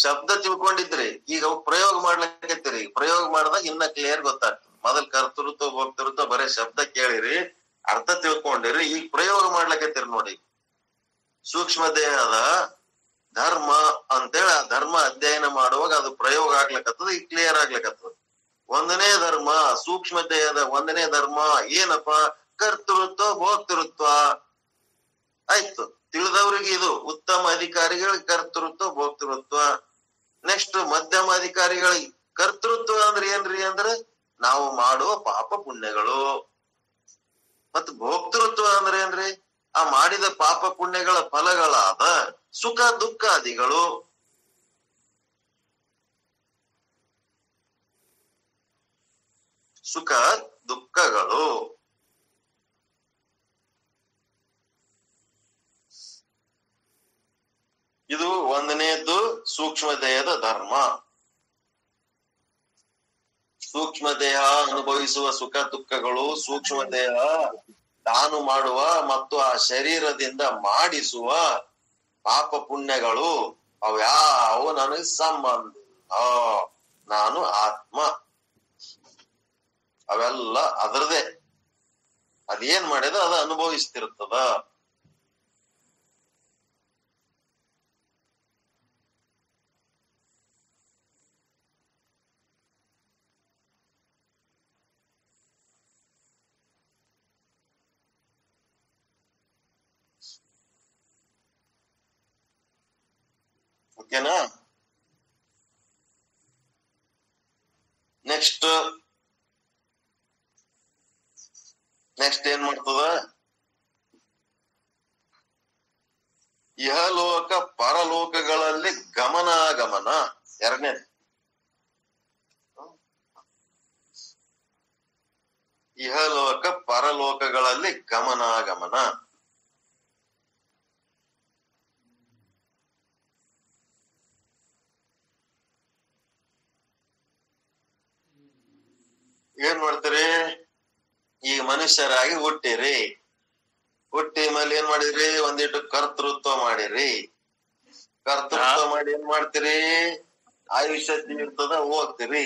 ಶಬ್ದ ತಿಳ್ಕೊಂಡಿದ್ರಿ. ಈಗ ಅವು ಪ್ರಯೋಗ ಮಾಡ್ಲಿಕ್ಕತ್ತೀರಿ ಪ್ರಯೋಗ ಮಾಡಿದಾಗ ಇನ್ನ ಕ್ಲಿಯರ್ ಗೊತ್ತಾಗ್ತದೆ. ಮೊದಲ್ ಕರ್ತೃತ್ವ ಭೋಕ್ತೃತ್ವ ಬರೇ ಶಬ್ದ ಕೇಳಿರಿ ಅರ್ಥ ತಿಳ್ಕೊಂಡಿರಿ. ಈಗ ಪ್ರಯೋಗ ಮಾಡ್ಲಿಕ್ಕತ್ತೀರಿ ನೋಡಿ. ಸೂಕ್ಷ್ಮ ದೇಹದ ಧರ್ಮ ಅಂತೇಳಿ ಆ ಧರ್ಮ ಅಧ್ಯಯನ ಮಾಡುವಾಗ ಅದು ಪ್ರಯೋಗ ಆಗ್ಲಿಕ್ಕತ್ತದ ಈ ಕ್ಲಿಯರ್ ಆಗ್ಲಿಕ್ಕತ್ತದ. ಒಂದನೇ ಧರ್ಮ, ಸೂಕ್ಷ್ಮ ಒಂದನೇ ಧರ್ಮ, ಏನಪ್ಪ? ಕರ್ತೃತ್ವ, ಭೋಕ್ತೃತ್ವ. ಆಯ್ತು. ತಿಳಿದವ್ರಿಗೆ ಇದು ಉತ್ತಮ ಅಧಿಕಾರಿಗಳಿಗೆ ಕರ್ತೃತ್ವ, ಭೋಕ್ತೃತ್ವ. ನೆಕ್ಸ್ಟ್ ಮಧ್ಯಮ ಅಧಿಕಾರಿಗಳಿಗೆ ಕರ್ತೃತ್ವ ಅಂದ್ರೆ ಏನ್ರಿ ಅಂದ್ರೆ ನಾವು ಮಾಡುವ ಪಾಪ ಪುಣ್ಯಗಳು. ಮತ್ತು ಭೋಕ್ತೃತ್ವ ಅಂದ್ರೆ ಏನ್ರಿ? ಆ ಮಾಡಿದ ಪಾಪ ಪುಣ್ಯಗಳ ಫಲಗಳಾದ ಸುಖ ದುಃಖಾದಿಗಳು. ಸುಖ ದುಃಖಗಳು. ಇದು ಒಂದನೇದ್ದು ಸೂಕ್ಷ್ಮ ದೇಹದ ಧರ್ಮ. ಸೂಕ್ಷ್ಮ ದೇಹ ಅನುಭವಿಸುವ ಸುಖ ದುಃಖಗಳು ಸೂಕ್ಷ್ಮ ದೇಹ ತಾನು ಮಾಡುವ ಮತ್ತು ಆ ಶರೀರದಿಂದ ಮಾಡಿಸುವ ಪಾಪ ಪುಣ್ಯಗಳು ಅವ್ಯಾವು ನನಗೆ ಸಂಬಂಧ ನಾನು ಆತ್ಮ. ಅವೆಲ್ಲ ಅದರದೇ. ಅದೇನ್ ಮಾಡಿದ ಅದ ಅನುಭವಿಸ್ತಿರ್ತದ? ಓಕೆನಾ ನೆಕ್ಸ್ಟ್ ನೆಕ್ಸ್ಟ್ ಏನ್ ಮಾಡ್ತದ ಇಹಲೋಕ ಪರಲೋಕಗಳಲ್ಲಿ ಗಮನಾಗಮನ. ಎರಡನೇ ಇಹಲೋಕ ಪರಲೋಕಗಳಲ್ಲಿ ಗಮನಾಗಮನ. ಏನ್ ಮಾಡ್ತೀರಿ? ಈ ಮನುಷ್ಯರಾಗಿ ಹುಟ್ಟಿರಿ. ಹುಟ್ಟಿ ಮೇಲೆ ಏನ್ ಮಾಡಿದ್ರಿ ಒಂದಿಟ್ಟು ಕರ್ತೃತ್ವ ಮಾಡಿರಿ. ಕರ್ತೃತ್ವ ಮಾಡಿ ಏನ್ ಮಾಡ್ತೀರಿ? ಆಯುಷ್ಯ ತೀರ್ತದ ಹೋಗ್ತೀರಿ.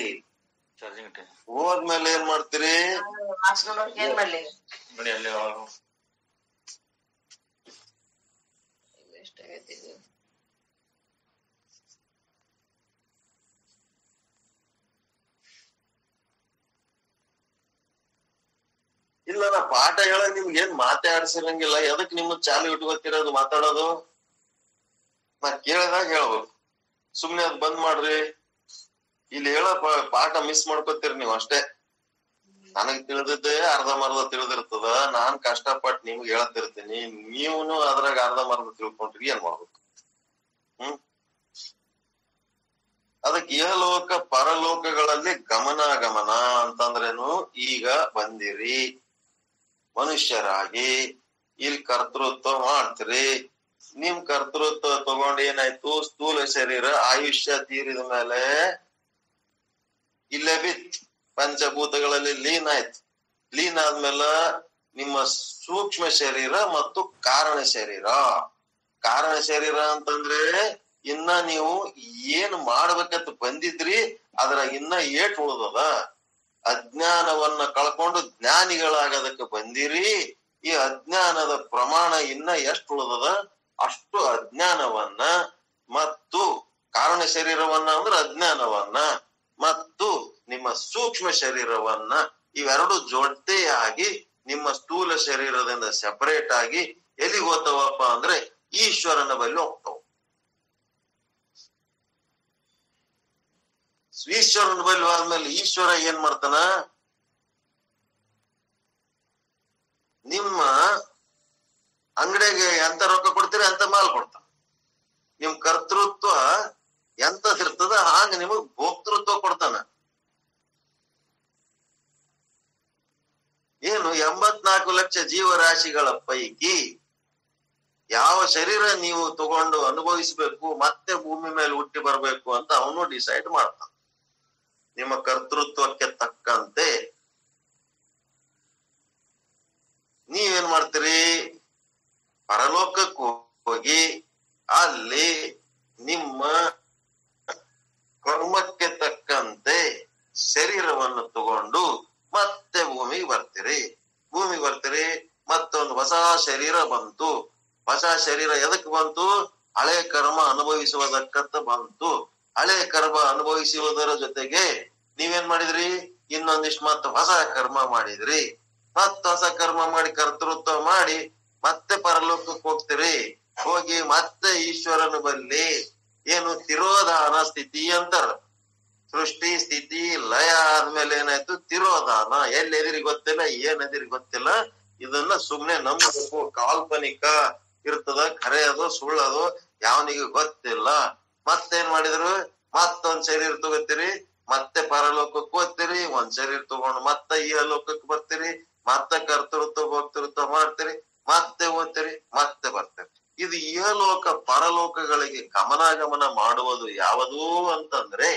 ಹೋದ್ಮೇಲೆ ಏನ್ ಮಾಡ್ತೀರಿ ಹಾಸ್ಕೊಂಡೋಗಿ ಏನ್ ಮಾಡ್ಲಿ ಎಷ್ಟಾಗೈತಿ ಇದು? ಇಲ್ಲ ನಾ ಪಾಠ ಹೇಳಕ್ ನಿಮ್ಗೆ ಏನ್ ಮಾತೇ ಆಡ್ಸಿರಂಗಿಲ್ಲ. ಎದಕ್ ನಿಮ್ಮ ಚಾಲು ಇಟ್ಕೋತಿರೋದು ಮಾತಾಡೋದು? ನಾ ಕೇಳಿದಾಗ ಹೇಳ್ಬೇಕು. ಸುಮ್ನೆ ಅದ್ ಬಂದ್ ಮಾಡ್ರಿ. ಇಲ್ಲಿ ಹೇಳೋ ಪಾಠ ಮಿಸ್ ಮಾಡ್ಕೋತೀರಿ ನೀವು ಅಷ್ಟೇ. ನನಗ್ ತಿಳಿದಿದ್ದೆ ಅರ್ಧ ಮರ್ಧ ತಿಳಿದಿರ್ತದ. ನಾನ್ ಕಷ್ಟಪಟ್ಟು ನಿಮ್ಗೆ ಹೇಳ್ತಿರ್ತೀನಿ. ನೀವುನು ಅದ್ರಾಗ ಅರ್ಧ ಮರ್ಧ ತಿಳ್ಕೊಂಡ್ರಿ ಏನ್ ಮಾಡ್ಬೇಕು? ಹ್ಮ್? ಅದಕ್ಕೆ ಇಹಲೋಕ, ಪರಲೋಕಗಳಲ್ಲಿ ಗಮನಾಗಮನ ಅಂತಂದ್ರೇನು? ಈಗ ಬಂದಿರಿ. ಮನುಷ್ಯರಾಗಿ ಇಲ್ಲಿ ಕರ್ತೃತ್ವ ಮಾಡ್ತೀರಿ. ನಿಮ್ ಕರ್ತೃತ್ವ ತಗೊಂಡ್ ಏನಾಯ್ತು? ಸ್ಥೂಲ ಶರೀರ, ಆಯುಷ್ಯ ತೀರಿದ ಮೇಲೆ ಇಲ್ಲೇ ಬಿತ್ ಪಂಚಭೂತಗಳಲ್ಲಿ ಲೀನ್ ಆಯ್ತು. ಲೀನ್ ಆದ್ಮೇಲೆ ನಿಮ್ಮ ಸೂಕ್ಷ್ಮ ಶರೀರ ಮತ್ತು ಕಾರಣ ಶರೀರ. ಕಾರಣ ಶರೀರ ಅಂತಂದ್ರೆ ಇನ್ನ ನೀವು ಏನ್ ಮಾಡ್ಬೇಕಂತ ಬಂದಿದ್ರಿ, ಅದ್ರಾಗ ಇನ್ನ ಏಟ್ ಉಳ್ದದ. ಅಜ್ಞಾನವನ್ನ ಕಳ್ಕೊಂಡು ಜ್ಞಾನಿಗಳಾಗದಕ್ಕೆ ಬಂದಿರಿ. ಈ ಅಜ್ಞಾನದ ಪ್ರಮಾಣ ಇನ್ನ ಎಷ್ಟು ಉಳಿದದ? ಅಷ್ಟು ಅಜ್ಞಾನವನ್ನ ಮತ್ತು ಕಾರಣ ಶರೀರವನ್ನ ಅಂದ್ರೆ ಅಜ್ಞಾನವನ್ನ ಮತ್ತು ನಿಮ್ಮ ಸೂಕ್ಷ್ಮ ಶರೀರವನ್ನ ಇವೆರಡು ಜೊತೆಯಾಗಿ ನಿಮ್ಮ ಸ್ಥೂಲ ಶರೀರದಿಂದ ಸೆಪರೇಟ್ ಆಗಿ ಎಲ್ಲಿಗೆ ಹೋಗ್ತವಪ್ಪ ಅಂದ್ರೆ ಈಶ್ವರನ ಬಳಿ ಹೋಗ್ತಾವ. ಈಶ್ವರನ ಬಳಿ ಆದ್ಮೇಲೆ ಈಶ್ವರ ಏನ್ ಮಾಡ್ತಾನ? ನಿಮ್ಮ ಅಂಗಡಿಗೆ ಎಂತ ರೊಕ್ಕ ಕೊಡ್ತೀರಿ ಅಂತ ಮಾಲ್ ಕೊಡ್ತಾನ. ನಿಮ್ ಕರ್ತೃತ್ವ ಎಂತದಿರ್ತದ ಹಾಂಗ ನಿಮಗ್ ಭೋಕ್ತೃತ್ವ ಕೊಡ್ತಾನ. ಏನು ಎಂಬತ್ನಾಲ್ಕು ಲಕ್ಷ ಜೀವರಾಶಿಗಳ ಪೈಕಿ ಯಾವ ಶರೀರ ನೀವು ತಗೊಂಡು ಅನುಭವಿಸ್ಬೇಕು, ಮತ್ತೆ ಭೂಮಿ ಮೇಲೆ ಹುಟ್ಟಿ ಬರ್ಬೇಕು ಅಂತ ಅವನು ಡಿಸೈಡ್ ಮಾಡ್ತಾನ. ನಿಮ್ಮ ಕರ್ತೃತ್ವಕ್ಕೆ ತಕ್ಕಂತೆ ನೀವೇನ್ ಮಾಡ್ತೀರಿ? ಪರಲೋಕಕ್ಕೆ ಹೋಗಿ ಅಲ್ಲಿ ನಿಮ್ಮ ಕರ್ಮಕ್ಕೆ ತಕ್ಕಂತೆ ಶರೀರವನ್ನು ತಗೊಂಡು ಮತ್ತೆ ಭೂಮಿಗೆ ಬರ್ತೀರಿ. ಭೂಮಿಗೆ ಬರ್ತೀರಿ, ಮತ್ತೊಂದು ಹೊಸ ಶರೀರ ಬಂತು. ಹೊಸ ಶರೀರ ಎದಕ್ ಬಂತು? ಹಳೆ ಕರ್ಮ ಅನುಭವಿಸುವುದಕ್ಕಂತ ಬಂತು. ಹಳೆ ಕರ್ಮ ಅನುಭವಿಸುವುದರ ಜೊತೆಗೆ ನೀವೇನ್ ಮಾಡಿದ್ರಿ? ಇನ್ನೊಂದಿಷ್ಟು ಮತ್ತೆ ಹೊಸ ಕರ್ಮ ಮಾಡಿದ್ರಿ. ಮತ್ತ ಹೊಸ ಕರ್ಮ ಮಾಡಿ ಕರ್ತೃತ್ವ ಮಾಡಿ ಮತ್ತೆ ಪರಲೋಕಕ್ಕೆ ಹೋಗ್ತೀರಿ. ಹೋಗಿ ಮತ್ತೆ ಈಶ್ವರನ ಬಲ್ಲಿ ಏನು ತಿರೋಧಾನ ಸ್ಥಿತಿ ಅಂತಾರ. ಸೃಷ್ಟಿ ಸ್ಥಿತಿ ಲಯ ಆದ್ಮೇಲೆ ಏನಾಯ್ತು? ತಿರೋಧಾನ. ಎಲ್ಲಿ ಎದಿರಿ ಗೊತ್ತಿಲ್ಲ ಏನ್ ಎದಿರಿ ಗೊತ್ತಿಲ್ಲ. ಇದನ್ನ ಸುಮ್ನೆ ನಂಬಬೇಕು. ಕಾಲ್ಪನಿಕ ಇರ್ತದ ಖರೆ ಅದು ಸುಳ್ಳದು ಯಾವನಿಗೆ ಗೊತ್ತಿಲ್ಲ. ಮತ್ತೇನ್ ಮಾಡಿದ್ರು? ಮತ್ತೊಂದ್ ಶರೀರ ತಗೋತೀರಿ ಮತ್ತೆ ಪರಲೋಕಕ್ಕೆ ಹೋಗ್ತೀರಿ ಒಂದ್ ಶರೀರ ತಗೊಂಡು ಮತ್ತೆ ಈ ಲೋಕಕ್ಕೆ ಬರ್ತೀರಿ ಮತ್ತೆ ಕರ್ತೃತ್ವ ಭಕ್ತೃತ್ವ ಮಾಡ್ತೀರಿ ಮತ್ತೆ ಓದ್ತೀರಿ ಮತ್ತೆ ಬರ್ತೀರಿ. ಇದು ಇಹಲೋಕ ಪರಲೋಕಗಳಿಗೆ ಗಮನಾಗಮನ ಮಾಡುವುದು ಯಾವುದು ಅಂತಂದ್ರೆ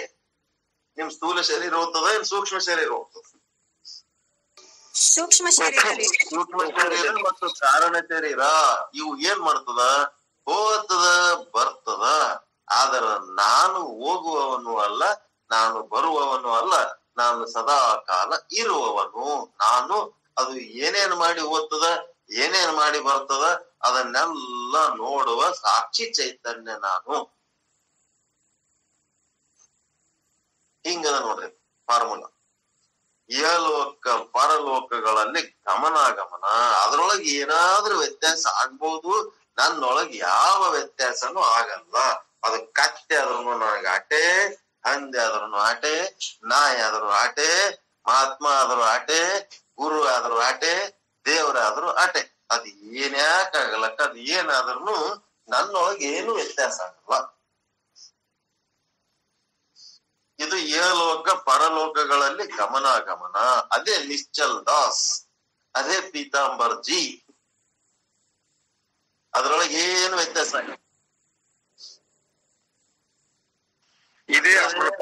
ನಿಮ್ ಸ್ಥೂಲ ಶರೀರ ಹೋಗ್ತದ ಏನ್ ಸೂಕ್ಷ್ಮ ಶರೀರ ಹೋಗ್ತದ? ಸೂಕ್ಷ್ಮ ಸೂಕ್ಷ್ಮ ಶರೀರ ಮತ್ತು ಕಾರಣ ಶರೀರ ಇವು ಏನ್ ಮಾಡ್ತದ? ಹೋಗ್ತದ ಬರ್ತದ. ಆದ್ರ ನಾನು ಹೋಗುವವನು ಅಲ್ಲ, ನಾನು ಬರುವವನು ಅಲ್ಲ, ನಾನು ಸದಾ ಕಾಲ ಇರುವವನು. ನಾನು ಅದು ಏನೇನ್ ಮಾಡಿ ಓದ್ತದ, ಏನೇನ್ ಮಾಡಿ ಬರ್ತದ, ಅದನ್ನೆಲ್ಲ ನೋಡುವ ಸಾಕ್ಷಿ ಚೈತನ್ಯ ನಾನು. ಹಿಂಗದ ನೋಡ್ರಿ ಫಾರ್ಮುಲಾ ಯಲೋಕ ಪರಲೋಕಗಳಲ್ಲಿ ಗಮನಾಗಮನ. ಅದರೊಳಗೆ ಏನಾದ್ರೂ ವ್ಯತ್ಯಾಸ ಆಗ್ಬಹುದು ನನ್ನೊಳಗೆ ಯಾವ ವ್ಯತ್ಯಾಸನೂ ಆಗಲ್ಲ. ಅದು ಕತ್ತೆ ಆದ್ರೂ ನನಗೆ ಆಟೆ, ಹಂದಿ ಆದ್ರೂ ಆಟೆ, ನಾಯಿ ಆದ್ರೂ ಆಟೆ, ಮಹಾತ್ಮ ಆದ್ರೂ ಆಟೆ, ಗುರು ಆದ್ರೂ ಆಟೆ ದೇವರಾದ್ರೂ ಆಟೆ. ಅದ್ ಏನ್ಯಾಕಾಗಲಕ್ಕ ಅದ್ ಏನಾದ್ರೂ ನನ್ನೊಳಗೆ ಏನು ವ್ಯತ್ಯಾಸ ಆಗಲ್ಲ. ಇದು ಏಲೋಕ, ಪರಲೋಕಗಳಲ್ಲಿ ಗಮನಾಗಮನ. ಅದೇ ನಿಶ್ಚಲ್ ದಾಸ್, ಅದೇ ಪೀತಾಂಬರ್ಜಿ ಅದ್ರೊಳಗೆ ಏನು ವ್ಯತ್ಯಾಸ ಆಗಿಲ್ಲ. ಇದೇ ಅಮೃತ.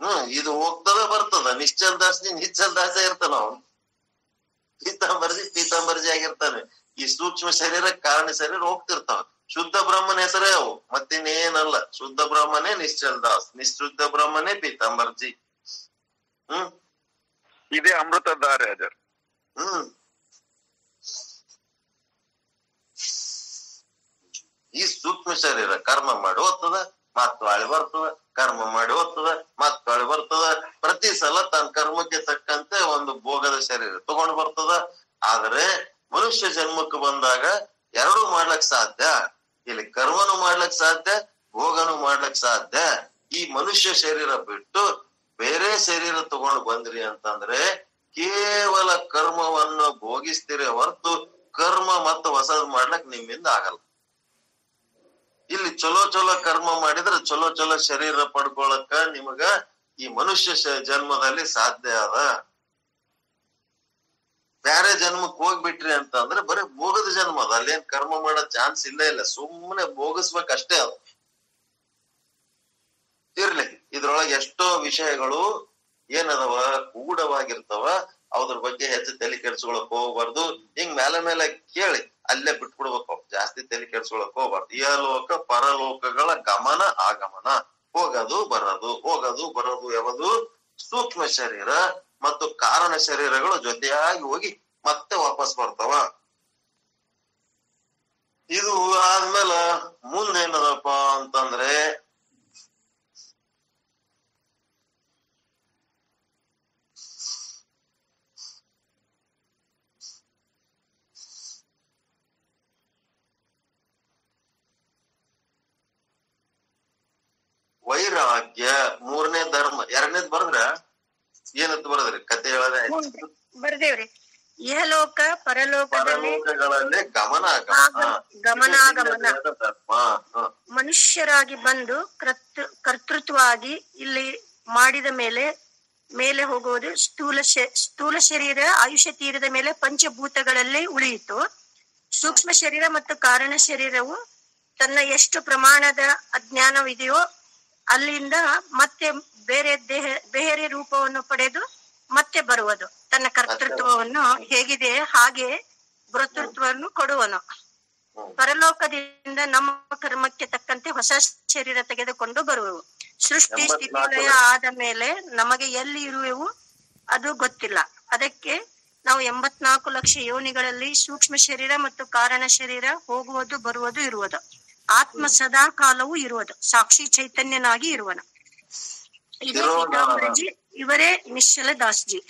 ಹ್ಮ್ ಇದು ಹೋಗ್ತದ ಬರ್ತದ. ನಿಶ್ಚಲ್ ದಾಸ್ ನಿಶ್ಚಲ್ ದಾಸ ಇರ್ತಾನ ಅವನು. ಪೀತಾಂಬರ್ಜಿ ಪೀತಾಂಬರ್ಜಿ ಆಗಿರ್ತಾನೆ. ಈ ಸೂಕ್ಷ್ಮ ಶರೀರ ಕಾರಣ ಶರೀರ ಹೋಗ್ತಿರ್ತಾವ. ಶುದ್ಧ ಬ್ರಹ್ಮನ ಹೆಸರೇ ಅವು. ಮತ್ತಿನ್ನೇನಲ್ಲ. ಶುದ್ಧ ಬ್ರಹ್ಮನೇ ನಿಶ್ಚಲ್ ದಾಸ್ ನಿಶುದ್ಧ ಬ್ರಹ್ಮನೇ ಪೀತಾಂಬರ್ಜಿ ಹ್ಮ್. ಇದೇ ಅಮೃತ ದಾರಿ ಅಜರ್. ಹ್ಮ್. ಈ ಸೂಕ್ಷ್ಮ ಶರೀರ ಕರ್ಮ ಮಾಡುವ ಮತ್ ಬಾಳಿ ಬರ್ತದ, ಕರ್ಮ ಮಾಡಿ ಹೋಗ್ತದ ಮತ್ ಬಾಳಿ ಬರ್ತದ. ಪ್ರತಿ ಸಲ ತನ್ನ ಕರ್ಮಕ್ಕೆ ತಕ್ಕಂತೆ ಒಂದು ಭೋಗದ ಶರೀರ ತಗೊಂಡ್ ಬರ್ತದ. ಆದ್ರೆ ಮನುಷ್ಯ ಜನ್ಮಕ್ಕೆ ಬಂದಾಗ ಎರಡು ಮಾಡ್ಲಕ್ ಸಾಧ್ಯ. ಇಲ್ಲಿ ಕರ್ಮನು ಮಾಡ್ಲಕ್ ಸಾಧ್ಯ, ಭೋಗನು ಮಾಡ್ಲಕ್ ಸಾಧ್ಯ. ಈ ಮನುಷ್ಯ ಶರೀರ ಬಿಟ್ಟು ಬೇರೆ ಶರೀರ ತಗೊಂಡು ಬಂದ್ರಿ ಅಂತಂದ್ರೆ ಕೇವಲ ಕರ್ಮವನ್ನು ಭೋಗಿಸ್ತೀರಿ ಹೊರತು ಕರ್ಮ ಮತ್ತು ಹೊಸದ್ ಮಾಡ್ಲಕ್ ನಿಮ್ಮಿಂದ ಆಗಲ್ಲ. ಇಲ್ಲಿ ಚಲೋ ಚಲೋ ಕರ್ಮ ಮಾಡಿದ್ರೆ ಚಲೋ ಚಲೋ ಶರೀರ ಪಡ್ಕೊಳಕ ನಿಮಗ ಈ ಮನುಷ್ಯ ಜನ್ಮದಲ್ಲಿ ಸಾಧ್ಯ ಅದ. ಬೇರೆ ಜನ್ಮಕ್ ಹೋಗ್ಬಿಟ್ರಿ ಅಂತ ಅಂದ್ರೆ ಬರೀ ಭೋಗದ ಜನ್ಮ ಅದ. ಅಲ್ಲೇನ್ ಕರ್ಮ ಮಾಡೋ ಚಾನ್ಸ್ ಇಲ್ಲ ಇಲ್ಲ. ಸುಮ್ಮನೆ ಭೋಗಿಸ್ಬೇಕಷ್ಟೇ ಅದು. ಇರ್ಲಿ, ಇದ್ರೊಳಗೆ ಎಷ್ಟೋ ವಿಷಯಗಳು ಏನದವ? ಕೂಡವಾಗಿರ್ತಾವ. ಅದ್ರ ಬಗ್ಗೆ ಹೆಚ್ಚು ತಲೆ ಕೆಡ್ಸ್ಕೊಳಕ್ ಹೋಗ್ಬಾರ್ದು. ಹಿಂಗ್ ಮೇಲೆ ಮೇಲೆ ಕೇಳಿ. ಅಲ್ಲೇ ಬಿಟ್ಬಿಡ್ಬೇಕು ಜಾಸ್ತಿ ತಲೆ ಕೆಡ್ಸ್ಕೊಳಕ್ ಹೋಗ್ಬಾರ್ದು. ಇಹಲೋಕ ಪರಲೋಕಗಳ ಗಮನ, ಆಗಮನ. ಹೋಗೋದು, ಬರೋದು ಹೋಗೋದು, ಬರೋದು ಯಾವುದು? ಸೂಕ್ಷ್ಮ ಶರೀರ ಮತ್ತು ಕಾರಣ ಶರೀರಗಳು ಜೊತೆಯಾಗಿ ಹೋಗಿ ಮತ್ತೆ ವಾಪಸ್ ಬರ್ತಾವ. ಇದು ಆದ್ಮೇಲೆ ಮುಂದೇನದಪ್ಪ ಅಂತಂದ್ರೆ ವೈರಾಗ್ಯ ಮೂರನೇ ಧರ್ಮ ಎರಡನೇದ್ ಬರದ್ರ ಏನಂತ ಬರದ್ರಿ ಕತೆ ಹೇಳದೆ. ಬರ್ದೇವ್ರಿ ಇಹಲೋಕ ಪರಲೋಕದಲ್ಲಿ. ಗಮನಾಗಮನ. ಮನುಷ್ಯರಾಗಿ ಬಂದು ಕರ್ತೃ ಕರ್ತೃತ್ವವಾಗಿ ಇಲ್ಲಿ ಮಾಡಿದ ಮೇಲೆ ಮೇಲೆ ಹೋಗುವುದು ಸ್ಥೂಲ ಸ್ಥೂಲ ಶರೀರ ಆಯುಷ್ಯ ತೀರದ ಮೇಲೆ ಪಂಚಭೂತಗಳಲ್ಲಿ ಉಳಿಯಿತು ಸೂಕ್ಷ್ಮ ಶರೀರ ಮತ್ತು ಕಾರಣ ಶರೀರವು ತನ್ನ ಎಷ್ಟು ಪ್ರಮಾಣದ ಅಜ್ಞಾನವಿದೆಯೋ ಅಲ್ಲಿಂದ ಮತ್ತೆ ಬೇರೆ ದೇಹ ಬೇರೆ ರೂಪವನ್ನು ಪಡೆದು ಮತ್ತೆ ಬರುವುದು. ತನ್ನ ಕರ್ತೃತ್ವವನ್ನು ಹೇಗಿದೆ ಹಾಗೆ ಭೃತೃತ್ವವನ್ನು ಕೊಡುವನು. ಪರಲೋಕದಿಂದ ನಮ್ಮ ಕರ್ಮಕ್ಕೆ ತಕ್ಕಂತೆ ಹೊಸ ಶರೀರ ತೆಗೆದುಕೊಂಡು ಬರುವೆವು. ಸೃಷ್ಟಿ ಸ್ಥಿತಿಲಯ ಲಯ ಆದ ಮೇಲೆ ನಮಗೆ ಎಲ್ಲಿ ಇರುವೆವು ಅದು ಗೊತ್ತಿಲ್ಲ. ಅದಕ್ಕೆ ನಾವು ಎಂಬತ್ನಾಲ್ಕು ಲಕ್ಷ ಯೋನಿಗಳಲ್ಲಿ ಸೂಕ್ಷ್ಮ ಶರೀರ ಮತ್ತು ಕಾರಣ ಶರೀರ ಹೋಗುವುದು ಬರುವುದು ಇರುವುದು. ಆತ್ಮ ಸದಾ ಕಾಲವೂ ಇರುವುದು ಸಾಕ್ಷಿ ಚೈತನ್ಯನಾಗಿ ಇರುವನು. ಇದೇ ಇರೋಣ. ಪೀತಾಂಬರಜಿ ಇವರೇ ನಿಶ್ಚಲ ದಾಸ್ಜಿ.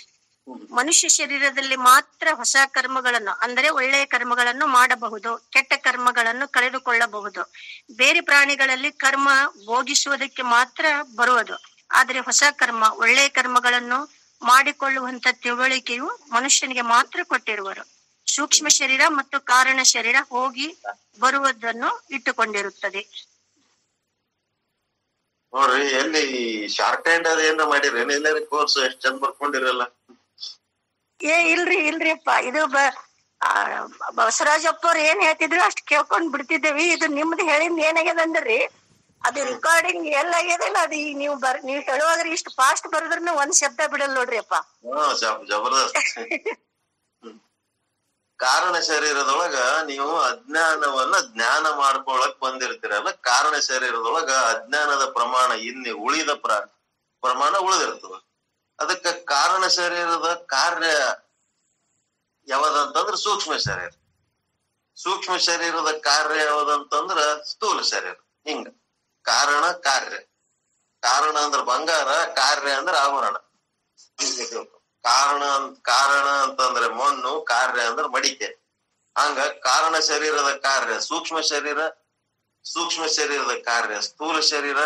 ಮನುಷ್ಯ ಶರೀರದಲ್ಲಿ ಮಾತ್ರ ಹೊಸ ಕರ್ಮಗಳನ್ನು ಅಂದರೆ ಒಳ್ಳೆಯ ಕರ್ಮಗಳನ್ನು ಮಾಡಬಹುದು ಕೆಟ್ಟ ಕರ್ಮಗಳನ್ನು ಕಳೆದುಕೊಳ್ಳಬಹುದು. ಬೇರೆ ಪ್ರಾಣಿಗಳಲ್ಲಿ ಕರ್ಮ ಭೋಗಿಸುವುದಕ್ಕೆ ಮಾತ್ರ ಬರುವುದು. ಆದರೆ ಹೊಸ ಕರ್ಮ ಒಳ್ಳೆಯ ಕರ್ಮಗಳನ್ನು ಮಾಡಿಕೊಳ್ಳುವಂತ ತಿಳುವಳಿಕೆಯು ಮನುಷ್ಯನಿಗೆ ಮಾತ್ರ ಕೊಟ್ಟಿರುವರು. ಸೂಕ್ಷ್ಮ ಶರೀರ ಮತ್ತು ಕಾರಣ ಶರೀರ ಹೋಗಿ ಬರುವುದನ್ನು ಇಟ್ಟುಕೊಂಡಿರುತ್ತದೆ. ನೋಡ್ರಿ ಎಲ್ಲಿ ಶಾರ್ಟ್ ಹ್ಯಾಂಡ್ ಅದ ಏನ ಮಾಡಿರಿ ಎಲ್ಲಾರಿ ಕೋರ್ಸ್ ಎಷ್ಟು ಚಂದ ಬರ್ಕೊಂಡಿರಲ್ಲ. ಏ ಇಲ್ರಿ ಇಲ್ರಿಪ್ಪ. ಇದು ಬಸವರಾಜಪ್ಪ ಅವ್ರು ಏನ್ ಹೇಳ್ತಿದ್ರು ಅಷ್ಟ್ ಕೇಳ್ಕೊಂಡ್ ಬಿಡ್ತಿದ್ದೇವಿ. ಇದು ನಿಮ್ದು ಹೇಳಿದ್ ಏನಾಗ್ಯದ ಅಂದ್ರಿ? ಅದು ರೆಕಾರ್ಡಿಂಗ್ ಎಲ್ಲ ಆಗ್ಯದಲ್ಲ ಅದು ಈಗ ನೀವು ಬರ್ ನೀವು ಹೇಳುವಾಗ್ರಿ ಇಷ್ಟು ಫಾಸ್ಟ್ ಬರದ್ರೂ ಒಂದ್ ಶಬ್ದ ಬಿಡಲ್ ನೋಡ್ರಿ ಅಪ್ಪ ಹಾ ಜಬ- ಜಬರ್ದಸ್ತ್ ಹ್ಮ್. ಕಾರಣ ಶರೀರದೊಳಗ ನೀವು ಅಜ್ಞಾನವನ್ನ ಜ್ಞಾನ ಮಾಡ್ಕೊಳಕ್ ಬಂದಿರ್ತೀರಲ್ಲ ಕಾರಣ ಶರೀರದೊಳಗ ಅಜ್ಞಾನದ ಪ್ರಮಾಣ ಇನ್ನು ಉಳಿದ ಪ್ರ, ಪ್ರಮಾಣ ಉಳಿದಿರ್ತದ. ಅದಕ್ಕ ಕಾರಣ ಶರೀರದ ಕಾರ್ಯ ಯಾವ್ದಂತಂದ್ರ ಸೂಕ್ಷ್ಮ ಶರೀರ. ಸೂಕ್ಷ್ಮ ಶರೀರದ ಕಾರ್ಯ ಯಾವ್ದಂತಂದ್ರ ಸ್ಥೂಲ ಶರೀರ. ಹಿಂಗ. ಕಾರಣ, ಕಾರ್ಯ. ಕಾರಣ ಅಂದ್ರ ಬಂಗಾರ, ಕಾರ್ಯ ಅಂದ್ರ ಆಭರಣ. ಕಾರಣ ಅಂತ, ಕಾರಣ ಅಂತಂದ್ರೆ ಮಣ್ಣು, ಕಾರ್ಯ ಅಂದ್ರೆ ಮಡಿಕೆ. ಹಂಗ ಕಾರಣ ಶರೀರದ ಕಾರ್ಯ, ಸೂಕ್ಷ್ಮ ಶರೀರ, ಸೂಕ್ಷ್ಮ ಶರೀರದ ಕಾರ್ಯ, ಸ್ಥೂಲ ಶರೀರ,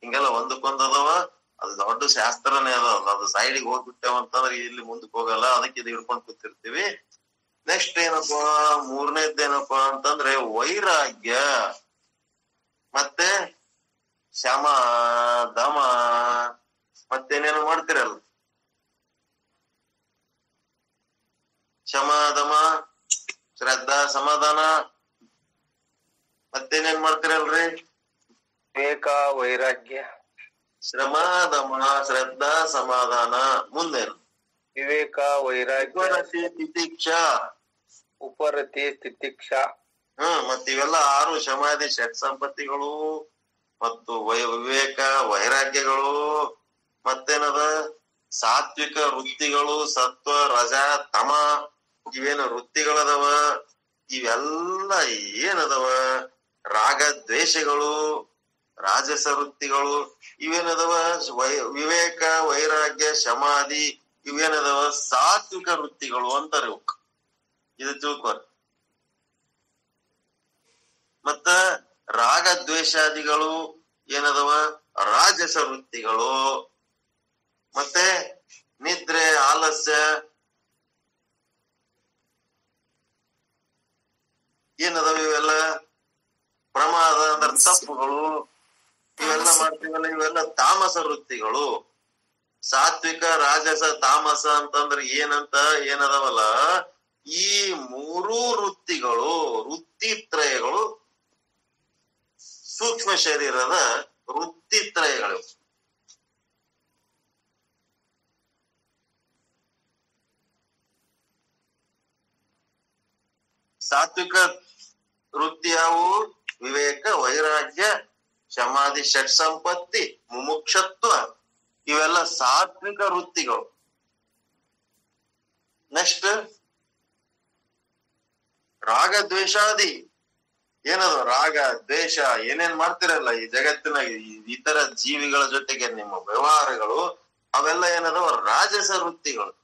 ಹಿಂಗೆಲ್ಲ ಒಂದಕ್ಕೊಂದದವ. ಅದು ದೊಡ್ಡ ಶಾಸ್ತ್ರನೇ ಅದ, ಅದು ಸೈಡಿಗೆ ಹೋಗ್ಬಿಟ್ಟೇವ ಅಂತಂದ್ರೆ ಇಲ್ಲಿ ಮುಂದಕ್ಕೆ ಹೋಗಲ್ಲ, ಅದಕ್ಕೆ ಇದು ಹಿಡ್ಕೊಂಡು ಕೂತಿರ್ತೀವಿ. ನೆಕ್ಸ್ಟ್ ಏನಪ್ಪಾ ಮೂರನೇದ್ದೇನಪ್ಪಾ ಅಂತಂದ್ರೆ ವೈರಾಗ್ಯ. ಮತ್ತೆ ಶಮ ದಮ, ಮತ್ತೇನೇನು ಮಾಡ್ತಿರಲ್ಲ? ಶಮ ದಮ ಶ್ರದ್ಧಾ ಸಮಾಧಾನ. ಮತ್ತೇನೇನ್ ಮಾಡ್ತೀರಲ್ರಿ? ವಿವೇಕ ವೈರಾಗ್ಯ. ಶ್ರಮಾದಮ ಶ್ರದ್ಧಾ ಸಮಾಧಾನ. ಮುಂದೇನು? ವಿವೇಕ ವೈರಾಗ್ಯ. ಉಪರತಿ ತಿತಿಕ್ಷಾ. ಉಪರತಿ ತಿತಿಕ್ಷ. ಹ್ಮ್ ಮತ್ ಇವೆಲ್ಲ ಆರು ಶಮಾಧಿ ಷಟ್ ಸಂಪತ್ತಿಗಳು ಮತ್ತು ವೈ- ವಿವೇಕ ವೈರಾಗ್ಯಗಳು. ಮತ್ತೇನದ? ಸಾತ್ವಿಕ ವೃತ್ತಿಗಳು ಸತ್ವ ರಜ ತಮ. ಇವೇನು ವೃತ್ತಿಗಳದವ? ಇವೆಲ್ಲ ಏನದವ? ರಾಗ ದ್ವೇಷಗಳು ರಾಜಸ ವೃತ್ತಿಗಳು, ಇವೇನದವ? ವೈ- ವಿವೇಕ, ವೈರಾಗ್ಯ ಸಮಾಧಿ ಇವೇನದವ? ಸಾತ್ವಿಕ ವೃತ್ತಿಗಳು ಅಂತಾರೆ ಇದು ತಿಳ್ಕೊರಿ. ಮತ್ತ ರಾಗ ದ್ವೇಷಾದಿಗಳು ಏನದವ? ರಾಜಸ ವೃತ್ತಿಗಳು. ಮತ್ತೆ ನಿದ್ರೆ, ಆಲಸ್ಯ ಏನದವ ಇವೆಲ್ಲ? ಪ್ರಮಾದ ಅಂದ್ರೆ ತಪ್ಪುಗಳು. ಇವೆಲ್ಲ ಮಾಡ್ತೀವಲ್ಲ ಇವೆಲ್ಲ ತಾಮಸ ವೃತ್ತಿಗಳು. ಸಾತ್ವಿಕ ರಾಜಸ ತಾಮಸ ಅಂತಂದ್ರೆ ಏನಂತ ಏನದವಲ್ಲ? ಈ ಮೂರೂ ವೃತ್ತಿಗಳು ವೃತ್ತಿತ್ರಯಗಳು ಸೂಕ್ಷ್ಮ ಶರೀರದ ವೃತ್ತಿತ್ರಯಗಳು. ಸಾತ್ವಿಕ ಯಾವುವು ವಿವೇಕ, ವೈರಾಗ್ಯ ಸಮಾಧಿ ಷಟ್ ಸಂಪತ್ತಿ, ಮುಮುಕ್ಷತ್ವ ಇವೆಲ್ಲ ಸಾತ್ವಿಕ ವೃತ್ತಿಗಳು. ನೆಕ್ಸ್ಟ್ ರಾಗ ದ್ವೇಷಾದಿ ಏನದು? ರಾಗ, ದ್ವೇಷ, ಏನೇನ್ ಮಾಡ್ತಿರಲ್ಲ ಈ ಜಗತ್ತಿನ ಇತರ ಜೀವಿಗಳ ಜೊತೆಗೆ ನಿಮ್ಮ ವ್ಯವಹಾರಗಳು, ಅವೆಲ್ಲ ಏನದವ? ರಾಜಸ ವೃತ್ತಿಗಳು.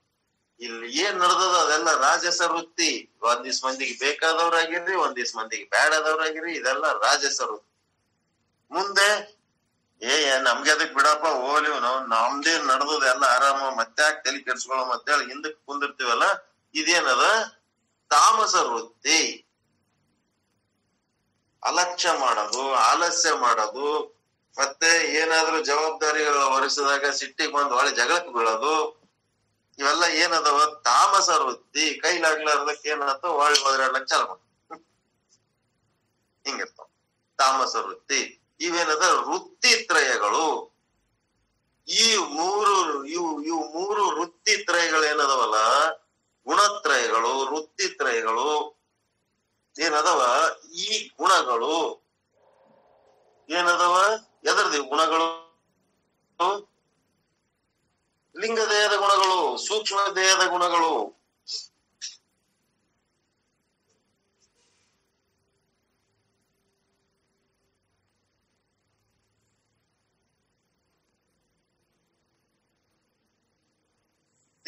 ಇಲ್ಲಿ ಏನ್ ನಡೆದದ ಅದೆಲ್ಲ ರಾಜಸ ವೃತ್ತಿ. ಒಂದಿಸ್ ಮಂದಿಗೆ ಬೇಕಾದವ್ರಾಗಿರ್ರಿ ಒಂದಿಸ್ ಮಂದಿಗೆ ಬೇಡದವ್ರಾಗಿರ್ರಿ ಇದೆಲ್ಲ ರಾಜಸ ವೃತ್ತಿ. ಮುಂದೆ, ಏ ನಮ್ಗೆ ಅದಕ್ ಬಿಡಪ್ಪ ಹೋಗ್ಲಿ ನಾವು ನಮ್ದೇ ನಡೆದದ ಎಲ್ಲ ಆರಾಮ, ಮತ್ತೆ ಯಾಕೆ ತಲೆ ಕೆಡ್ಸ್ಕೊಳ್ಳೋ ಮತ್ತೆ ಹಿಂದಕ್ ಕುಂದಿರ್ತೀವಲ್ಲ, ಇದೇನದ? ತಾಮಸ ವೃತ್ತಿ. ಅಲಕ್ಷ್ಯ ಮಾಡೋದು, ಆಲಸ್ಯ ಮಾಡೋದು, ಮತ್ತೆ ಏನಾದ್ರೂ ಜವಾಬ್ದಾರಿಗಳು ಹೊರಿಸಿದಾಗ ಸಿಟ್ಟಿಗೆ ಬಂದು ಒಳ್ಳೆ ಜಗಳಕ್ಕೆ ಬೀಳೋದು ಇವೆಲ್ಲ ಏನದವ? ತಾಮಸ ವೃತ್ತಿ ಕೈಲಾಗ್ಲಾರ್ದಕ್ಕೆ ಏನಾತ ಒಳ್ಳೆ ಚಾಲು ಚಾಲ ಹಿಂಗಿರ್ತಾವ ತಾಮಸ ವೃತ್ತಿ. ಇವೇನದ? ವೃತ್ತಿತ್ರಯಗಳು. ಈ ಮೂರು ಇವು ಇವು ಮೂರು ವೃತ್ತಿತ್ರಯಗಳು ಏನದವಲ್ಲ? ಗುಣತ್ರಯಗಳು, ವೃತ್ತಿತ್ರಯಗಳು. ಏನದವ? ಈ ಗುಣಗಳು. ಏನದವ? ಎದರ್ದಿ ಗುಣಗಳು? ಲಿಂಗ ದೇಹದ ಗುಣಗಳು, ಸೂಕ್ಷ್ಮ ದೇಹದ ಗುಣಗಳು.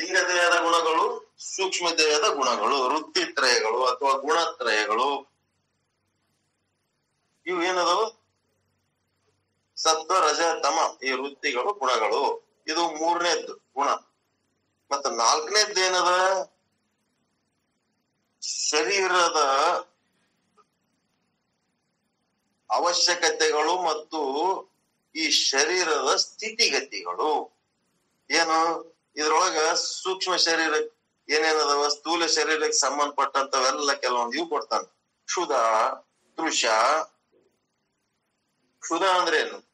ಲಿಂಗ ದೇಹದ ಗುಣಗಳು, ಸೂಕ್ಷ್ಮ ದೇಹದ ಗುಣಗಳು, ವೃತ್ತಿತ್ರಯಗಳು ಅಥವಾ ಗುಣತ್ರಯಗಳು. ಇವು ಏನದವು? ಸತ್ವ, ರಜ, ತಮ ಈ ವೃತ್ತಿಗಳು, ಗುಣಗಳು. ಇದು ಮೂರನೇದ್ದು ಗುಣ. ಮತ್ತ ನಾಲ್ಕನೇದ್ದು ಏನದ? ಶರೀರದ ಅವಶ್ಯಕತೆಗಳು ಮತ್ತು ಈ ಶರೀರದ ಸ್ಥಿತಿಗತಿಗಳು. ಏನು? ಇದ್ರೊಳಗ ಸೂಕ್ಷ್ಮ ಶರೀರ ಏನೇನದವ? ಸ್ಥೂಲ ಶರೀರಕ್ಕೆ ಸಂಬಂಧಪಟ್ಟಂತವೆಲ್ಲ ಕೆಲವೊಂದು ಇವು ಕೊಡ್ತಾನ. ಕ್ಷುಧ ತೃಷ ಕ್ಷುಧ ಅಂದ್ರೆ ಏನು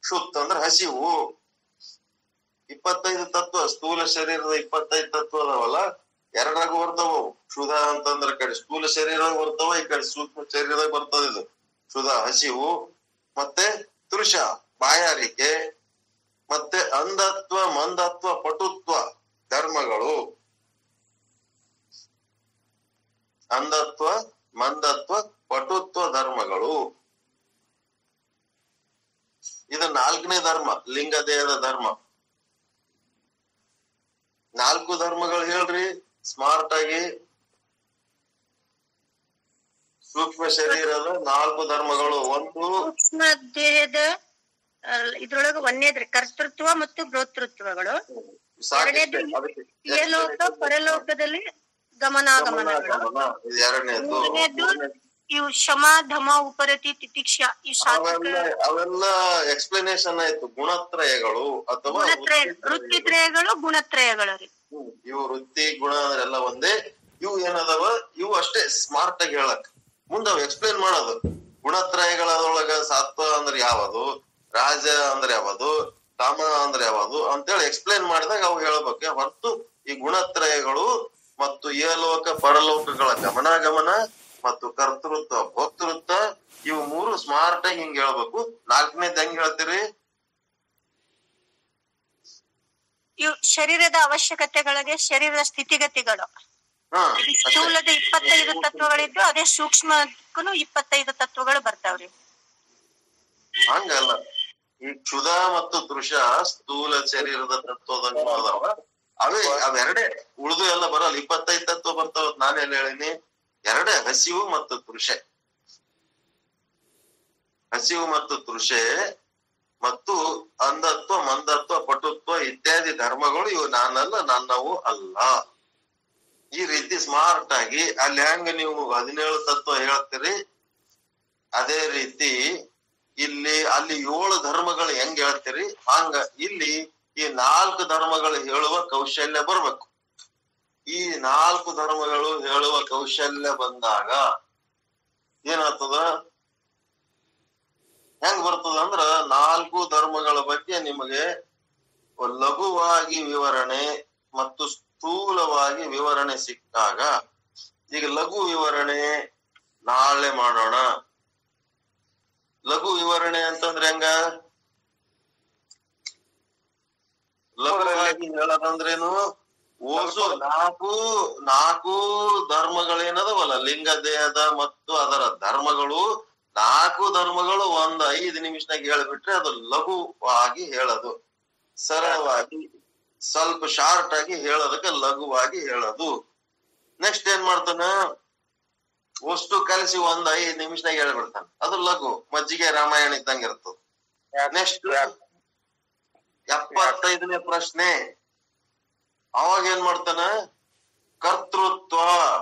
ಕ್ಷುತ್ ಅಂದ್ರೆ ಹಸಿವು. ಇಪ್ಪತ್ತೈದು ತತ್ವ, ಸ್ಥೂಲ ಶರೀರದ ಇಪ್ಪತ್ತೈದು ತತ್ವ ಅದಾವಲ್ಲ ಎರಡಾಗ ಬರ್ತಾವ. ಶುಧ ಅಂತಂದ್ರ ಕಡೆ ಸ್ಥೂಲ ಶರೀರದಾಗ ಬರ್ತಾವ, ಈ ಕಡೆ ಸೂಕ್ಷ್ಮ ಶರೀರದಾಗ ಬರ್ತದ ಇದು. ಶುಧ ಹಸಿವು, ಮತ್ತೆ ತೃಷ ಬಾಯಾರಿಕೆ ಮತ್ತೆ ಅಂಧತ್ವ, ಮಂದತ್ವ, ಪಟುತ್ವ, ಧರ್ಮಗಳು. ಅಂಧತ್ವ, ಮಂದತ್ವ, ಪಟುತ್ವ, ಧರ್ಮಗಳು. ಇದು ನಾಲ್ಕನೇ ಧರ್ಮ ಲಿಂಗ ದೇಹದ ಧರ್ಮ. ನಾಲ್ಕು ಧರ್ಮಗಳು ಹೇಳ್ರಿ ಸ್ಮಾರ್ಟ್ ಆಗಿ ಸೂಕ್ಷ್ಮ ಶರೀರದ ನಾಲ್ಕು ಧರ್ಮಗಳು. ಒಂದು ಸೂಕ್ಷ್ಮ ದೇಹದ ಇದ್ರೊಳಗ ಒಂದೇದ್ರಿ ಕರ್ತೃತ್ವ ಮತ್ತು ಭ್ರೋತೃತ್ವಗಳು. ಇಹಲೋಕ ಪರಲೋಕದಲ್ಲಿ ಗಮನಾಗಮನಗಳು. ಗಮನ, ಇದು ಎರಡನೇದು. ಇವು ಶಮ ಧಮ ಉಪರತಿ ತಿತಿಕ್ಷ ಈ ಅವೆಲ್ಲ ಎಕ್ಸ್ಪ್ಲನೇಷನ್ ಆಯ್ತು. ಗುಣತ್ರಯಗಳು ಅಥವಾ ವೃತ್ತಿತ್ರಯಗಳು. ಗುಣತ್ರಯಗಳು ರೀ. ಇವು ವೃತ್ತಿ ಗುಣ ಎಲ್ಲ ಒಂದೇ. ಇವು ಏನದವ? ಇವು ಅಷ್ಟೇ ಸ್ಮಾರ್ಟ್ ಆಗಿ ಹೇಳಕ್. ಮುಂದ ಅವ್ ಎಕ್ಸ್ಪ್ಲೇನ್ ಮಾಡೋದು. ಗುಣತ್ರಯಗಳೊಳಗ ಸತ್ವ ಅಂದ್ರೆ ಯಾವುದು? ರಾಜ ಅಂದ್ರೆ ಯಾವುದು? ಕಾಮ ಅಂದ್ರೆ ಯಾವುದು? ಅಂತೇಳಿ ಎಕ್ಸ್ಪ್ಲೇನ್ ಮಾಡಿದಾಗ ಅವು ಹೇಳ್ಬೇಕು. ಹೊರತು ಈ ಗುಣತ್ರಯಗಳು ಮತ್ತು ಏಲೋಕ ಪರಲೋಕಗಳ ಗಮನಾಗಮನ ಮತ್ತು ಕರ್ತೃತ್ವ ಭೋಕ್ತೃತ್ವ ಇವು ಮೂರು ಸ್ಮಾರ್ಟ್ ಆಗಿ ಹಿಂಗ್ ಹೇಳ್ಬೇಕು. ನಾಲ್ಕನೇದ್ ಹೆಂಗ್ ಹೇಳ್ತೀರಿ? ಇವು ಶರೀರದ ಅವಶ್ಯಕತೆಗಳಿಗೆ ಶರೀರದ ಸ್ಥಿತಿಗತಿಗಳು. ಸ್ಥೂಲದ ಇಪ್ಪತ್ತೈದು ತತ್ವಗಳಿದ್ದು ಅದೇ ಸೂಕ್ಷ್ಮಕ್ಕೂ ಇಪ್ಪತ್ತೈದು ತತ್ವಗಳು ಬರ್ತಾವ್ರಿ. ಹಂಗಲ್ಲ. ಈ ಕ್ಷುದ ಮತ್ತು ತೃಷ ಸ್ಥೂಲ ಶರೀರದ ತತ್ವದಂಗ ಅದಾವ. ಅವೇ ಅವೆರಡೇ ಉಳಿದು ಎಲ್ಲ ಬರಲ್ಲ. ಇಪ್ಪತ್ತೈದು ತತ್ವ ಬರ್ತಾವ ನಾನೇನ್ ಹೇಳಿನಿ. ಎರಡೇ, ಹಸಿವು ಮತ್ತು ತೃಷೆ. ಹಸಿವು ಮತ್ತು ತೃಷೆ ಮತ್ತು ಅಂಧತ್ವ, ಮಂದತ್ವ, ಪಟುತ್ವ ಇತ್ಯಾದಿ ಧರ್ಮಗಳು ಇವು. ನಾನಲ್ಲ, ನನ್ನವು ಅಲ್ಲ. ಈ ರೀತಿ ಸ್ಮಾರ್ಟ್ ಆಗಿ, ಅಲ್ಲಿ ಹೆಂಗ ನೀವು ಹದಿನೇಳು ತತ್ವ ಹೇಳ್ತೀರಿ? ಅದೇ ರೀತಿ ಇಲ್ಲಿ, ಅಲ್ಲಿ ಏಳು ಧರ್ಮಗಳು ಹೆಂಗ್ ಹೇಳ್ತೀರಿ? ಹಂಗ ಇಲ್ಲಿ ಈ ನಾಲ್ಕು ಧರ್ಮಗಳು ಹೇಳುವ ಕೌಶಲ್ಯ ಬರ್ಬೇಕು. ಈ ನಾಲ್ಕು ಧರ್ಮಗಳು ಹೇಳುವ ಕೌಶಲ್ಯ ಬಂದಾಗ ಏನಾಗ್ತದ? ಹೆಂಗ್ ಬರ್ತದ ಅಂದ್ರ ನಾಲ್ಕು ಧರ್ಮಗಳ ಬಗ್ಗೆ ನಿಮಗೆ ಲಘುವಾಗಿ ವಿವರಣೆ ಮತ್ತು ಸ್ಥೂಲವಾಗಿ ವಿವರಣೆ ಸಿಕ್ಕಾಗ ಈಗ ಲಘು ವಿವರಣೆ ನಾಳೆ ಮಾಡೋಣ. ಲಘು ವಿವರಣೆ ಅಂತಂದ್ರೆ ಹೆಂಗ? ಲಘುವಾಗಿ ಹೇಳೋದಂದ್ರೇನು? ಓಸು ನಾಲ್ಕು ನಾಲ್ಕು ಧರ್ಮಗಳೇನದವಲ್ಲ? ಲಿಂಗ ದೇಹದ ಮತ್ತು ಅದರ ಧರ್ಮಗಳು. ನಾಲ್ಕು ಧರ್ಮಗಳು ಒಂದ್ ಐದು ನಿಮಿಷನಾಗ ಹೇಳ್ಬಿಟ್ರೆ ಅದು ಲಘುವಾಗಿ ಹೇಳೋದು. ಸರಳವಾಗಿ ಸ್ವಲ್ಪ ಶಾರ್ಟ್ ಆಗಿ ಹೇಳೋದಕ್ಕೆ ಲಘುವಾಗಿ ಹೇಳೋದು. ನೆಕ್ಸ್ಟ್ ಏನ್ ಮಾಡ್ತಾನ? ವಸ್ತು ಕಲಿಸಿ ಒಂದ್ ಐದ್ ನಿಮಿಷನಾಗ ಹೇಳ್ಬಿಡ್ತಾನ. ಅದು ಲಘು. ಮಜ್ಜಿಗೆ ರಾಮಾಯಣ ಇದ್ದಂಗ ಇರ್ತದ. ನೆಕ್ಸ್ಟ್ ಎಪ್ಪತ್ತೈದನೇ ಪ್ರಶ್ನೆ. ಅವಾಗ ಏನ್ ಮಾಡ್ತಾನೆ? ಕರ್ತೃತ್ವ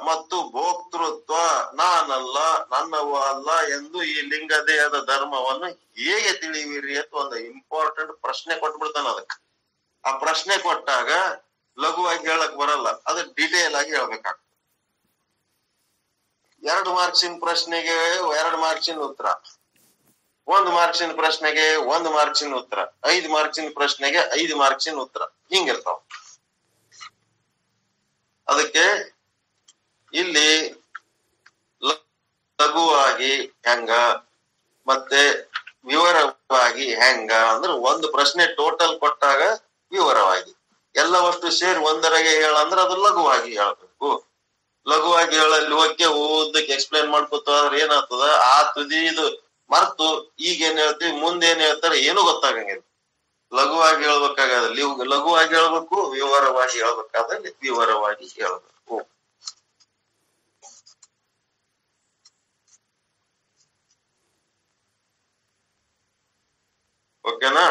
ಮತ್ತು ಭೋಕ್ತೃತ್ವ ನಾನಲ್ಲ, ನನ್ನವ ಅಲ್ಲ ಎಂದು ಈ ಲಿಂಗದೇಹದ ಧರ್ಮವನ್ನು ಹೇಗೆ ತಿಳಿಯುವಿರಿ ಅಂತ ಒಂದು ಇಂಪಾರ್ಟೆಂಟ್ ಪ್ರಶ್ನೆ ಕೊಟ್ಬಿಡ್ತಾನ ಅದಕ್ಕೆ. ಆ ಪ್ರಶ್ನೆ ಕೊಟ್ಟಾಗ ಲಘುವಾಗಿ ಹೇಳಕ್ ಬರಲ್ಲ, ಅದು ಡಿಟೇಲ್ ಆಗಿ ಹೇಳ್ಬೇಕಾಗ್ತದೆ. ಎರಡು ಮಾರ್ಕ್ಸಿನ ಪ್ರಶ್ನೆಗೆ ಎರಡು ಮಾರ್ಕ್ಸಿನ ಉತ್ತರ. ಒಂದು ಮಾರ್ಕ್ಸಿನ ಪ್ರಶ್ನೆಗೆ ಒಂದು ಮಾರ್ಕ್ಸಿನ ಉತ್ತರ. ಐದು ಮಾರ್ಕ್ಸಿನ ಪ್ರಶ್ನೆಗೆ ಐದು ಮಾರ್ಕ್ಸಿನ ಉತ್ತರ. ಹಿಂಗಿರ್ತಾವ. ಅದಕ್ಕೆ ಇಲ್ಲಿ ಲಘುವಾಗಿ ಹೆಂಗ ಮತ್ತೆ ವಿವರವಾಗಿ ಹೆಂಗ ಅಂದ್ರೆ ಒಂದು ಪ್ರಶ್ನೆ ಟೋಟಲ್ ಕೊಟ್ಟಾಗ ವಿವರವಾಗಿ. ಎಲ್ಲವಷ್ಟು ಸೇರಿ ಒಂದರಗೆ ಹೇಳಂದ್ರೆ ಅದು ಲಘುವಾಗಿ ಹೇಳಬೇಕು. ಲಘುವಾಗಿ ಹೇಳಲ್ಲಿ ಓಕೆ, ಓದಕ್ಕೆ ಎಕ್ಸ್ಪ್ಲೇನ್ ಮಾಡ್ಕೊತ ಆದ್ರೆ ಏನಾಗ್ತದ? ಆ ತುದಿದು ಮರ್ತು ಈಗ ಏನ್ ಹೇಳ್ತೀವಿ ಮುಂದೆ ಏನ್ ಹೇಳ್ತಾರೆ ಏನು ಗೊತ್ತಾಗಂಗಿಲ್ಲ. ಲಘುವಾಗಿ ಹೇಳ್ಬೇಕಾಗದಲ್ಲಿ ಲಘುವಾಗಿ ಹೇಳ್ಬೇಕು ವಿವರವಾಗಿ ಹೇಳ್ಬೇಕಾದಲ್ಲಿ ವಿವರವಾಗಿ ಹೇಳ್ಬೇಕು ಓಕೆನಾ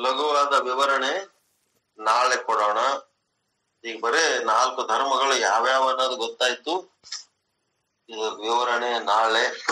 ಲಘುವಾದ ವಿವರಣೆ ನಾಳೆ ಕೊಡೋಣ. ಈಗ ಬರೇ ನಾಲ್ಕು ಧರ್ಮಗಳು ಯಾವ್ಯಾವ ಅನ್ನೋದು ಗೊತ್ತಾಯ್ತು. ಇದು ವಿವರಣೆ ನಾಳೆ.